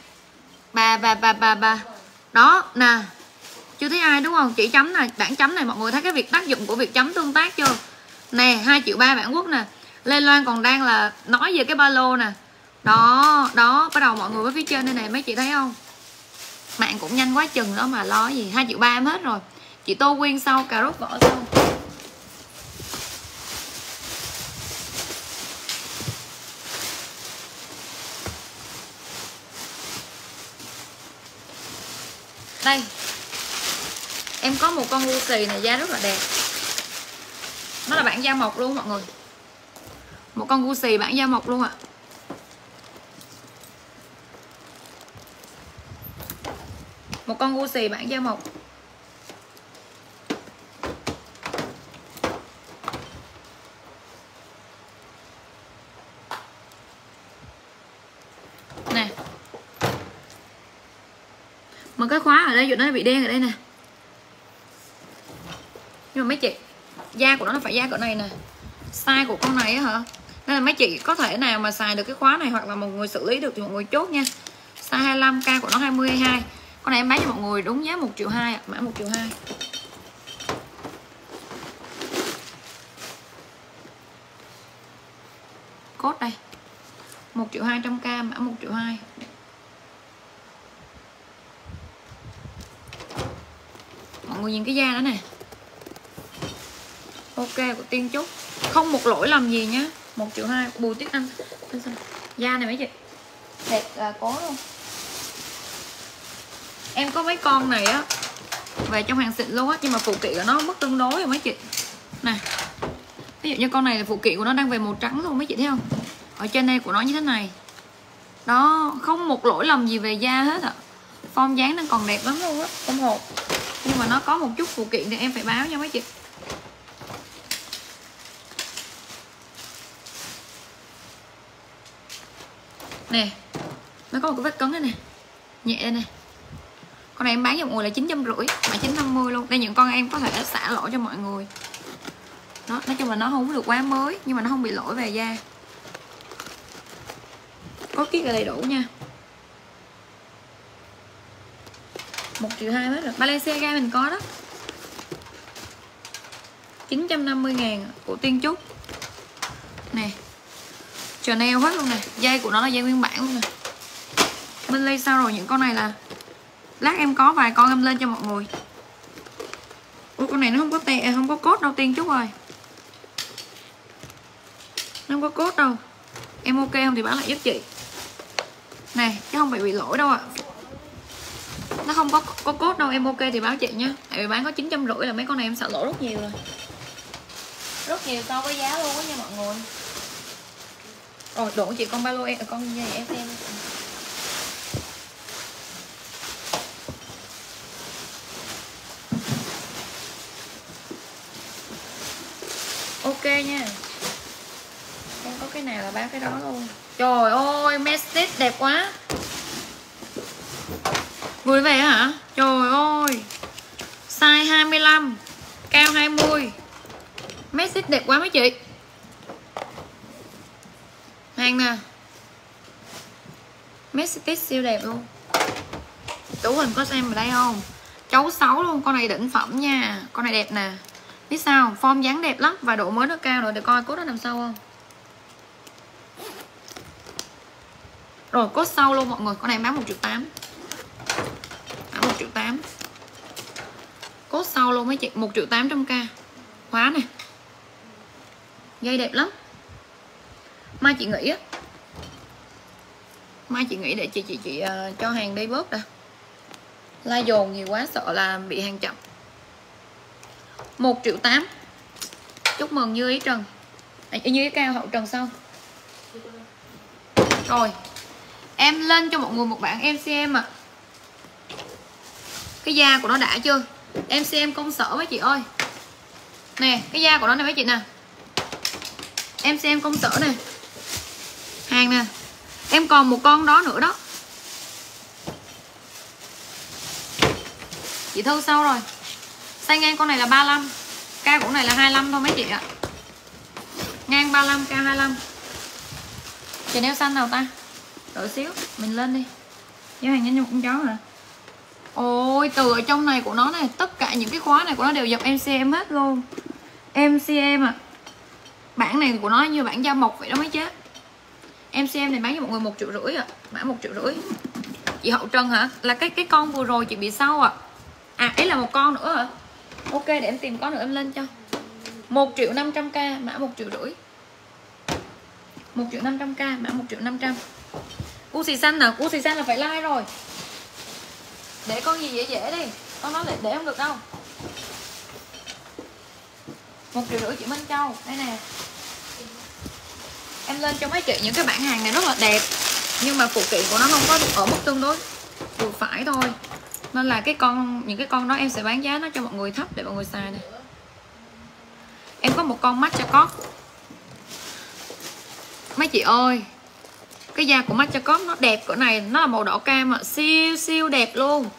Speaker 1: Bà bà bà bà bà. Đó, nè. Chưa thấy ai đúng không? Chỉ chấm này, bảng chấm này mọi người thấy cái việc tác dụng của việc chấm tương tác chưa? Nè 2 triệu ba bản quốc nè. Lê loan còn đang là nói về cái ba lô nè. Đó đó, bắt đầu mọi người với phía trên đây này mấy chị thấy không? Mạng cũng nhanh quá chừng đó mà lo gì. Hai triệu ba em hết rồi. Chị tô quyên sau, cà rốt vỏ sau. Đây. Em có một con lu xì này, da rất là đẹp. Nó là bản da mộc luôn, mọi người. Một con gu xì bản da mộc luôn ạ. à. Một con gucci xì bản da mộc nè. Một cái khóa ở đây nó bị đen ở đây nè. Nhưng mà mấy chị, da của nó phải da cỡ này nè. Size của con này á hả? Nên là mấy chị có thể nào mà xài được cái khóa này hoặc là một người xử lý được thì một người chốt nha. Size 25 k của nó 20 22 con này em bán cho mọi người đúng giá 1 triệu 2 ạ, mã 1 triệu 2 cốt đây. 1 triệu 200k mã 1 triệu 2 mọi người nhìn cái da đó nè. Ok, của tiên trúc không một lỗi làm gì nhá. 1 triệu 2 bùi tiết anh. Da này mấy chị? Đẹp là có luôn em có mấy con này á, về trong hàng xịn luôn á, nhưng mà phụ kiện của nó mất tương đối rồi mấy chị. Nè, ví dụ như con này là phụ kiện của nó đang về màu trắng luôn, mấy chị thấy không? Ở trên đây của nó như thế này. Đó, không một lỗi lầm gì về da hết ạ. À. form dáng nó còn đẹp lắm luôn á, không hộp. Nhưng mà nó có một chút phụ kiện thì em phải báo nha mấy chị. Nè, nó có một cái vết cấn đây nè, nhẹ đây nè con này em bán cho mọi người là chín trăm rưỡi, mà chín năm mươi luôn. Đây, những con em có thể xả lỗi cho mọi người. Đó, nói chung là nó không được quá mới, nhưng mà nó không bị lỗi về da. Có kiết là đầy đủ nha. Một triệu hai hết rồi. Balenciaga mình có đó. 950 ngàn của Tiên Trúc. Nè, Chanel hết luôn nè. Dây của nó là dây nguyên bản luôn nè. Minh ly sao rồi? Những con này là Lát em có vài con em lên cho mọi người. Ui con này nó không có tè, à, không có cốt đâu Tiên chút rồi. Nó không có cốt đâu. Em ok không thì bán lại giúp chị. Này chứ không phải bị lỗi đâu ạ. À. Nó không có có cốt đâu em ok thì báo chị nhé. Tại vì bán có 950 là mấy con này em sợ lỗ rất nhiều rồi. Rất nhiều so với giá luôn á nha mọi người. Rồi đổ chị con ba lô em con gì em xem. Ok nha. Em có cái nào là bán cái đó luôn. Trời ơi message đẹp quá. Gửi về hả? Trời ơi. Size 25 Cao 20 Message đẹp quá mấy chị. Hàng nè. Message siêu đẹp luôn. Tú hình có xem ở đây không? Chấu 6 luôn Con này đỉnh phẩm nha. Con này đẹp nè Biết sao Form dáng đẹp lắm Và độ mới nó cao rồi Để coi cốt nó nằm sâu không? Rồi cốt sâu luôn mọi người. Con này bán một triệu tám, Bán 1 triệu tám. Cốt sâu luôn mấy chị. Một triệu 800k Khóa này. Dây đẹp lắm. Mai chị nghĩ á. Mai chị nghĩ để chị chị chị uh, cho hàng đi bớt đã. La dồn nhiều quá sợ là bị hàng chậm một triệu tám. Chúc mừng như ý trần. À, như ý cao hậu trần sau rồi em lên cho mọi người một bản mcm à cái da của nó đã chưa? Mcm công sở mấy chị ơi. Nè cái da của nó này mấy chị nè. Em xem công sở này hàng nè. Em còn một con đó nữa đó. Chị thư sau rồi? Tay ngang con này là 35 cao của này là 25 thôi mấy chị ạ. Ngang 35 cao 25 chị đeo xanh nào ta? Đợi xíu, mình lên đi. Giá hàng nhanh con chó hả? Ôi, từ ở trong này của nó này, tất cả những cái khóa này của nó đều dập mcm hết luôn. Mcm à. Bản này của nó như bản da mộc vậy đó mấy chết em này bán cho mọi người một triệu rưỡi à mã một triệu rưỡi. Chị hậu trần hả? Là cái cái con vừa rồi chị bị sau à à ấy là một con nữa hả? Ok để em tìm con nữa em lên cho. Một triệu năm trăm k mã một triệu rưỡi. Một triệu năm trăm k mã một triệu năm trăm. Cu xì xanh nào cu xì xanh là phải like rồi. Để con gì dễ dễ đi con nói để, để không được đâu. Một triệu rưỡi chị Minh Châu đây nè. Em lên cho mấy chị những cái bản hàng này rất là đẹp nhưng mà phụ kiện của nó không có ở mức tương đối. Vừa phải thôi nên là cái con, những cái con đó em sẽ bán giá nó cho mọi người thấp để mọi người xài nè. Em có một con matcha cót mấy chị ơi, cái da của matcha cót nó đẹp, cỡ này nó là màu đỏ cam ạ. Siêu siêu đẹp luôn.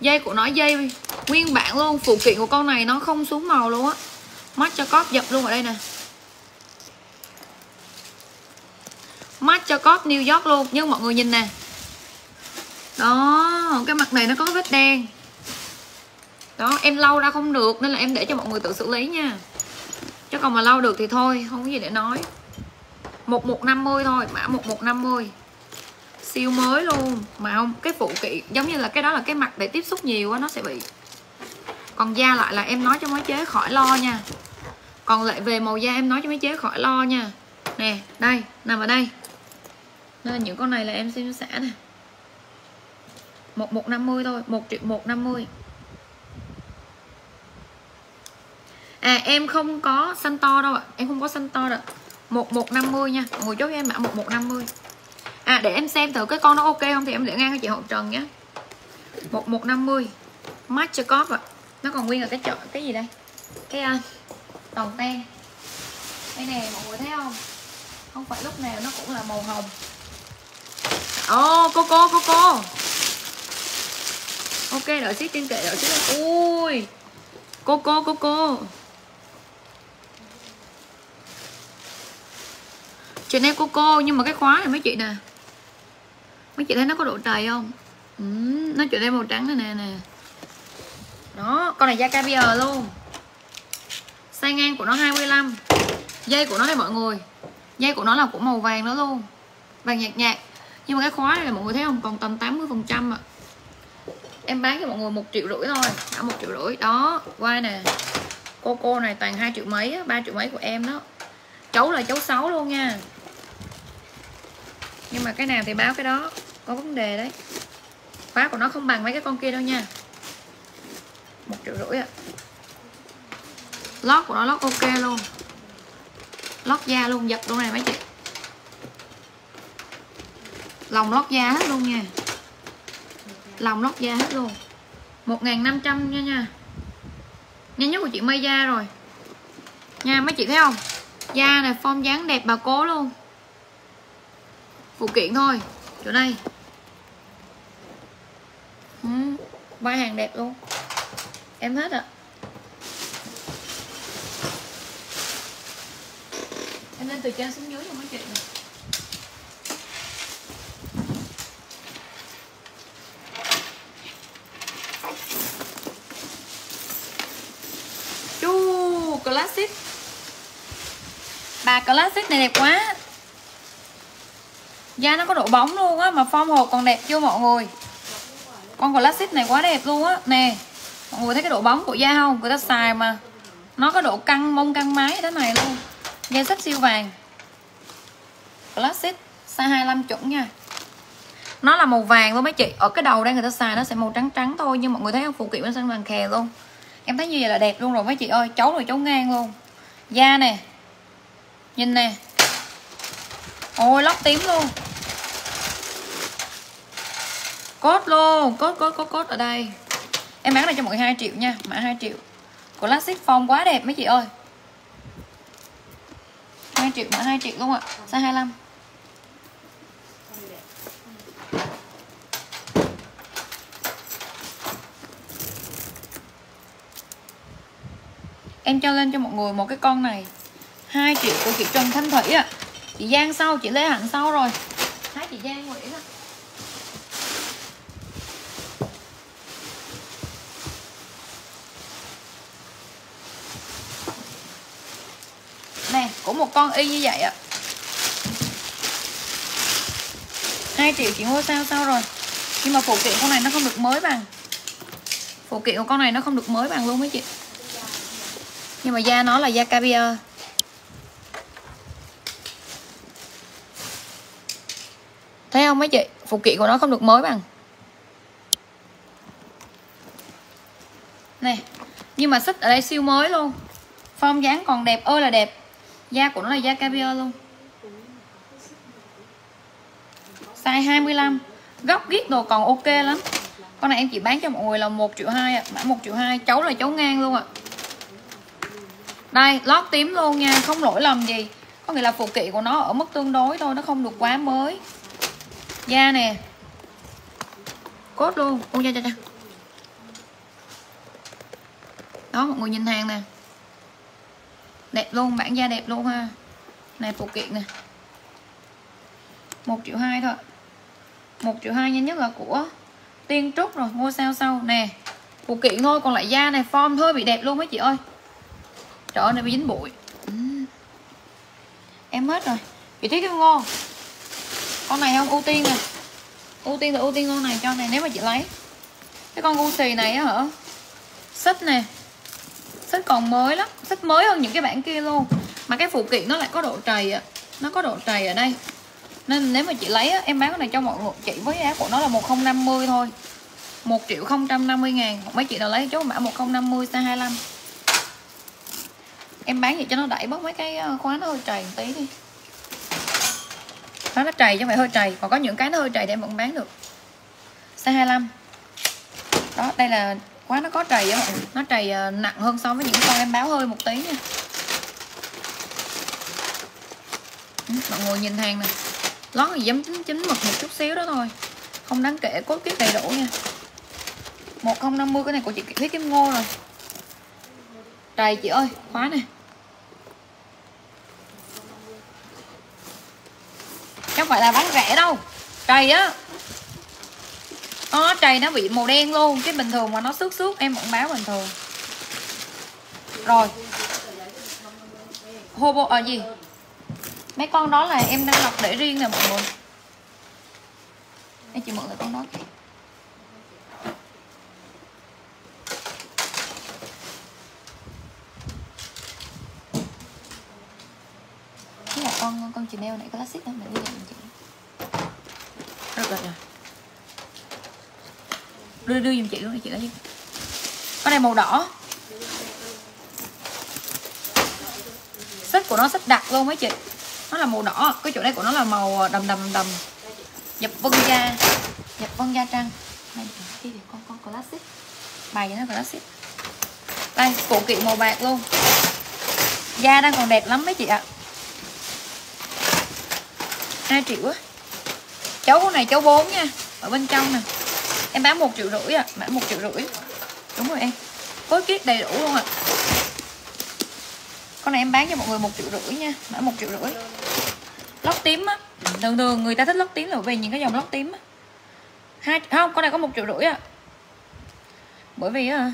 Speaker 1: Dây của nó dây nguyên bản luôn, phụ kiện của con này nó không xuống màu luôn á. Matcha cót dập luôn ở đây nè. Matcha cót New York luôn, nhưng mọi người nhìn nè đó, cái mặt này nó có vết đen. Đó, em lau ra không được, nên là em để cho mọi người tự xử lý nha. Chứ còn mà lau được thì thôi, không có gì để nói. 1150 thôi, mã 1150 siêu mới luôn. Mà không, cái phụ kiện, giống như là cái đó là cái mặt để tiếp xúc nhiều quá nó sẽ bị. Còn da lại là em nói cho mấy chế khỏi lo nha. Còn lại về màu da em nói cho mấy chế khỏi lo nha. Nè, đây, nằm ở đây. Nên những con này là em xin xả nè một một năm mươi thôi một triệu một năm mươi. À em không có xanh to đâu ạ. Em không có xanh to đâu. Một một năm mươi nha. Ngồi chốt cho em mã một một năm mươi. À để em xem thử cái con nó ok không thì em để ngang cho chị hậu trần nhé. Một một năm mươi. Matcha cop ạ. Nó còn nguyên ở cái chợ cái gì đây? Cái à, uh, toàn ten đây nè mọi người thấy không? Không phải lúc nào nó cũng là màu hồng. Ồ oh, cô cô cô cô ok đợi xíu trên kệ đợi xíu ui cô cô cô cô. Chuyện em cô cô nhưng mà cái khóa này mấy chị nè. Mấy chị thấy nó có độ trầy không? Ừ, nó chuyện em màu trắng này nè nè. Đó con này da caviar luôn. Size ngang của nó 25 dây của nó này mọi người. Dây của nó là của màu vàng nữa luôn. Vàng nhạt nhạt. Nhưng mà cái khóa này mọi người thấy không? Còn tầm 80 phần trăm ạ em bán cho mọi người một triệu rưỡi thôi đã một triệu rưỡi. Đó, quay nè. Cô cô này toàn hai triệu mấy ba triệu mấy của em đó. Cháu là cháu sáu luôn nha. Nhưng mà cái nào thì báo cái đó, có vấn đề đấy. Khóa của nó không bằng mấy cái con kia đâu nha. Một triệu rưỡi ạ. Lót của nó lót ok luôn. Lót da luôn, giật luôn này mấy chị. Lòng lót da hết luôn nha lòng lót da hết luôn. 1.500 nha nha. Nhanh nhất của chị mây da rồi. Nha mấy chị thấy không? Da này form dáng đẹp bà cố luôn. Phụ kiện thôi. Chỗ đây. Ừ, ba hàng đẹp luôn. Em hết ạ. Em lên từ trên xuống dưới luôn mấy chị. này. Chu classic. Bà classic này đẹp quá. Da nó có độ bóng luôn á, mà form hộp còn đẹp chưa mọi người? Con classic này quá đẹp luôn á. Nè, mọi người thấy cái độ bóng của da không? Người ta xài mà. Nó có độ căng, mông căng máy thế này luôn. Da rất siêu vàng. Classic, size 25 chuẩn nha. Nó là màu vàng luôn mấy chị. Ở cái đầu đây người ta xài nó sẽ màu trắng trắng thôi, nhưng mọi người thấy không? Phụ kiện nó xanh vàng khè luôn em thấy như vậy là đẹp luôn rồi mấy chị ơi. Cháu rồi cháu ngang luôn. Da nè. Nhìn nè. Ôi lót tím luôn. Cốt luôn. Cốt cốt cốt cốt ở đây. Em bán này cho mọi người 2 triệu nha. Mã 2 triệu. Classic form quá đẹp mấy chị ơi. 2 triệu, mã 2 triệu luôn ạ? Size 25 em cho lên cho mọi người một cái con này. 2 triệu của chị Trần Thanh Thủy ạ. À. chị Giang sau chị Lê Hạnh sau rồi. Thấy chị Giang Nguyễn ạ nè cũng một con y như vậy ạ. Hai triệu chị mua sao sao rồi. Nhưng mà phụ kiện con này nó không được mới bằng. Phụ kiện của con này nó không được mới bằng luôn mấy chị nhưng mà da nó là da caviar. Thấy không mấy chị? Phụ kiện của nó không được mới bằng. Nè, nhưng mà xích ở đây siêu mới luôn. Form dáng còn đẹp, ơi là đẹp. Da của nó là da caviar luôn. Size 25 góc ghiết đồ còn ok lắm. Con này em chỉ bán cho mọi người là 1 triệu 2 ạ. Mã 1 triệu 2 cháu là cháu ngang luôn ạ đây lót tím luôn nha, không lỗi lầm gì. Có nghĩa là phụ kiện của nó ở mức tương đối thôi, nó không được quá mới. Da nè. Cốt luôn. Ôi da da da. Đó, mọi người nhìn hàng nè. Đẹp luôn, bản da đẹp luôn ha. Này, phụ kiện nè. Một triệu hai thôi. Một triệu hai nhanh nhất là của tiên trúc rồi ngôi sao sau. Nè, phụ kiện thôi, còn lại da này, form thôi, bị đẹp luôn mấy chị ơi trời ơi này bị dính bụi. Ừ. em hết rồi. Chị thấy cái ngon. Con này không? Ưu tiên nè. Ưu tiên là ưu tiên con này cho này nếu mà chị lấy. Cái con gu xì này á hả? Xích nè. Xích còn mới lắm. Xích mới hơn những cái bản kia luôn. Mà cái phụ kiện nó lại có độ trầy ạ. Nó có độ trầy ở đây. Nên nếu mà chị lấy á, em bán cái này cho mọi người. Chị với giá của nó là 1050 thôi. 1 triệu 050 ngàn. Mấy chị nào lấy chốt mã 1050 xa 25 em bán vậy cho nó đẩy bớt mấy cái ờ, khóa nó hơi trầy một tí đi. Khóa nó trầy chứ không phải hơi trầy, còn có những cái nó hơi trầy thì em vẫn bán được. Size 25 đó, đây là khóa nó có trầy á nó trầy ờ, nặng hơn so với những con em báo hơi một tí nha. Ừ, mọi người nhìn hàng nè. Lót thì giấm chín chín mực một chút xíu đó thôi. Không đáng kể cốt kiếp đầy đủ nha. 1050 cái này của chị Thúy Kim Ngô rồi. Trầy chị ơi khóa này. Chắc không phải là bán rẻ đâu. Trầy á. Nó trầy nó bị màu đen luôn cái bình thường mà nó xước xước em vẫn báo bình thường. Rồi. Hobo ở ờ, à, gì? Mấy con đó là em đang lọc để riêng nè mọi người. Em chỉ mượn lại con đó kìa. Cái là con con Chanel này classic đó mình đi nhận chị. Rất là rồi Đưa đưa giùm chị luôn đi chị lấy giùm Con này màu đỏ. Xích của nó xích đặc luôn mấy chị. Nó là màu đỏ Cái chỗ đây của nó là màu đầm đầm đầm. Nhập vân da. Nhập vân da trăng. Cái gì con con classic. Bài vậy nó classic? Đây phụ kiện màu bạc luôn. Da đang còn đẹp lắm mấy chị ạ. à. 2 triệu á. Cháu con này cháu 4 nha, ở bên trong nè. Em bán một triệu rưỡi à mã một triệu rưỡi. Đúng rồi em phối kiết đầy đủ luôn ạ. À. con này em bán cho mọi người một triệu rưỡi nha mã một triệu rưỡi. Lót tím á, thường thường người ta thích lót tím là vì những cái dòng lót tím á. Hai, không, con này có một triệu rưỡi à bởi vì á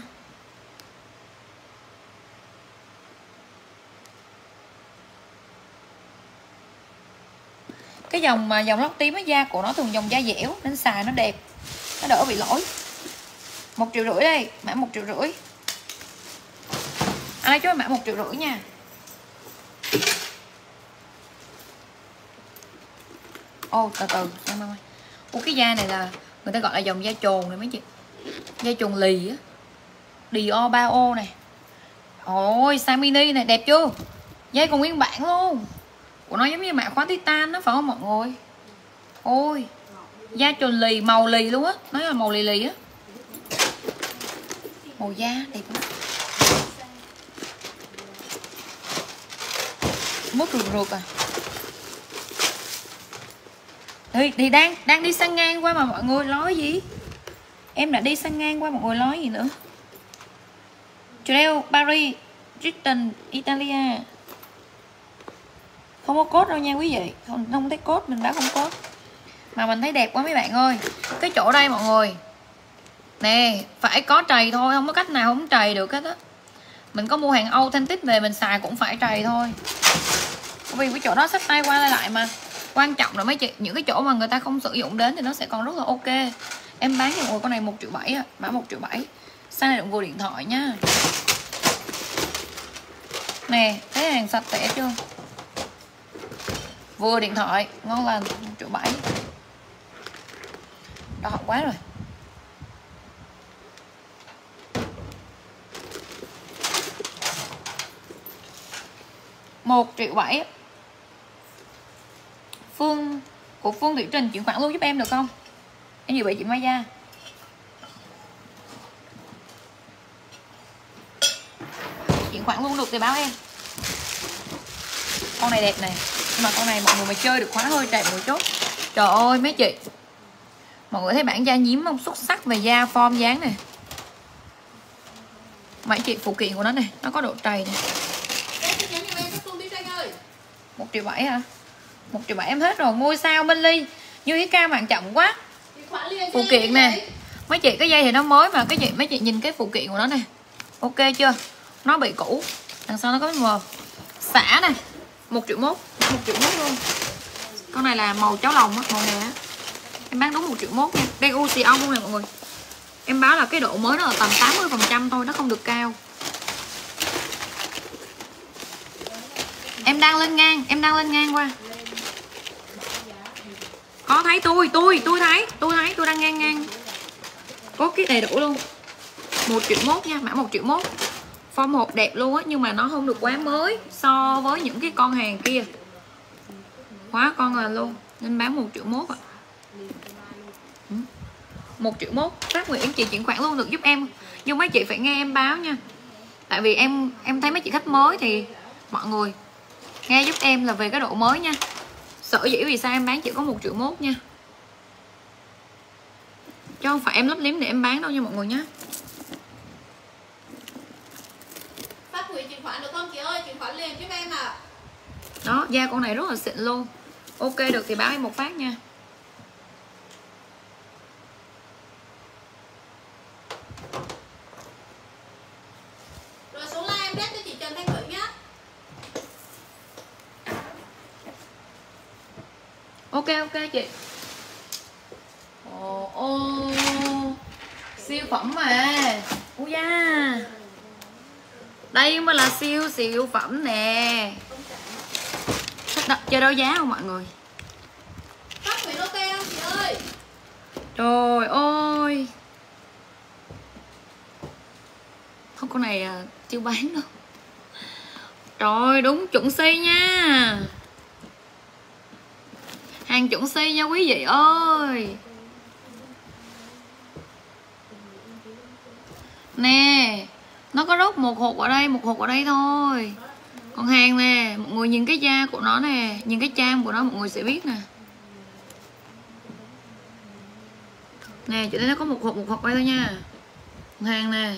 Speaker 1: cái dòng mà dòng lót tím á da của nó thường dòng da dẻo nên xài nó đẹp nó đỡ bị lỗi. Một triệu rưỡi đây mã một triệu rưỡi. Ai cho mã một triệu rưỡi nha? Ô oh, từ từ em ơi ô cái da này là người ta gọi là dòng da trồn này mấy chị? Da trồn lì á. Dior 3O này ôi size mini này đẹp chưa? Dây còn nguyên bản luôn của nó giống như mạ khóa titan đó phải không mọi người? Ôi da tròn lì màu lì luôn á. Nói là màu lì lì á. Màu da đẹp lắm. Mút rượt rượt à. Thì, thì đang đang đi sang ngang qua mà mọi người nói gì? Em đã đi sang ngang qua mọi người nói gì nữa? Chanel Paris Britain Italia không có cốt đâu nha quý vị. Không, không thấy cốt mình báo không cốt mà mình thấy đẹp quá mấy bạn ơi. Cái chỗ đây mọi người. Nè phải có trầy thôi không có cách nào không trầy được hết á. Mình có mua hàng Âu thanh tích về mình xài cũng phải trầy thôi. Vì cái chỗ đó sách tay qua lại mà. Quan trọng là mấy chị những cái chỗ mà người ta không sử dụng đến thì nó sẽ còn rất là ok. Em bán cho mọi người con này một triệu bảy mã một triệu bảy. Sang này đừng vô điện thoại nhá nè thấy hàng sạch sẽ chưa? Vừa điện thoại, ngon lành triệu bảy đỏ quá rồi. Một triệu bảy. Phương, của Phương Thủy Trình chuyển khoản luôn giúp em được không? Em gì vậy chị Mai Gia. Chuyển khoản luôn được thì báo em. Con này đẹp này nhưng mà con này mọi người mà chơi được khóa hơi chạy một chút. Trời ơi, mấy chị. Mọi người thấy bản da nhím không? Xuất sắc về da, form, dáng này mấy chị phụ kiện của nó này nó có độ trầy này một triệu bảy hả? Một triệu bảy em hết rồi, ngôi sao minh ly. Như ý ca mạng chậm quá. Phụ kiện nè. Mấy chị, cái dây thì nó mới mà, cái chị, mấy chị nhìn cái phụ kiện của nó này ok chưa? Nó bị cũ. Đằng sau nó có mờ. Xả này một triệu mốt. Một triệu mốt luôn. Con này là màu cháo lòng á, màu này á. Em bán đúng một triệu mốt nha. Đây u xì ong luôn này mọi người? Em báo là cái độ mới nó là tầm 80 phần trăm thôi, nó không được cao. Em đang lên ngang, em đang lên ngang qua. Có thấy tôi tôi tôi thấy tôi thấy, tôi đang ngang ngang. Có cái đầy đủ luôn. Một triệu mốt nha, mã một triệu mốt form 1 đẹp luôn á, nhưng mà nó không được quá mới so với những cái con hàng kia. Quá con là luôn, nên bán một triệu mốt ạ. À. một triệu mốt. Phát nguyện chị chuyển khoản luôn được giúp em. Nhưng mấy chị phải nghe em báo nha. Tại vì em em thấy mấy chị khách mới thì mọi người nghe giúp em là về cái độ mới nha. Sở dĩ vì sao em bán chỉ có một triệu mốt nha. Chứ không phải em lấp liếm để em bán đâu nha mọi người nhé
Speaker 2: khoản được không chị ơi? Chuyển khoản liền giúp em ạ. À.
Speaker 1: đó da con này rất là xịn luôn. Ok được thì báo em một phát nha. Rồi xuống like em cho chị Trần Thanh Thủy nhé ok ok chị. Ồ oh, ô oh. siêu phẩm mà. Ui da đây mới là siêu siêu phẩm nè. Thích đặt chơi đấu giá không mọi người? Trời ơi. Không con này à, chưa bán đâu. Trời đúng chuẩn si nha. Hàng chuẩn si nha quý vị ơi. Nè nó có đốt một hộp ở đây, một hộp ở đây thôi. Còn hàng nè, mọi người nhìn cái da của nó nè, nhìn cái trang của nó, mọi người sẽ biết nè. Nè, chỗ đây nó có một hộp một hộp đây thôi nha. Còn hàng nè.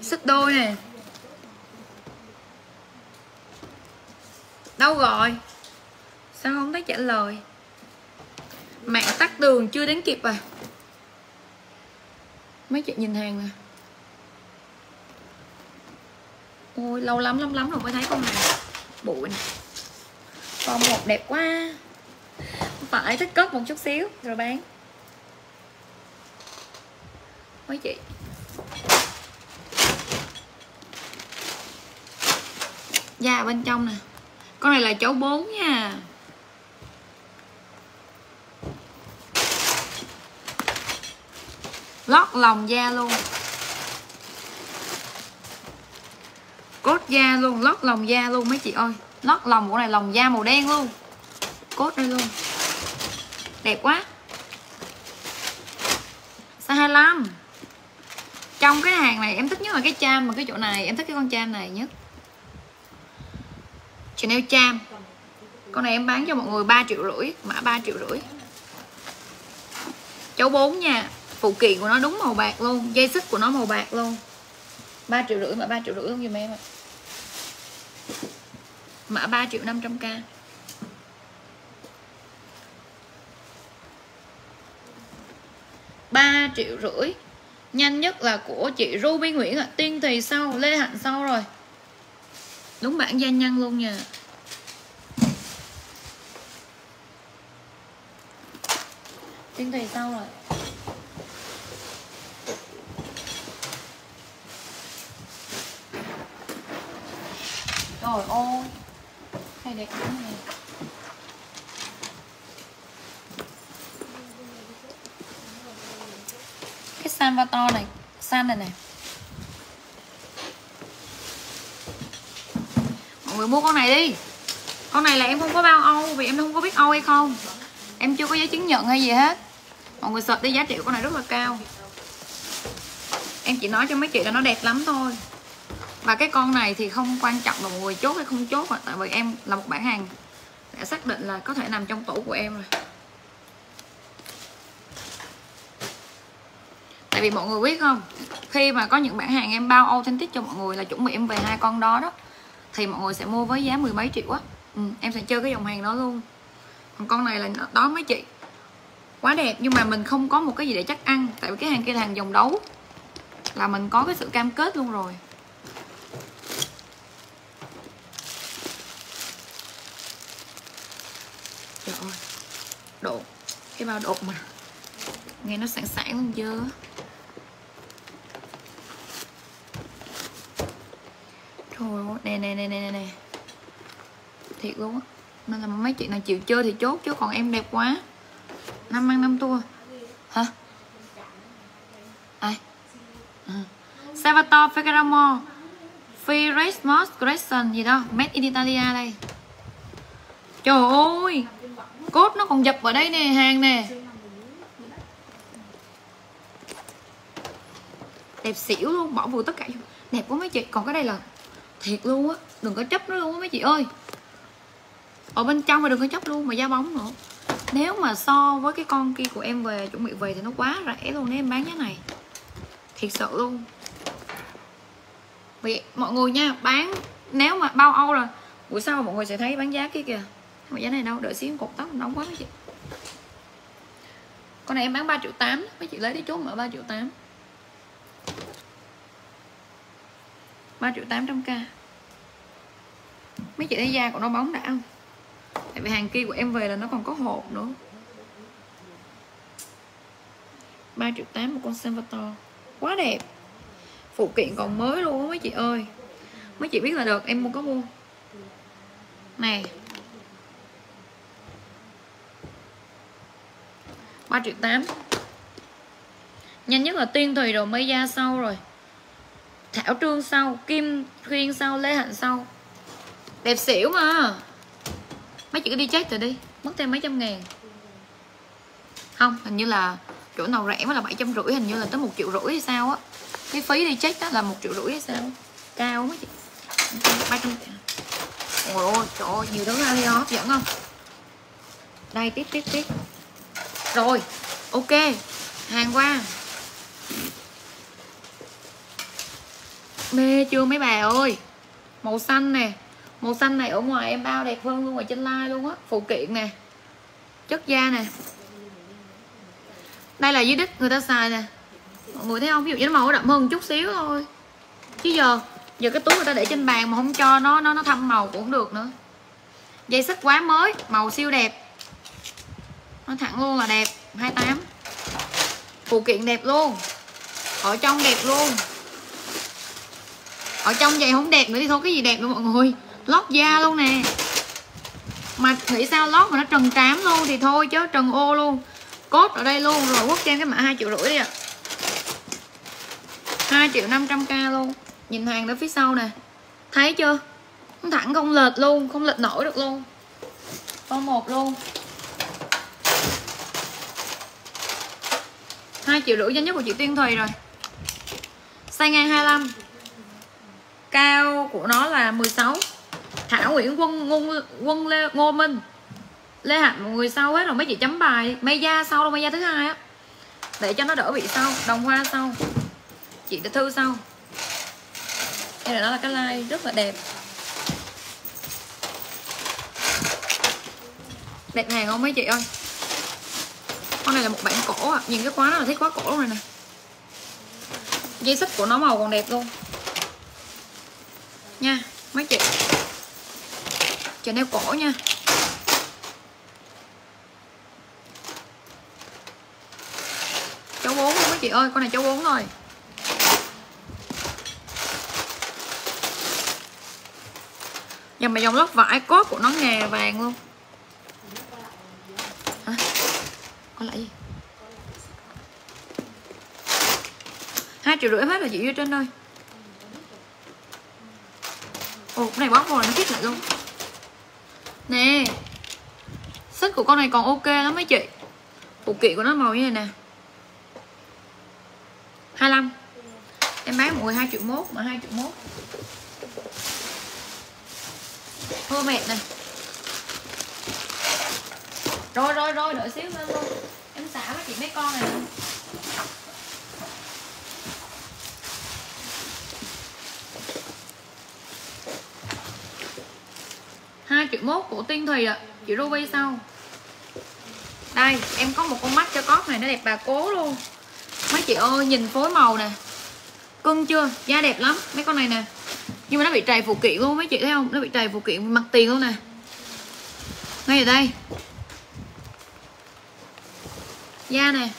Speaker 1: Xích đôi nè. Đâu rồi? Sao không thấy trả lời? Mạng tắt đường chưa đến kịp à? Mấy chị nhìn hàng nè ôi, lâu lắm lắm lắm rồi mới thấy con này. Bụi nè. Con một đẹp quá. Phải thích cất một chút xíu rồi bán. Mấy chị. Da bên trong nè. Con này là chỗ 4 nha. Lót lòng da luôn. Cốt da luôn, lót lòng da luôn mấy chị ơi. Lót lòng của này lòng da màu đen luôn. Cốt đây luôn. Đẹp quá. Size 25 trong cái hàng này em thích nhất là cái cham mà cái chỗ này, em thích cái con cham này nhất. Chanel cham. Con này em bán cho mọi người 3 triệu rưỡi, mã 3 triệu rưỡi. Cháu 4 nha phụ kiện của nó đúng màu bạc luôn, dây xích của nó màu bạc luôn. 3 triệu rưỡi mà 3 triệu rưỡi không dùm em ạ. Mã 3 triệu 500k ba triệu rưỡi. Nhanh nhất là của chị Ruby Nguyễn ạ. Tiên thì sau, Lê Hạnh sau rồi. Đúng bản gia nhân luôn nha. Tiên thì sau rồi. Trời ơi. Hay đẹp lắm này cái san va này, san này này mọi người mua con này đi. Con này là em không có bao âu, vì em không có biết âu hay không. Em chưa có giấy chứng nhận hay gì hết. Mọi người sợ đi, giá trị của con này rất là cao. Em chỉ nói cho mấy chị là nó đẹp lắm thôi và cái con này thì không quan trọng là mọi người chốt hay không chốt tại vì em là một bản hàng. Đã xác định là có thể nằm trong tủ của em rồi. Tại vì mọi người biết không khi mà có những bản hàng em bao authentic cho mọi người là chuẩn bị em về hai con đó đó thì mọi người sẽ mua với giá mười mấy triệu á. Ừ, em sẽ chơi cái dòng hàng đó luôn. Còn con này là đó mấy chị. Quá đẹp nhưng mà mình không có một cái gì để chắc ăn tại vì cái hàng kia là hàng dòng đấu. Là mình có cái sự cam kết luôn rồi. Trời ơi. Độ cái bao đột mà. Nghe nó sẵn sẵn luôn chưa thôi nè nè nè nè nè Thiệt luôn á. Nên là mấy chị nào chịu chơi thì chốt chứ còn em đẹp quá. Năm ăn năm tua Hả? Ai? ừ. Salvatore Ferragamo Firesmos Collection gì đó. Made in Italia đây. Trời ơi. Cốt nó còn dập ở đây nè, hàng nè. Đẹp xỉu luôn, bỏ vừa tất cả Đẹp quá mấy chị, còn cái đây là thiệt luôn á đừng có chấp nó luôn á mấy chị ơi. Ở bên trong mà đừng có chấp luôn mà da bóng nữa. Nếu mà so với cái con kia của em về chuẩn bị về thì nó quá rẻ luôn nếu em bán giá này. Thiệt sự luôn. Vì mọi người nha bán nếu mà bao âu là buổi sau mọi người sẽ thấy bán giá kia kìa mà giá này đâu? Đợi xíu, cột tóc nóng quá mấy chị. Con này em bán 3 triệu 8 mấy chị lấy đi chốt mở 3 triệu 8 3 triệu 800k mấy chị thấy da của nó bóng đã không? Tại vì hàng kia của em về là nó còn có hộp nữa. 3 triệu 8 một con Salvatore. Quá đẹp. Phụ kiện còn mới luôn á mấy chị ơi. Mấy chị biết là được, em mua có mua. Này 3 triệu 8 Nhanh nhất là Tiên Thùy rồi Mây Gia sau rồi. Thảo Trương sau Kim Khuyên sau Lê Hạnh sau. Đẹp xỉu mà. Mấy chị cứ đi check rồi đi Mất thêm mấy trăm ngàn. Không, hình như là chỗ nào rẻ mới là bảy trăm rưỡi Hình như là tới một triệu rưỡi hay sao á. Cái phí đi check đó là một triệu rưỡi hay sao? Cao mấy chị. Ba trăm Ôi ôi, trời ơi, nhiều thứ hay hấp dẫn không? Đây, tiếp tiếp tiếp. Rồi, ok Hàng qua. Mê chưa mấy bà ơi? Màu xanh nè Màu xanh này ở ngoài em bao đẹp hơn luôn ngoài trên like luôn á Phụ kiện nè Chất da nè. Đây là dưới đít người ta xài nè. Mọi người thấy không? Ví dụ như nó màu đậm hơn một chút xíu thôi. Chứ giờ Giờ cái túi người ta để trên bàn mà không cho nó nó nó thâm màu cũng được nữa. Dây xích quá mới Màu siêu đẹp. Nó thẳng luôn là đẹp 28 Phụ kiện đẹp luôn. Ở trong đẹp luôn. Ở trong vậy không đẹp nữa thì thôi, cái gì đẹp nữa mọi người? Lót da luôn nè. Mà nghĩ sao lót mà nó trần trám luôn thì thôi chứ, trần ô luôn. Cốt ở đây luôn, rồi quốc trang cái mã hai triệu rưỡi đi ạ. À. 2 triệu 500 k luôn. Nhìn hàng ở phía sau nè. Thấy chưa? Không thẳng không lệch luôn, không lệch nổi được luôn. Con một luôn. Hai triệu rưỡi nhanh nhất của chị tuyên Thùy rồi. Size ngang 25 cao của nó là 16 Thảo Nguyễn Quân Quân, Quân Lê, Ngô Minh. Lê Hạnh một người sau hết rồi. Mấy chị chấm bài. Mây da sau đâu mây da thứ hai á. Để cho nó đỡ bị sau. Đồng hoa sau. Chị đã thư sau. Đây là nó là cái like rất là đẹp. Đẹp hàng không mấy chị ơi? Con này là một bản cổ à Nhìn cái khóa nó là thấy khóa cổ luôn này nè. Dây xích của nó màu còn đẹp luôn. Nha, mấy chị? Chờ neo cổ nha. Cháu bốn luôn mấy chị ơi, con này cháu bốn rồi. Dòng mà dòng lót vải cốt của nó ngà vàng luôn à, con lại gì hai triệu rưỡi hết rồi, chị Duy trên ơi. Ồ, cái này bóc vô nó khít lại luôn. Nè, sức của con này còn ok lắm mấy chị. Phụ kiện của nó màu như này nè. 25 em bán mọi người 2 triệu mốt mà 2 triệu mốt. Thua mệt này rồi rồi rồi, đợi xíu lên luôn. Em xả với chị mấy con này. Luôn Hai triệu mốt của Tiên Thùy ạ. À. Chị Ruby sau Đây, em có một con mắt cho cót này, nó đẹp bà cố luôn. Mấy chị ơi, nhìn phối màu nè. Cưng chưa? Da đẹp lắm, mấy con này nè. Nhưng mà nó bị trầy phụ kiện luôn, mấy chị thấy không? Nó bị trầy phụ kiện mặt tiền luôn nè. Ngay ở đây. Da này.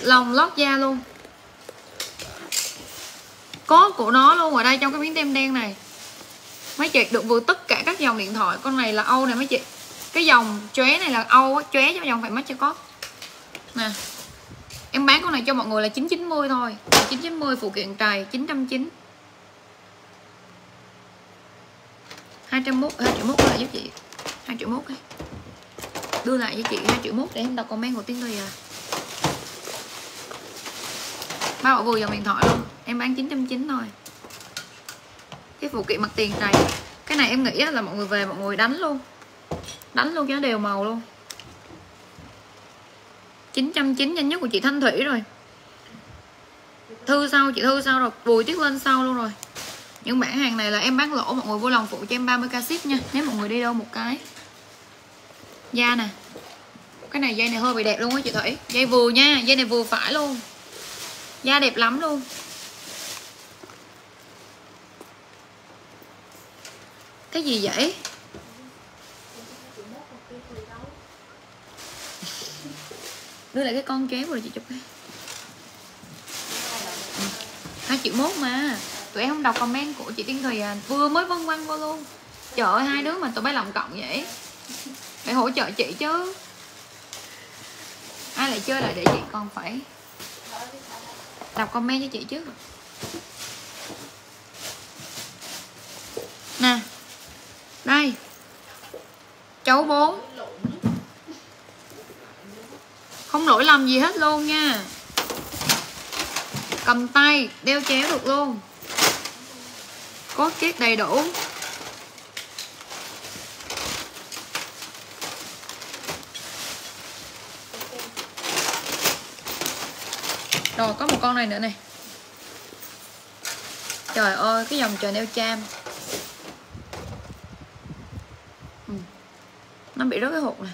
Speaker 1: Lòng lót da luôn. Có của nó luôn ở đây trong cái miếng tem đen này. Mấy chị được vừa tất cả các dòng điện thoại. Con này là âu này mấy chị. Cái dòng chóe này là âu chóe cho dòng phải mất cho có. Nè. Em bán con này cho mọi người là 990 thôi. 990 phụ kiện trài 990 201 2 triệu mốt giúp chị. 2 triệu mốt đưa lại cho chị 2 triệu mốt để em đọc comment của tiếng Thùy à bao bảo vừa dòng điện thoại luôn. Em bán 990 thôi. Cái phụ kiện mặt tiền này, cái này em nghĩ là mọi người về mọi người đánh luôn. Đánh luôn cho nó đều màu luôn. 990 nhanh nhất của chị Thanh Thủy rồi. Thư sau, chị Thư sau rồi. Bùi tiết lên sau luôn rồi. Những bản hàng này là em bán lỗ, Mọi người vui lòng phụ cho em 30k ship nha. Nếu mọi người đi đâu một cái. Da nè. Cái này dây này hơi bị đẹp luôn á, chị Thủy. Dây vừa nha, Dây này vừa phải luôn. Da đẹp lắm luôn. Cái gì vậy? Đưa lại cái con kéo rồi chị chụp cái hai triệu mốt mà. Tụi em không đọc comment của chị tiên thùy à. Vừa mới vân vân vô luôn. Trời ơi, hai đứa mà tụi bay lòng cộng vậy phải hỗ trợ chị chứ. Ai lại chơi lại để chị còn phải đọc comment cho chị chứ. Nè, đây. Cháu bốn. Không lỗi lầm gì hết luôn nha. Cầm tay, đeo chéo được luôn. Có kết đầy đủ. Rồi, có một con này nữa này. Trời ơi, cái dòng trời neo cham. Ừ. nó bị rớt cái hộp này.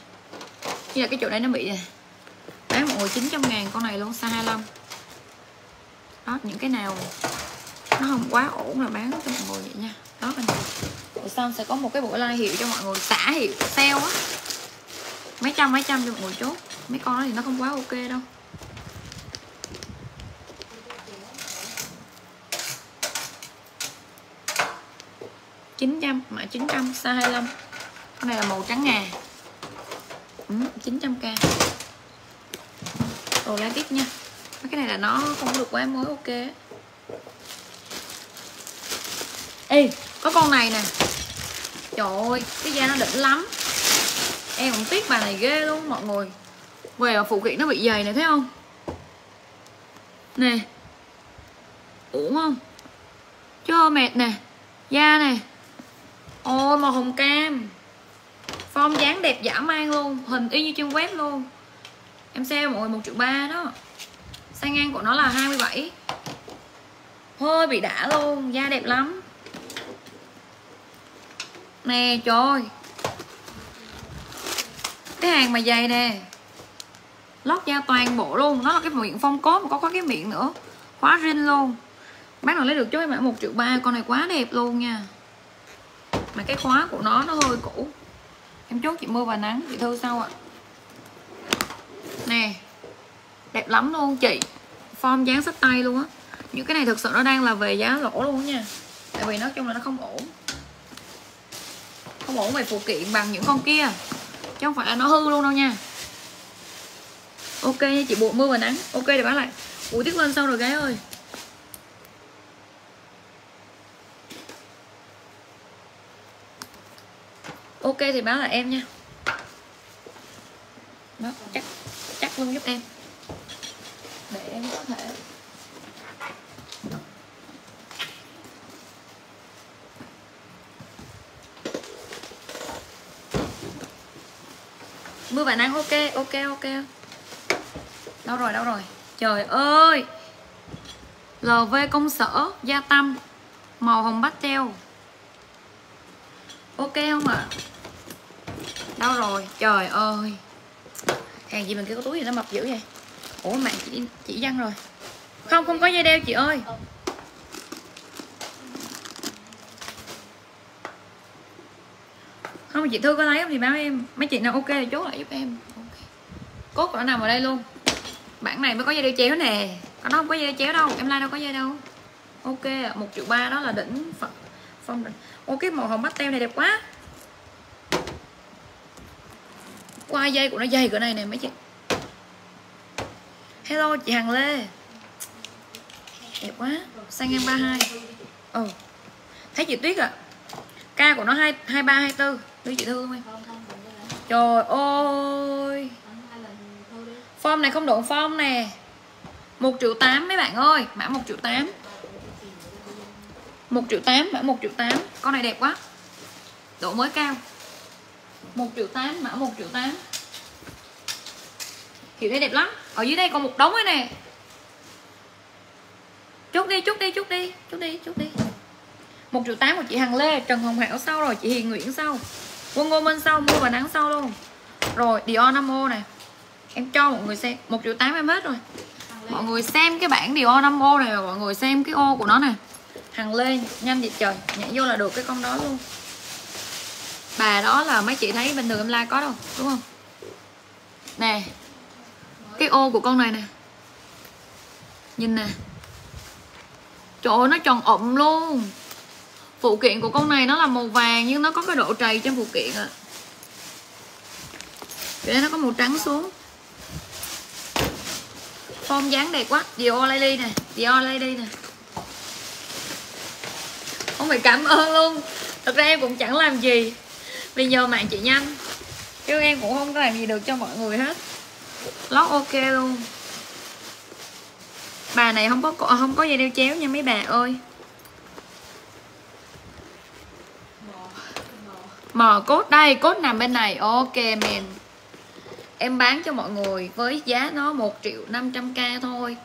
Speaker 1: Như là cái chỗ này nó bị này bán mọi người 900 ngàn, con này luôn size 25 đó, những cái nào nó không quá ổn là bán cho mọi người vậy nha. Đó anh rồi sau sẽ có một cái buổi live hiệu cho mọi người. Xả hiệu, sale á. Mấy trăm mấy trăm cho mọi người chốt. Mấy con đó thì nó không quá ok đâu. Chín trăm mã chín trăm size 25 cái này là màu trắng ngà. Ừ, 900k đồ lá tiếp nha. Mấy cái này là nó không được quá mới ok. Ê có con này nè. Trời ơi cái da nó đỉnh lắm. Em cũng tiếc bà này ghê luôn mọi người. Về phụ kiện nó bị dày này thấy không? Nè. Ổn không? Chưa mệt nè. Da nè ôi màu hồng cam. Form dáng đẹp dã man luôn, hình y như trên web luôn. Em sale mọi người một triệu ba đó. Size ngang của nó là 27 hơi bị đã luôn, da đẹp lắm. Nè, trời. Ơi cái hàng mà dày nè. Lót da toàn bộ luôn, nó là cái miệng phong cốt mà có có cái miệng nữa. Khóa rin luôn. Bác nào lấy được cho em một triệu ba, con này quá đẹp luôn nha mà cái khóa của nó nó hơi cũ. Em chốt chị mưa và nắng, chị thư sau ạ. Nè, đẹp lắm luôn chị. Form dáng sách tay luôn á. Những cái này thực sự nó đang là về giá lỗ luôn nha. Tại vì nói chung là nó không ổn. Không ổn về phụ kiện bằng những con kia. Chứ không phải là nó hư luôn đâu nha. Ok nha chị bộ mưa và nắng. Ok, để bán lại. Buổi tiết lên sau rồi, gái ơi. Ok, thì báo là em nha. Đó chắc chắc luôn giúp em. Để em có thể mưa và nắng ok ok ok. Đâu rồi đâu rồi? Trời ơi! Lv công sở, gia tâm, màu hồng pastel. Ok không ạ? à? Đâu rồi? Trời ơi. Hàng gì mình kêu có túi gì nó mập dữ vậy? Ủa mạng chị chị văng rồi. Không không có dây đeo chị ơi. Không chị thư có lấy không thì báo em, mấy chị nào ok thì chốt lại giúp em. Okay. cốt nó nằm ở đây luôn. Bản này mới có dây đeo chéo nè. Còn nó không có dây đeo chéo đâu. Em like đâu có dây đâu. Ok, một triệu ba đó là đỉnh phong ô cái màu hồng pastel này đẹp quá. Qua dây của nó dày cỡ này nè, mấy chị. Hello, chị Hằng Lê. Đẹp quá, sang em 32 ừ thấy chị Tuyết à ca của nó hai hai ba, hai tư. Đưa chị Thư không trời ơi. Form này không độ form nè. Một triệu tám mấy bạn ơi, mã một triệu tám. Một triệu tám, mã một triệu tám. Con này đẹp quá. Độ mới cao một triệu tám, mã một triệu tám. Kiểu đây đẹp lắm. Ở dưới đây còn một đống ấy nè. Chút đi chút đi chút đi chút đi chút đi. Một triệu tám của chị Hằng Lê, Trần Hồng Hảo sau rồi, chị Hiền Nguyễn sau. Quân Ngô Minh sau mua và nắng sau luôn. Rồi Dior nam ô nè. Em cho mọi người xem. Một triệu tám em hết rồi. Mọi người xem cái bản Dior nam ô này mọi người xem cái ô của nó nè. Hằng Lê nhanh vậy trời, nhảy vô là được cái con đó luôn bà đó là mấy chị thấy bình thường em la có đâu, đúng không? Nè, cái ô của con này nè. Nhìn nè. Trời ơi, nó tròn ộm luôn. Phụ kiện của con này nó là màu vàng nhưng nó có cái độ trầy trên phụ kiện ạ. À. đây nó có màu trắng xuống. Form dáng đẹp quá. Dior Lady nè, Dior Lady nè. Không phải cảm ơn luôn. Thật ra em cũng chẳng làm gì vì nhờ mạng chị nhanh. Chứ em cũng không có làm gì được cho mọi người hết. Lót ok luôn. Bà này không có không có dây đeo chéo nha mấy bà ơi. Mò cốt đây cốt nằm bên này. Ok men. Em bán cho mọi người với giá nó 1 triệu 500k thôi.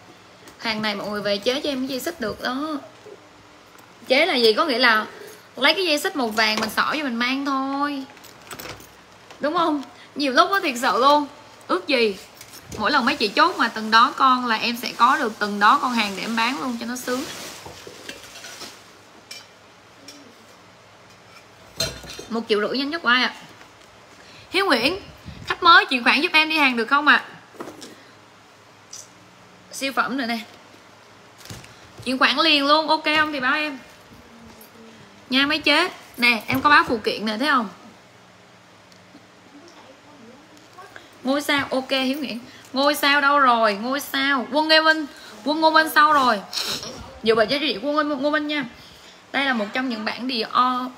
Speaker 1: Hàng này mọi người về chế cho em cái dây xích được đó. Chế là gì? Có nghĩa là lấy cái dây xích màu vàng mình xỏ cho mình mang thôi. Đúng không? Nhiều lúc có thiệt sự luôn. Ước gì mỗi lần mấy chị chốt mà từng đó con là em sẽ có được từng đó con hàng để em bán luôn cho nó sướng. Một triệu rưỡi nhanh nhất của ai ạ? À? hiếu nguyễn, khách mới chuyển khoản giúp em đi hàng được không ạ? À? siêu phẩm rồi nè. Chuyển khoản liền luôn, ok không thì báo em nha mấy chế. Nè, em có báo phụ kiện nè, thấy không? Ngôi sao, ok, hiếu nghĩa. Ngôi sao đâu rồi? Ngôi sao. Quân nghe minh. Quân ngô minh sau rồi. Dự bài giá chị quân ngô minh nha. Đây là một trong những bản Dior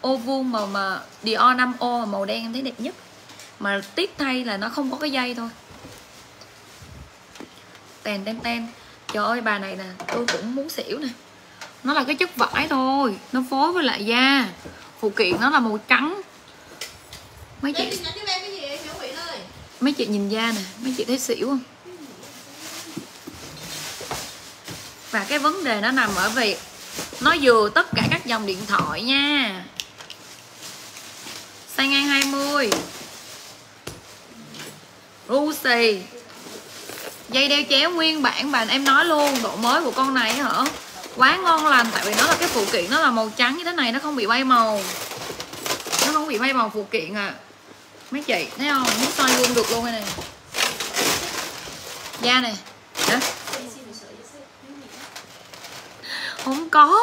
Speaker 1: ô vuông màu mà Dior 5 ô màu đen em thấy đẹp nhất. Mà tiếc thay là nó không có cái dây thôi. Tèn ten ten trời ơi, bà này nè, tôi cũng muốn xỉu nè nó là cái chất vải thôi nó phối với lại da. Phụ kiện nó là màu trắng. Mấy chị mấy chị nhìn da nè mấy chị thấy xỉu không? Và cái vấn đề nó nằm ở việc nó vừa tất cả các dòng điện thoại nha. Xanh ngang 20 Lucy dây đeo chéo nguyên bản bạn em nói luôn độ mới của con này hả quá ngon lành, tại vì nó là cái phụ kiện, nó là màu trắng như thế này, nó không bị bay màu. Nó không bị bay màu phụ kiện à. Mấy chị, thấy không? Muốn soi luôn được luôn đây này da này Hả? không có.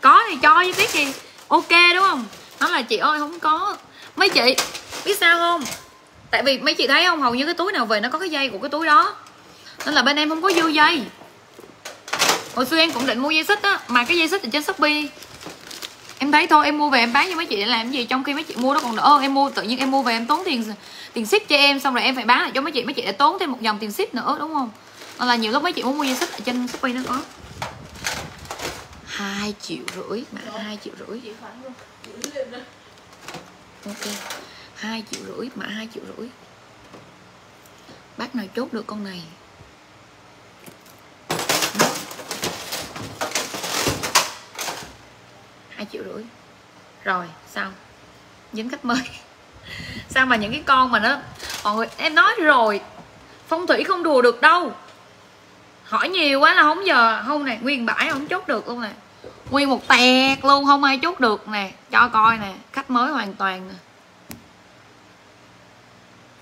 Speaker 1: Có thì cho với biết gì. Ok, đúng không? Nó là chị ơi, không có. Mấy chị, biết sao không? Tại vì mấy chị thấy không? Hầu như cái túi nào về nó có cái dây của cái túi đó. Nên là bên em không có dư dây hồi xưa em cũng định mua dây xích á, mà cái dây xích ở trên shopee. Em thấy thôi, em mua về em bán cho mấy chị để làm gì, trong khi mấy chị mua nó còn đỡ em mua, tự nhiên em mua về em tốn tiền tiền ship cho em, xong rồi em phải bán lại cho mấy chị. Mấy chị để tốn thêm một dòng tiền ship nữa, đúng không? Nên là nhiều lúc mấy chị muốn mua dây xích ở trên shopee nó có. Hai triệu rưỡi, mà hai triệu rưỡi. Ok, hai triệu rưỡi, mà hai triệu rưỡi. Bác nào chốt được con này? Hai triệu rưỡi. Rồi xong dính khách mới sao mà những cái con mà nó mọi người, em nói rồi, phong thủy không đùa được đâu. Hỏi nhiều quá là không giờ. Không nè, nguyên bãi không chốt được luôn nè. Nguyên một tẹt luôn, không ai chốt được nè. Cho coi nè, khách mới hoàn toàn nè.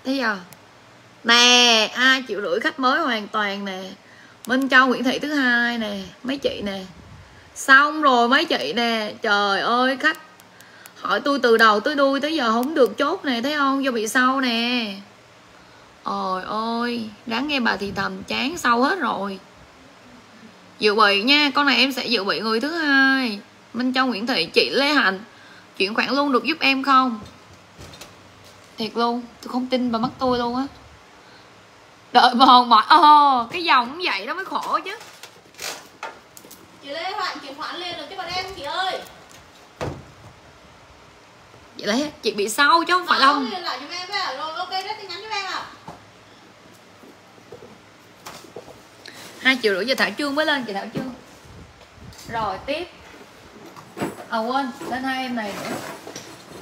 Speaker 1: Thấy giờ nè, hai triệu rưỡi khách mới hoàn toàn nè minh châu nguyễn thị thứ hai nè, mấy chị nè. Xong rồi mấy chị nè, trời ơi, khách hỏi tôi từ đầu tới đuôi tới giờ không được chốt nè, thấy không? Do bị sâu nè. Ôi ôi đáng nghe bà thì thầm, chán sâu hết rồi. Dự bị nha, con này em sẽ dự bị người thứ hai. Minh châu nguyễn thị, chị lê hạnh. Chuyển khoản luôn được giúp em không? Thiệt luôn, tôi không tin bà mắt tôi luôn á đợi mòn mỏi ồ cái dòng cũng vậy đó mới khổ chứ.
Speaker 2: Chị lê hoạn chuyển khoản liền được cho bọn em chị ơi.
Speaker 1: Vậy đấy chị bị sâu chứ không phải là không.
Speaker 2: lại cho em à. rồi ok đó tin nhắn cho em à.
Speaker 1: Hai triệu rưỡi giờ thảo trương mới lên chị thảo trương. Rồi tiếp. À quên lên hai em này nữa.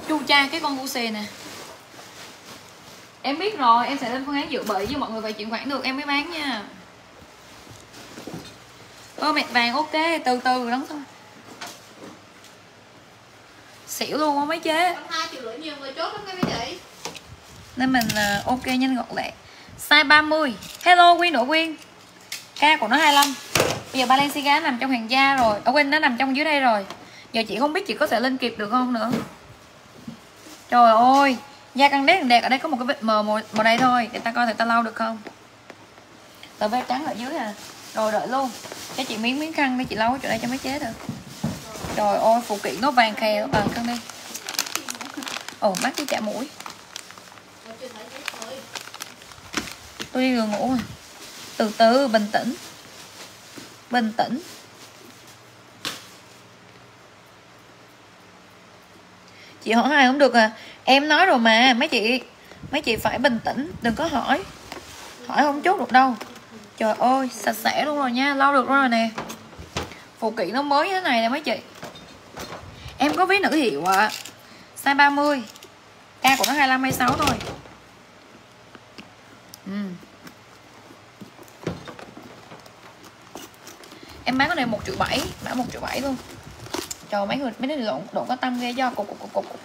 Speaker 1: Chu cha cái con xe nè em biết rồi em sẽ lên phương án dự bị với mọi người phải chuyển khoản được em mới bán nha. Ơ mẹ vàng ok từ từ đóng thôi. Xỉu luôn không mấy chế.
Speaker 2: Hai triệu rưỡi nhiều người chốt lắm mấy chị.
Speaker 1: Nên mình à, ok nhanh gọn lẹ. Size 30 hello Quyên Đỗ Quyên. Ca của nó 25 bây giờ Balenciaga nằm trong hàng da rồi. Ở quên nó nằm trong dưới đây rồi. Giờ chị không biết chị có thể lên kịp được không nữa. Trời ơi da căng đét đẹp ở đây có một cái vết mờ màu, màu này thôi để ta coi thử ta lau được không. Tờ vết trắng ở dưới à rồi đợi luôn. Cho chị miếng miếng khăn đi chị lau ở chỗ đây cho mấy chế được. Trời ơi phụ kiện nó vàng khè nó vàng khăn đi. Ồ mắt đi chả mũi. Tôi đi vừa ngủ rồi. Từ từ bình tĩnh. Bình tĩnh. Chị hỏi ai cũng được à em nói rồi mà, mấy chị mấy chị phải bình tĩnh, đừng có hỏi. Hỏi không chốt được đâu. Trời ơi, sạch sẽ luôn rồi nha, lau được rồi nè. Phụ kiện nó mới như thế này nè mấy chị. Em có ví nữ hiệu ạ. À. size 30 ca của nó 25 26 thôi. Ừ. em bán cái này một triệu bảy, bán một triệu bảy luôn. Trời, mấy người, mấy đứa lộn độ có tâm ghê do cục cục cục cục.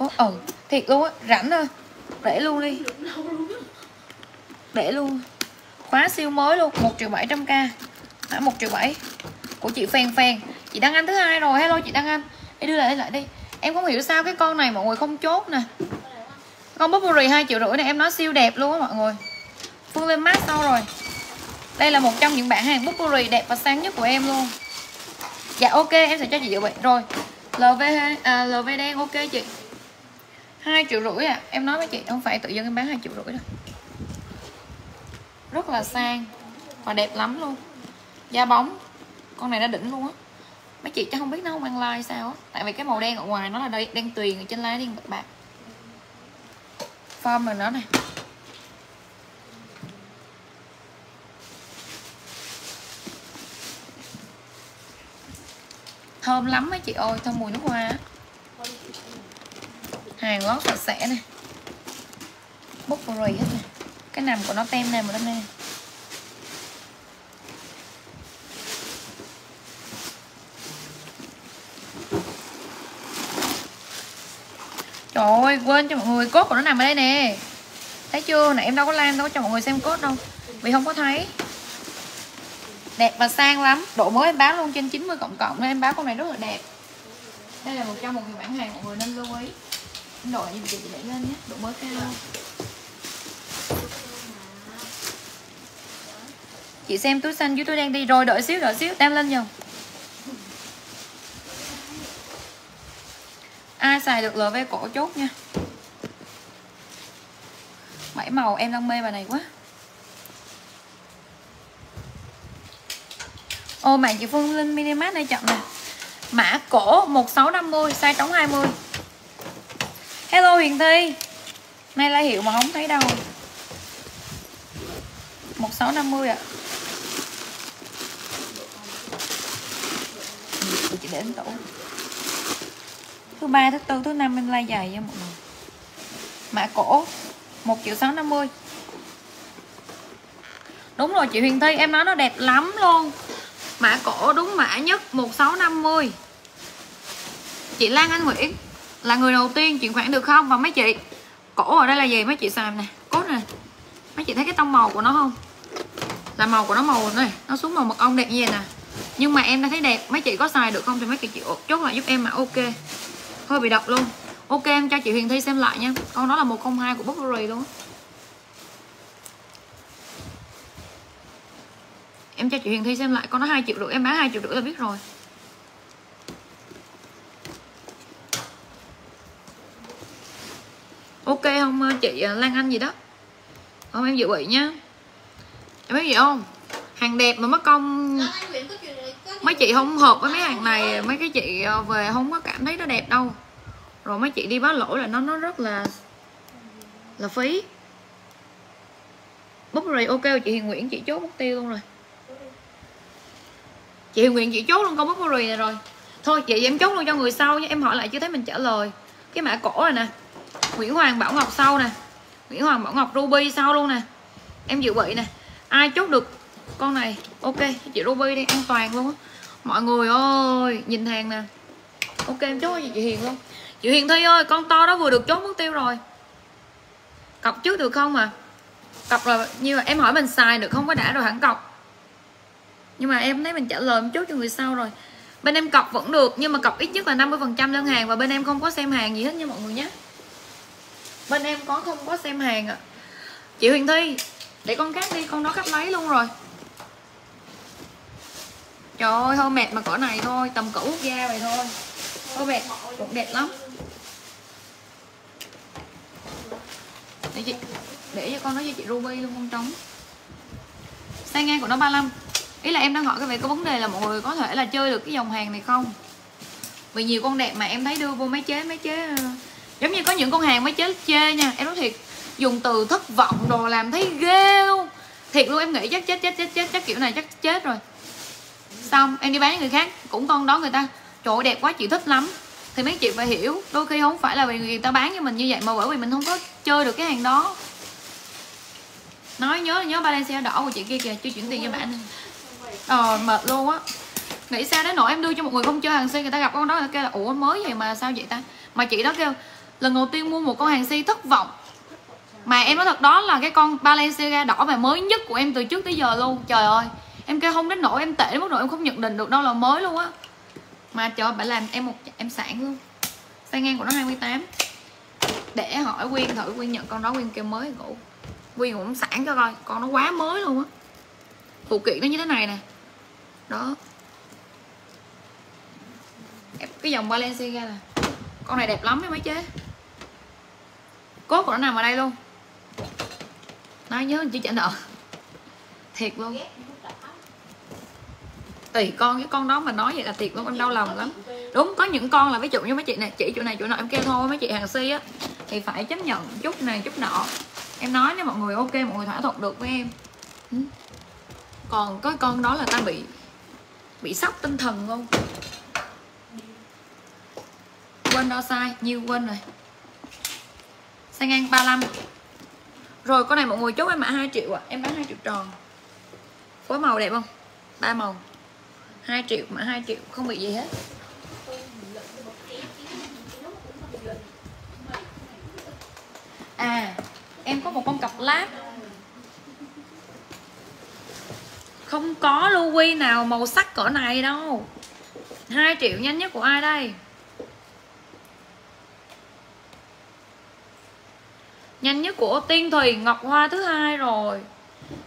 Speaker 1: Có ừ thiệt luôn á rảnh thôi. Để luôn đi. Để luôn. Khóa siêu mới luôn một triệu bảy trăm k. Mã một triệu bảy? Của chị phèn phèn chị đăng anh thứ hai rồi. Hello chị đăng anh. Đi đưa lại lại đi. Em không hiểu sao cái con này mọi người không chốt nè. Con Burberry hai triệu rưỡi này em nói siêu đẹp luôn á mọi người. Phương lên mát sau rồi. Đây là một trong những bản hàng Burberry đẹp và sáng nhất của em luôn. Dạ ok em sẽ cho chị dự bị. Rồi LV, à, LV đen ok chị hai triệu rưỡi à? Em nói với chị không phải tự dưng em bán hai triệu rưỡi đâu. Rất là sang Và đẹp lắm luôn. Da bóng Con này nó đỉnh luôn á. Mấy chị chắc không biết nó không ăn like sao á. Tại vì cái màu đen ở ngoài nó là đen, đen tuyền ở trên lá đen bạc bạc form rồi nó này. Thơm lắm mấy chị ơi thơm mùi nước hoa á hàng lót sạch sẽ nè Burberry hết này, cái nằm của nó tem này mà đâm này. Trời ơi, quên cho mọi người cốt của nó nằm ở đây nè. Thấy chưa? Nãy em đâu có lan đâu có cho mọi người xem cốt đâu. Vì không có thấy. Đẹp và sang lắm. Độ mới em báo luôn trên 90 cộng cộng Nên em báo con này rất là đẹp. Đây là một trong một bản hàng mọi người nên lưu ý. Độ này chị để lên nhé Độ mới cao. Chị xem túi xanh chú túi đen đi Rồi đợi xíu, đợi xíu, đem lên dùm ai xài được LV cổ chốt nha. Bảy màu em đang mê bài này quá. Ô mạng chị Phương Linh Minimat đây chậm nè. Mã cổ 1650 size trống 20 hello Huyền Thi. Nay là hiệu mà không thấy đâu. 1650 ạ. À. chị để đến tủ thứ ba, thứ tư, thứ năm em lai giày cho mọi người. Mã cổ 1 triệu 650 đúng rồi chị Huyền Thi, em nói nó đẹp lắm luôn. Mã cổ đúng mã nhất 1650 chị Lan Anh Nguyễn là người đầu tiên chuyển khoản được không? Và mấy chị? Cổ ở đây là gì? Mấy chị xài nè. Cốt nè. Mấy chị thấy cái tông màu của nó không? Là màu của nó màu này. Nó xuống màu mật ong đẹp như vậy nè. Nhưng mà em đã thấy đẹp. Mấy chị có xài được không thì mấy chị chịu chốt lại giúp em mà ok. Hơi bị độc luôn. Ok, em cho chị Huyền Thi xem lại nha. Con đó là 102 của Burberry luôn em cho chị Huyền Thi xem lại. Con nó hai triệu rưỡi. Em bán hai triệu rưỡi là biết rồi. Ok không chị à, Lan Anh gì đó. Không em dự bị nhá. Em biết gì không? Hàng đẹp mà mất công mấy chị không hợp với mấy hàng này mấy cái chị à, về không có cảm thấy nó đẹp đâu. Rồi mấy chị đi báo lỗi là nó nó rất là là phí. Bút rồi ok chị Hiền Nguyễn chị chốt mục tiêu luôn rồi. Chị Hiền Nguyễn chị chốt luôn con bút rồi này rồi. Thôi chị em chốt luôn cho người sau nhé em hỏi lại chưa thấy mình trả lời. Cái mã cổ này nè Nguyễn Hoàng Bảo Ngọc sau nè. Nguyễn Hoàng Bảo Ngọc Ruby sau luôn nè. Em dự bị nè. Ai chốt được? Con này. Ok, chị Ruby đi, an toàn luôn á. Mọi người ơi, nhìn hàng nè. Ok, em chốt cho chị Hiền luôn. Chị Hiền Thi ơi, con to đó vừa được chốt mất tiêu rồi. Cọc trước được không à? Cọc rồi như mà em hỏi mình xài được không có đã rồi hẳn cọc. Nhưng mà em thấy mình trả lời em chốt cho người sau rồi. Bên em cọc vẫn được, nhưng mà cọc ít nhất là 50% đơn hàng và bên em không có xem hàng gì hết nha mọi người nhé bên em có không? Có xem hàng ạ. À. chị Huyền Thi, để con cắt đi, con đó cắt lấy luôn rồi. Trời ơi, hơi mệt mà cỡ này thôi, tầm cỡ quốc gia vậy thôi. Hơi mệt, cũng đẹp lắm. Để chị, để cho con nói cho chị Ruby luôn, con trống. Size ngang của nó 35 ý là em đang hỏi cái về có vấn đề là mọi người có thể là chơi được cái dòng hàng này không? Vì nhiều con đẹp mà em thấy đưa vô máy chế máy chế ờ, giống như có những con hàng mới chế chê nha em nói thiệt dùng từ thất vọng đồ làm thấy ghê luôn. Thiệt luôn em nghĩ chắc chết chết chết chết chắc kiểu này chắc chết rồi. Xong em đi bán người khác cũng con đó người ta. Trời ơi, đẹp quá chị thích lắm. Thì mấy chị phải hiểu đôi khi không phải là vì người ta bán cho mình như vậy mà bởi vì mình không có chơi được cái hàng đó. Nói nhớ nhớ Balenciaga đỏ của chị kia kìa chưa chuyển tiền cho bạn. Ờ mệt luôn á. Nghĩ sao đến nỗi em đưa cho một người không chơi hàng si người ta gặp con đó người ta kêu là ủa mới vậy mà sao vậy ta? Mà chị đó kêu lần đầu tiên mua một con hàng si thất vọng. Mà em nói thật đó là cái con Balenciaga đỏ và mới nhất của em từ trước tới giờ luôn. Trời ơi em kêu không đến nỗi em tệ đến mức độ em không nhận định được đâu là mới luôn á. Mà trời ơi, bạn làm em một em sản luôn. Size ngang của nó 28 để hỏi quyên thử quyên nhận con đó quyên kêu mới ngủ. Quyên cũng sản cho coi con nó quá mới luôn á. Phụ kiện nó như thế này nè. Đó. Cái dòng Balenciaga nè. Con này đẹp lắm mấy chế cốt của nó nằm ở đây luôn. Nói nhớ chứ trả nợ. Thiệt luôn. Tùy con, cái con đó mà nói vậy là thiệt luôn, em đau lòng lắm. Đúng, có những con là ví dụ như mấy chị này chỉ chỗ này, chỗ nọ, em kêu thôi, mấy chị hàng si á, thì phải chấp nhận chút này, chút nọ. Em nói nếu mọi người, ok, mọi người thỏa thuận được với em. Ừ. Còn có con đó là ta bị bị sốc tinh thần không quên đo sai nhiêu quên rồi size ngang 35 rồi, con này mọi người chốt em mã 2 triệu ạ à. em bán 2 triệu tròn. Phối màu đẹp không? Ba màu. 2 triệu mà 2 triệu, không bị gì hết. À em có một con cặp lát. Không có Louis nào màu sắc cỡ này đâu. 2 triệu nhanh nhất của ai đây? Nhanh nhất của tiên thùy ngọc hoa thứ hai rồi.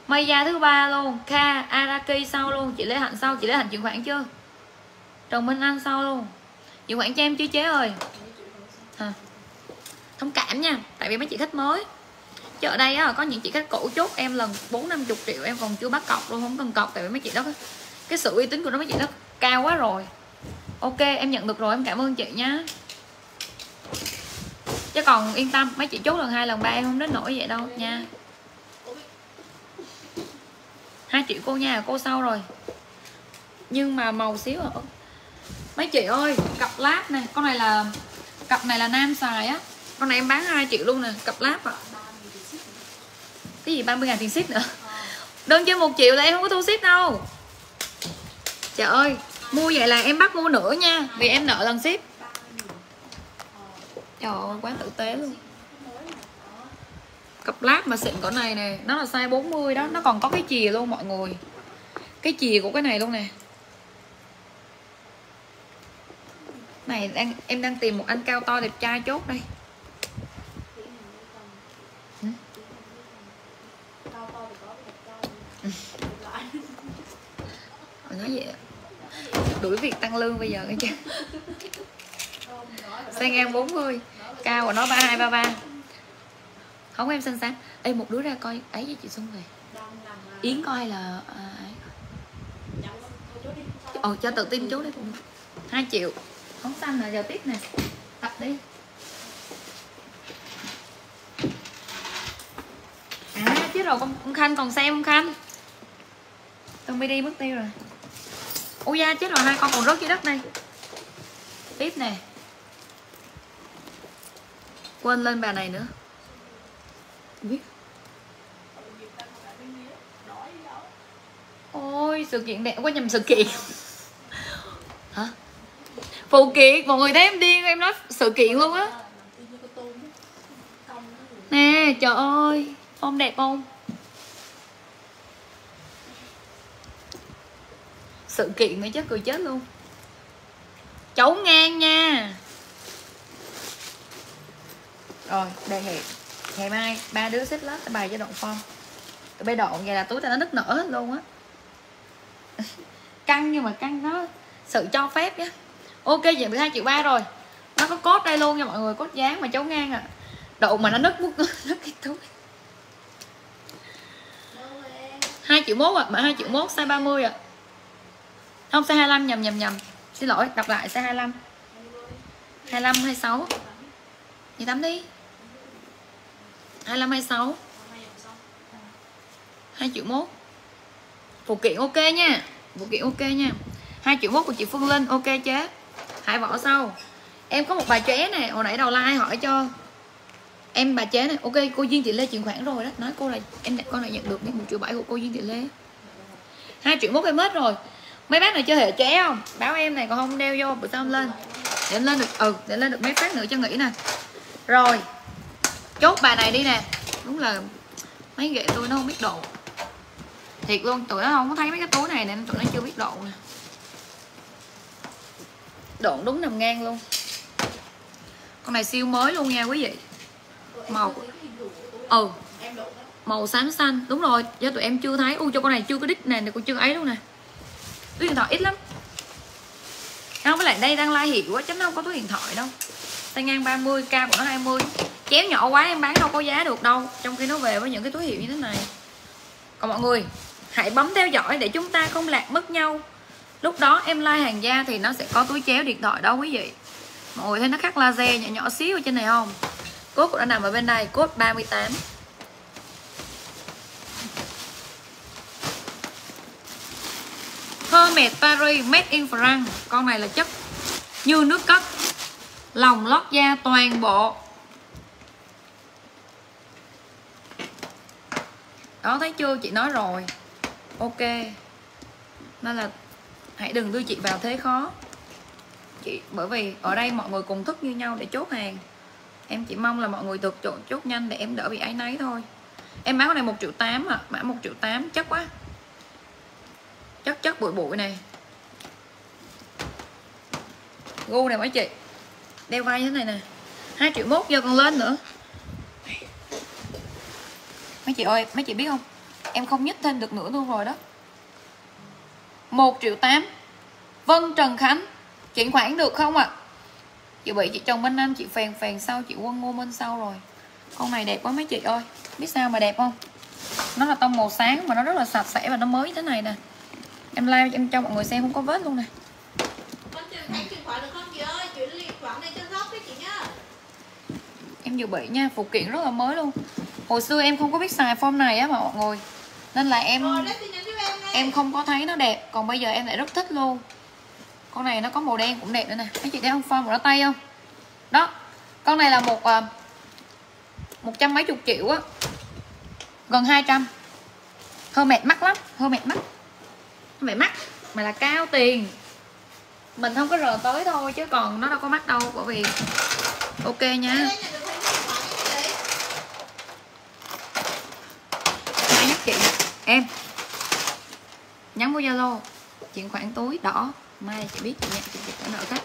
Speaker 1: Mây gia thứ ba luôn. Kha Araki sau luôn. Chị Lê Hạnh sau. Chị Lê Hạnh chuyển khoản chưa? Trần Minh Anh sau luôn. Chuyển khoản cho em chứ chế ơi? À. thông cảm nha. Tại vì mấy chị khách mới. Chứ ở đây á, có những chị khách cũ chốt em lần bốn năm chục triệu em còn chưa bắt cọc luôn. Không cần cọc tại vì mấy chị đó cái sự uy tín của nó mấy chị đó cao quá rồi. Ok em nhận được rồi. Em cảm ơn chị nhá chứ còn yên tâm, mấy chị chốt lần hai, lần ba em không đến nổi vậy đâu, nha. Hai triệu cô nha cô sau rồi. Nhưng mà màu xíu ở mấy chị ơi, cặp láp này con này là, cặp này là nam xài á. Con này em bán 2 triệu luôn nè, cặp láp ạ. À. cái gì 30 ngàn tiền ship nữa? Đơn cho một triệu là em không có thu ship đâu. Trời ơi, mua vậy là em bắt mua nữa nha, vì em nợ lần ship trời ơi quá tử tế luôn. Cặp lát mà xịn cỡ này nè, nó là size 40 đó, nó còn có cái chìa luôn mọi người. Cái chìa của cái này luôn nè. Này, đang, em đang tìm một anh cao to đẹp trai chốt đây. Ừ. nói vậy đuổi việc tăng lương bây giờ nghe chưa? Sang ngang 40 cao của nó 3233 không em xinh xắn. Ê một đứa ra coi ấy với chị xuân về. Yến coi là à, ấy. Ồ cho tự tin chú đấy cũng hai triệu. Không xanh là giờ tiếp nè. Tập đi. À chứ rồi con, con khanh còn xem không khanh? Tôi mới đi mất tiêu rồi. Ôi da chết rồi hai con còn rớt dưới đất đây. tiếp nè quên lên bà này nữa. Biết. Ơi sự kiện đẹp quá nhầm sự kiện. Hả? Phụ kiện mọi người thấy em điên em nói sự kiện luôn á. Nè trời ơi phong đẹp không? Sự kiện nữa chắc cười chết luôn. Chấu ngang nha rồi, đề hẹn ngày mai ba đứa xếp lớp bài giai đoạn form. Tụi bay độn vậy là túi ta nó nứt nở hết luôn á. Căng nhưng mà căng, nó sự cho phép nhé ok, vậy 12 triệu ba rồi. Nó có cốt đây luôn nha mọi người cốt dáng mà cháu ngang à. Độ mà nó nứt mút nứt cái túi. Hai triệu mốt à mà hai triệu mốt size 30 à không, size 25 nhầm nhầm nhầm. Xin lỗi, đọc lại size 25 25 26 đi tắm đi. 25 26 2 triệu mốt. Phụ kiện ok nha. Phụ kiện ok nha. 2 triệu mốt của chị Phương Linh, ok chế. Hãy vỏ sau. Em có một bà chế này hồi nãy đầu like hỏi cho em bà chế này ok, cô duyên thị lê chuyển khoản rồi đó. Nói cô là em con này nhận được một triệu bảy của cô duyên thị lê. hai triệu mốt em hết rồi. Mấy bác này chơi hệ chế không? Báo em này, còn không đeo vô. Bữa sau lên. Để lên được ừ để lên được mấy phát nữa cho nghĩ nè. Rồi chốt bài này đi nè. Đúng là mấy ghệ tôi nó không biết độ. Thiệt luôn, tụi nó không có thấy mấy cái túi này nè, tụi nó chưa biết độ nè. Độ đúng nằm ngang luôn. Con này siêu mới luôn nha quý vị. Màu ừ. Màu xám xanh. Đúng rồi, do tụi em chưa thấy. U, cho con này chưa có đít nè cũng chưa ấy luôn nè. Túi điện thoại ít lắm. Không, với lại đây đang lai hiệu quá chứ nó không có túi điện thoại đâu. Tay ngang 30 cao của nó 20 chéo nhỏ quá em bán đâu có giá được đâu. Trong khi nó về với những cái túi hiệu như thế này. Còn mọi người, hãy bấm theo dõi để chúng ta không lạc mất nhau. Lúc đó em like hàng da thì nó sẽ có túi chéo điện thoại đó quý vị. Mọi người thấy nó khắc laser nhỏ nhỏ xíu ở trên này không? Cốt đã nằm ở bên này cốt 38 Hermes Paris, Made in France. Con này là chất như nước cất Lòng lót da toàn bộ. Đó thấy chưa? Chị nói rồi. Ok. Nên là hãy đừng đưa chị vào thế khó. Chị bởi vì ở đây mọi người cùng thức như nhau để chốt hàng. Em chỉ mong là mọi người được chốt, chốt nhanh để em đỡ bị áy náy thôi. Em bán này một triệu tám à mã một triệu tám chất quá. Chất chất bụi bụi này gu này mấy chị? Đeo vai như thế này nè. Hai triệu mốt giờ còn lên nữa mấy chị ơi mấy chị biết không? Em không nhích thêm được nữa luôn rồi đó. Một triệu tám. Vân Trần Khánh. Chuyển khoản được không ạ? À? chị bị chị chồng bên anh chị phèn phèn sau chị quân mua bên sau rồi. Con này đẹp quá mấy chị ơi. Biết sao mà đẹp không? Nó là tông màu sáng mà nó rất là sạch sẽ và nó mới thế này nè. Em like em cho mọi người xem không có vết luôn nè. Em dự bị nha phụ kiện rất là mới luôn hồi xưa em không có biết xài form này á mà mọi người. Nên là em em không có thấy nó đẹp. Còn bây giờ em lại rất thích luôn. Con này nó có màu đen cũng đẹp nữa nè. Mấy chị thấy không form của nó tay không? Đó con này là một à, một trăm mấy chục triệu á. Gần 200 hơi mệt mắt lắm hơi mệt mắt. Mệt mắt mà là cao tiền. Mình không có rờ tới thôi chứ còn nó đâu có mắt đâu bởi vì ok nha nhắc chị em nhắn vô zalo chuyển khoản túi đỏ mai chị biết chị nhận chị sẽ nợ khách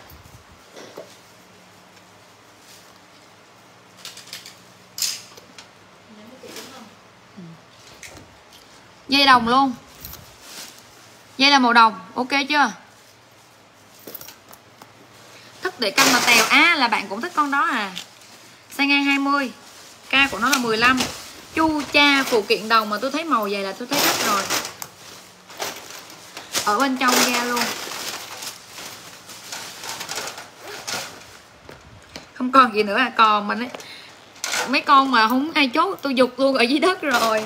Speaker 1: dây đồng luôn. Dây là màu đồng ok chưa? Thức để canh mà tèo. A à, là bạn cũng thích con đó à. Size ngang 20 ca của nó là 15 chu cha phụ kiện đồng mà tôi thấy màu vậy là tôi thấy thích rồi. Ở bên trong ra luôn. Không còn gì nữa à còn mình ấy. Mấy con mà không ai chốt, tôi dục luôn ở dưới đất rồi.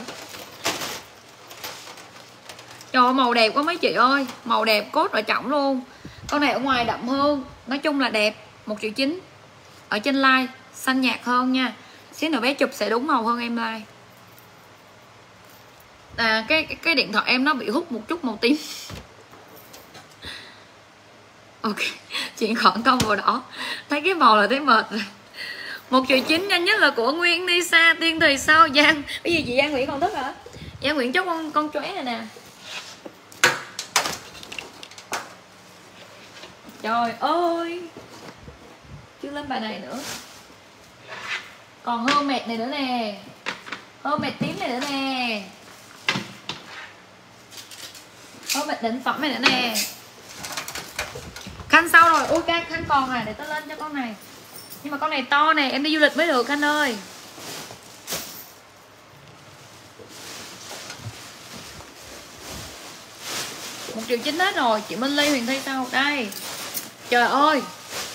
Speaker 1: Trời màu đẹp quá mấy chị ơi. Màu đẹp cốt ở trọng luôn. Con này ở ngoài đậm hơn. Nói chung là đẹp, một triệu chín. Ở trên like, xanh nhạt hơn nha. Xíu nữa bé chụp sẽ đúng màu hơn em like à cái cái, cái điện thoại em nó bị hút một chút màu tím. Ok chuyện khoảng công màu đỏ. Thấy cái màu là thấy mệt rồi. Một triệu chín nhanh nhất là của nguyên đi xa tiên thì sao giang. Cái gì chị giang nguyễn còn thích hả? Giang nguyễn chốt con con chóe này nè. Trời ơi. Chưa lên bài này nữa. Còn hơ mệt này nữa nè. Hơ mệt tím này nữa nè hơ bệnh đến phẩm này nữa nè. Khăn sau rồi. Ui cái khăn còn này để tao lên cho con này. Nhưng mà con này to nè, em đi du lịch mới được anh ơi. Một triệu chín hết rồi, chị Minh Ly, Huyền Thi sao? Đây. Trời ơi,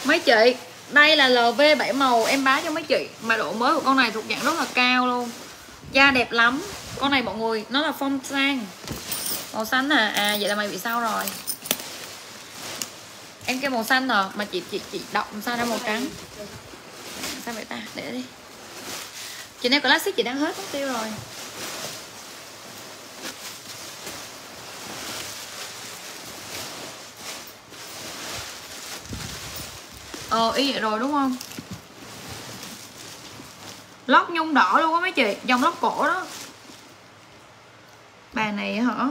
Speaker 1: mấy chị? Đây là LV 7 màu, em bán cho mấy chị. Mà độ mới của con này thuộc dạng rất là cao luôn. Da đẹp lắm. Con này mọi người, nó là phong sang màu xanh à? À vậy là mày bị sao rồi? Em kêu màu xanh à? Mà chị chị chị động sao ra màu trắng? Sao vậy ta? Để đi. Chị này classic, chị đang hết mất tiêu rồi. Ờ y vậy rồi đúng không? Lót nhung đỏ luôn á mấy chị. Dòng lót cổ đó. Bàn này hả?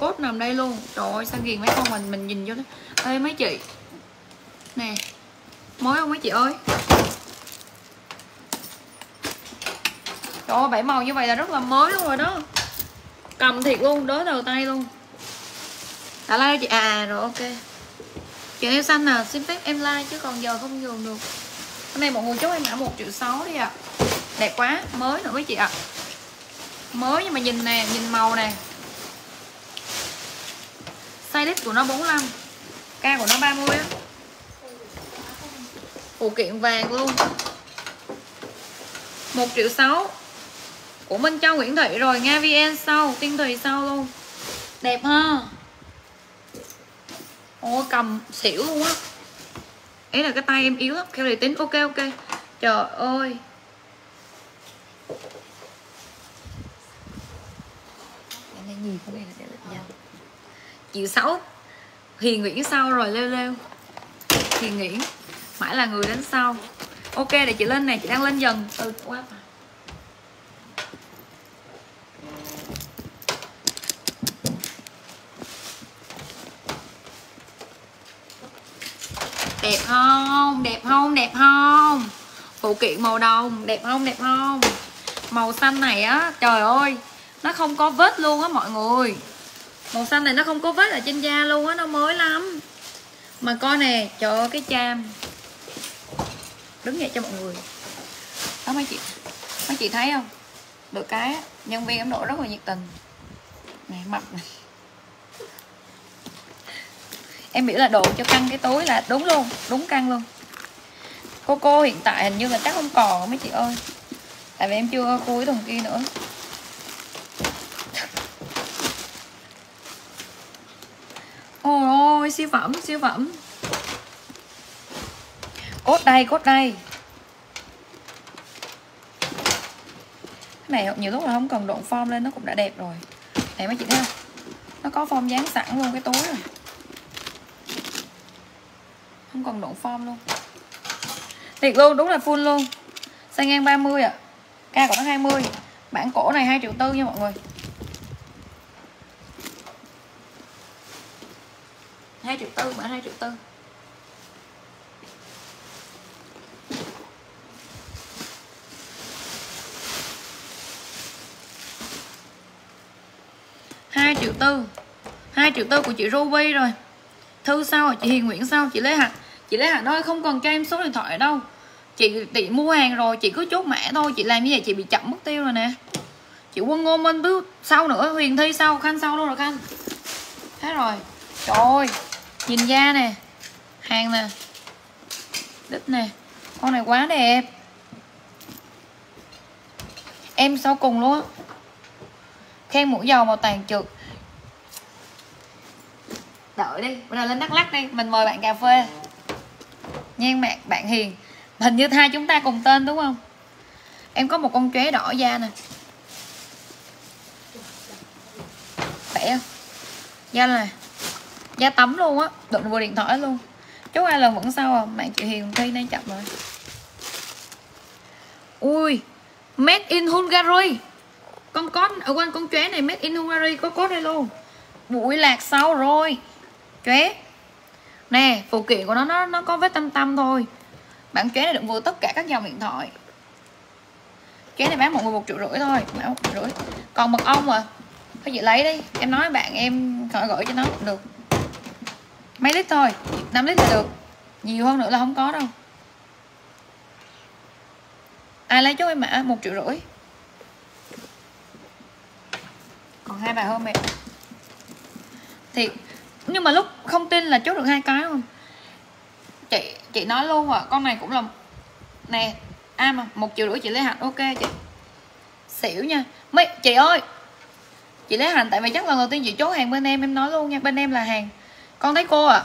Speaker 1: Cốt nằm đây luôn. Trời ơi, sao ghiền mấy con mình mình nhìn vô đó ê, mấy chị. Nè. Mới không mấy chị ơi? Trời ơi, bảy màu như vậy là rất là mới luôn rồi đó. Cầm thiệt luôn, đối đầu tay luôn. Đã like chị à rồi, ok. Chị em xanh nào xin phép em like chứ còn giờ không dùng được. Hôm nay mọi người chốt em đã một triệu sáu đi ạ. À. đẹp quá, mới nữa mấy chị ạ. À. mới nhưng mà nhìn nè, nhìn màu nè size đít của nó 45 ca của nó 30 á. Phụ kiện vàng luôn. 1 triệu 6 của Minh Châu Nguyễn Thị rồi, Nga VN sau, Tiên Thùy sau luôn. Đẹp ha? Ô, cầm xỉu luôn á. Ấy là cái tay em yếu lắm theo để tính, ok ok. Trời ơi. Em thấy gì không biết là để lịch danh Triệu 6 Hiền Nguyễn sau rồi leo leo Hiền Nguyễn Mãi là người đến sau. Ok, để chị lên này, Chị đang lên dần. Từ quá đẹp không? Đẹp không? Đẹp không? Phụ kiện màu đồng. Đẹp không? Đẹp không? Màu xanh này á, trời ơi. Nó không có vết luôn á mọi người màu xanh này nó không có vết ở trên da luôn á, nó mới lắm. Mà coi nè, trời ơi, cái cham. Đứng dậy cho mọi người. Đó mấy chị mấy chị thấy không? Được cái nhân viên ấn độ rất là nhiệt tình. Này mập này em biểu là đồ cho căng cái túi là đúng luôn, đúng căng luôn. Cô cô hiện tại hình như là chắc không còn mấy chị ơi. Tại vì em chưa cuối thùng kia nữa. Ôi ôi, siêu phẩm siêu phẩm. Cốt đây cốt đây. Cái này nhiều lúc là không cần độn form lên, nó cũng đã đẹp rồi. Này mấy chị thấy không? Nó có form dán sẵn luôn cái túi rồi. Không cần độn form luôn. Thiệt luôn, đúng là full luôn. Size ngang 30 ạ. À. ca của nó 20 bản cổ này 2 triệu tư nha mọi người. Triệu tư mã 2 triệu tư. Hai triệu tư. Hai triệu tư của chị Ruby rồi. Thư sau, chị Hiền Nguyễn sau, chị Lê hạt, chị Lê hạt thôi không cần cho em số điện thoại đâu. Chị chị mua hàng rồi, chị cứ chốt mã thôi, chị làm như vậy chị bị chậm mất tiêu rồi nè. Chị quân Ngô Minh bước sau nữa, huyền thi sau, khanh sau luôn rồi khanh. Thế rồi. Trời ơi nhìn da nè. Hàng nè. Đít nè. Con này quá đẹp. Em sau cùng luôn á. Khen mũi dầu màu tàn trượt. Đợi đi bây giờ lên đắk lắc đi, mình mời bạn cà phê. Nhan mạc bạn hiền. Hình như hai chúng ta cùng tên đúng không? Em có một con chóe đỏ da nè. Không? Da này da tắm luôn á, đụng vào điện thoại luôn. Chú hai lần vẫn sao à? Bạn chị hiền thi đang chậm rồi. Ui, made in hungary. Con có ở quanh con chóe này, made in hungary, có cốt đây luôn. Bụi lạc sau rồi. Chóe. Nè, phụ kiện của nó nó nó có vết tâm tâm thôi. Bạn chóe này đựng vừa tất cả các dòng điện thoại. Chóe này bán mọi người một triệu rưỡi thôi. Một triệu rưỡi. Còn mật ong à có gì lấy đi. Em nói bạn em khỏi gửi cho nó cũng được mấy lít thôi. 5 lít là được. Nhiều hơn nữa là không có đâu. Ai lấy cho em mã một triệu rưỡi. Còn hai bài hơn mẹ. Thì nhưng mà lúc không tin là chốt được hai cái không? Chị chị nói luôn à con này cũng là nè à mà, một triệu rưỡi chị lấy hạnh. Ok, chị. Xỉu nha. Mấy chị ơi. Chị lấy hạnh, tại vì chắc lần đầu tiên chị chốt hàng bên em em nói luôn nha. Bên em là hàng con thấy cô à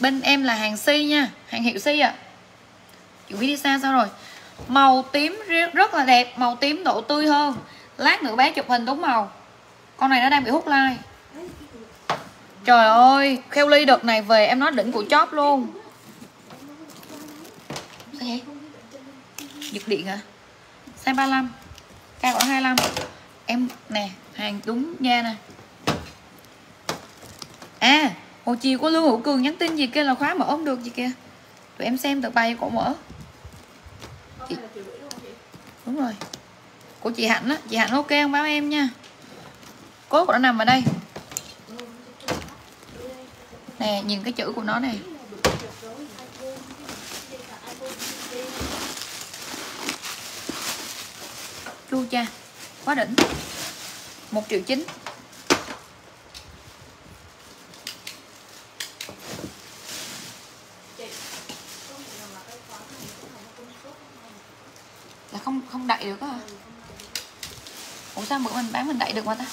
Speaker 1: bên em là hàng si nha, hàng hiệu si à chị biết đi xa sao rồi? Màu tím rất là đẹp, màu tím độ tươi hơn. Lát nữa bé chụp hình đúng màu. Con này nó đang bị hút like. Trời ơi, kheo ly đợt này về em nói đỉnh của chóp luôn. Sao vậy? Giật điện hả? Size 35 cao khoảng 25 em nè, hàng đúng nha nè. À hồi chiều có lương hữu cường nhắn tin gì kia là khóa mở ống được gì kia tụi em xem tờ bài cổ mở chị... đúng rồi. Của chị hạnh á. Chị hạnh ok không báo em nha. Cốt của nó nằm ở đây. Nè nhìn cái chữ của nó này chu cha quá đỉnh. Một triệu chín là không không đậy được á ủa, sao bữa mình bán mình đậy được mà ta?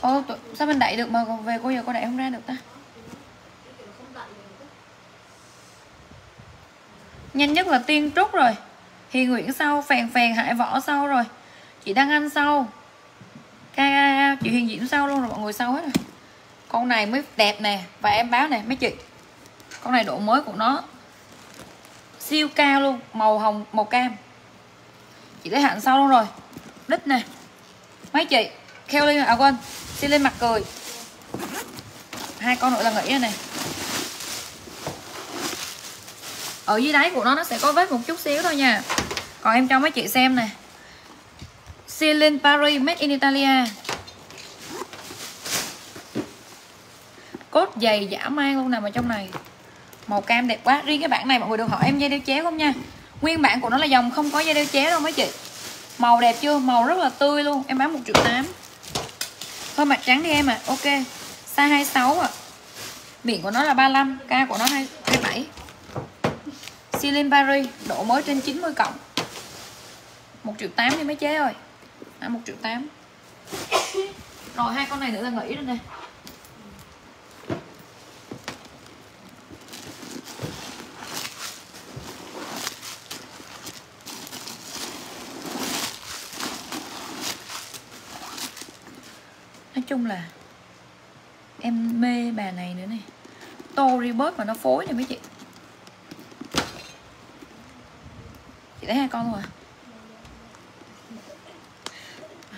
Speaker 1: Ô sao mình đậy được mà còn về cô giờ cô đậy không ra được ta? Nhanh nhất là tiên trúc rồi. Thì nguyễn sau, phèn phèn hại võ sau rồi. Chị đang ăn sau. Ca chị hiền diễm sau luôn rồi, mọi người sau hết rồi. Con này mới đẹp nè, và em báo nè, mấy chị. Con này độ mới của nó siêu cao luôn, màu hồng, màu cam. Chị lấy hạn sau luôn rồi. Đít nè. Mấy chị? Kheo lên à quên, xin lên mặt cười. Hai con nữa là nghĩ này ở dưới đáy của nó nó sẽ có vết một chút xíu thôi nha. Còn em cho mấy chị xem nè. Celine Paris, made in Italia. Cốt dày giả mang luôn nằm ở trong này màu cam đẹp quá. Riêng cái bản này mọi người được hỏi em dây đeo chéo không nha? Nguyên bản của nó là dòng không có dây đeo chéo đâu mấy chị. Màu đẹp chưa? Màu rất là tươi luôn. Em bán một triệu tám. Thôi mặt trắng đi em à ok. Size 26 à miệng của nó là 35 k của nó 27 Celine Paris độ mới trên 90 cộng. 1 triệu 8 đi mấy chế ơi. À, 1 triệu 8 rồi hai con này nữa là nghỉ rồi nè. Nói chung là em mê bà này nữa này Tory bớt mà nó phối này mấy chị. Chị lấy hai con luôn à?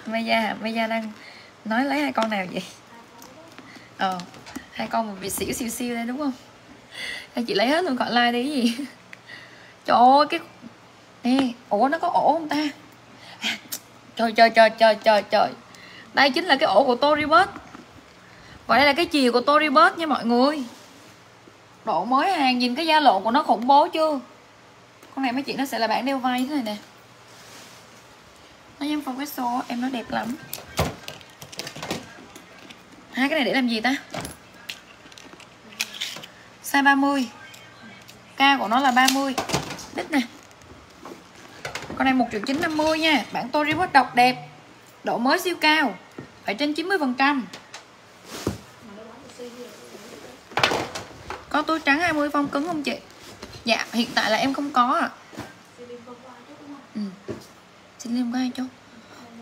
Speaker 1: Maya Maya đang nói lấy hai con nào vậy? Ờ hai con một bị xỉu siêu siêu đây đúng không? Hay chị lấy hết luôn còn like đi cái gì? Trời ơi cái nè ủa nó có ổ không ta? À, trời trời trời trời trời trời đây chính là cái ổ của Toribus và đây là cái chìa của Toribus nha mọi người. Độ mới hàng, nhìn cái da lộ của nó khủng bố chưa? Con này mấy chị nó sẽ là bản đeo vai như thế này nè. Nó giống phong cái số em nó đẹp lắm. Hai cái này để làm gì ta? Size 30 cao của nó là 30 đít nè. Con này 1 triệu 950 nha. Bản Toribus độc đẹp độ mới siêu cao, phải trên 90 phần trăm. Có túi trắng 20 phong cứng không chị? Dạ hiện tại là em không có ạ. À. xin liên quan chút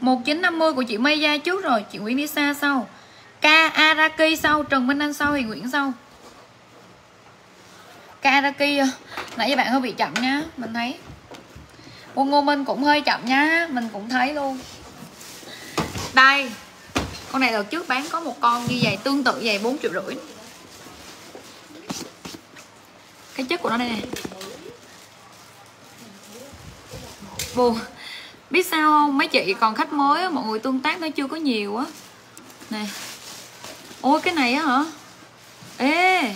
Speaker 1: 1950 của chị Mây Gia trước rồi, Chị Nguyễn Lisa sau. K Araki sau, Trần Minh Anh sau thì Nguyễn sau. K Araki ờ, Nãy giờ bạn hơi bị chậm nha, Mình thấy. Quân Ngô Minh cũng hơi chậm nha, Mình cũng thấy luôn. Đây, Con này đợt trước bán có một con như vậy, Tương tự vậy 4 triệu rưỡi. Cái chất của nó đây nè. Buồn biết sao không? Mấy chị còn khách mới mọi người tương tác nó chưa có nhiều á. Nè. Ôi cái này á hả? Ê,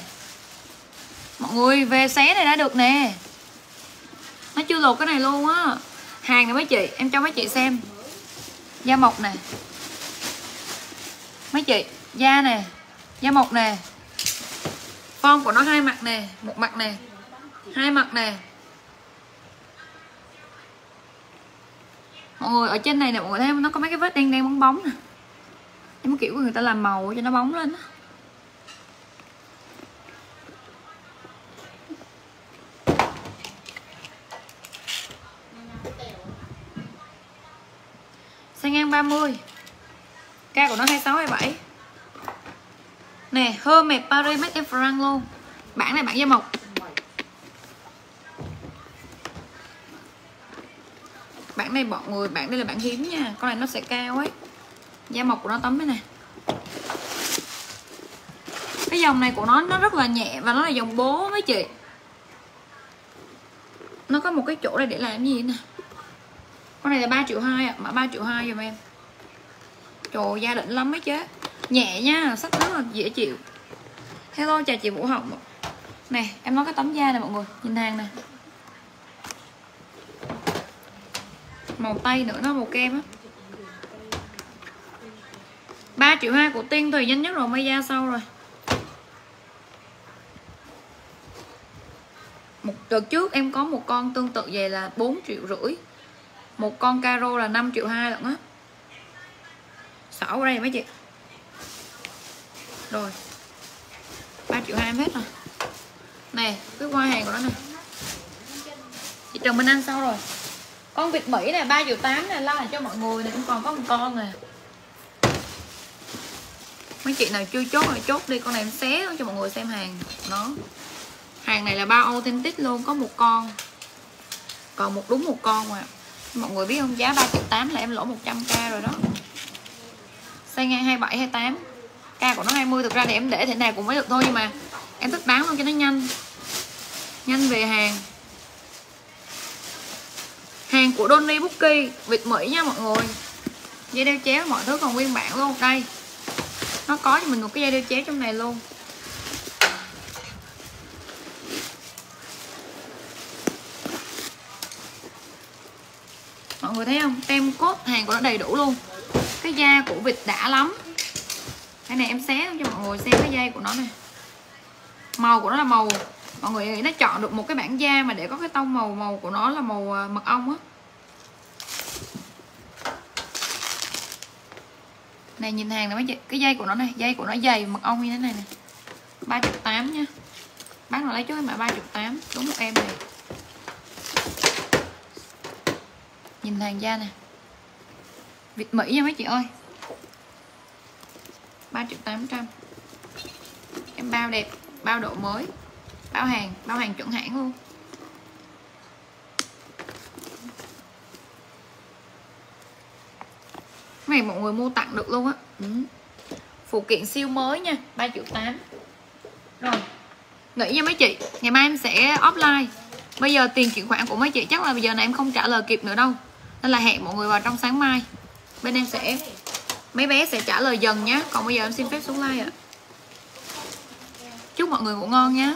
Speaker 1: mọi người về xé này đã được nè. Nó chưa lột cái này luôn á. Hàng này mấy chị, em cho mấy chị xem. Da mộc nè mấy chị? Da nè, da mộc nè, form của nó hai mặt nè, một mặt nè, hai mặt nè. Mọi người, ở trên này nè, mọi người thấy nó có mấy cái vết đen đen bóng bóng nè. Giống kiểu người ta làm màu cho nó bóng lên á. Size ngang 30 Ca của nó 26 27 Nè Hermes Paris Made in France luôn. Bản này bản da mộc bản này bọn người bản đây là bản hiếm nha. Con này nó sẽ cao ấy. Da mộc của nó tấm thế này cái dòng này của nó nó rất là nhẹ và nó là dòng bố mấy chị. Nó có một cái chỗ này để làm gì nè? Con này là 3 triệu hai ạ à, mã 3 triệu hai giùm em trời gia đình lắm ấy chứ. Nhẹ nha, sách rất là dễ chịu. Hello, chào chị vũ hồng nè, em nói cái tấm da này mọi người, nhìn hàng nè. Màu tây nữa, nó màu kem á. 3 triệu hai của tiên thì nhanh nhất rồi mới da sau rồi. Một, đợt trước em có một con tương tự về là 4 triệu rưỡi. Một con caro là 5 triệu hai lận á xỏ đây mấy chị? Rồi. 3 triệu hai hết rồi. Nè cái qua hàng của nó nè. Chị Trần Minh Anh sau rồi? Con vịt Mỹ này 3 triệu 8 này, lo cho mọi người này, cũng còn có một con nè. Mấy chị nào chưa chốt rồi chốt đi, con này em xé cho mọi người xem hàng nó. Hàng này là bao authentic luôn, có một con. Còn một, đúng một con mà. Mọi người biết không? Giá 3 triệu 8 là em lỗ 100k rồi đó size ngang 27 28 k của nó 20 thực ra thì em để thế này cũng mới được thôi nhưng mà em thích bán luôn cho nó nhanh. Nhanh về hàng. Hàng của Donny Bookie, Việt Mỹ nha mọi người. Dây đeo chéo, mọi thứ còn nguyên bản luôn. Đây. Nó có cho mình một cái dây đeo chéo trong này luôn. Mọi người thấy không? Tem cốt hàng của nó đầy đủ luôn cái da của vịt đã lắm. Cái này em xé cho mọi người xem cái dây của nó này. Màu của nó là màu. Mọi người nghĩ nó chọn được một cái bản da mà để có cái tông màu màu của nó là màu à, mật ong á. Này, nhìn hàng này mấy chị. Cái dây của nó này, dây của nó dày mật ong như thế này nè. Ba chục tám nha. Bán nó lấy trước mà ba chục tám, đúng một em này. Nhìn hàng da nè. Việt Mỹ nha mấy chị ơi. 3 triệu 800 Em bao đẹp, Bao độ mới, Bao hàng Bao hàng chuẩn hãng luôn. Này mọi người mua tặng được luôn á. Ừ. phụ kiện siêu mới nha 3 triệu 8 rồi nghĩ nha mấy chị. Ngày mai em sẽ offline. Bây giờ tiền chuyển khoản của mấy chị chắc là bây giờ này em không trả lời kịp nữa đâu. Nên là hẹn mọi người vào trong sáng mai bên em sẽ mấy bé sẽ trả lời dần nhé còn bây giờ em xin phép xuống like ạ. Chúc mọi người ngủ ngon nhé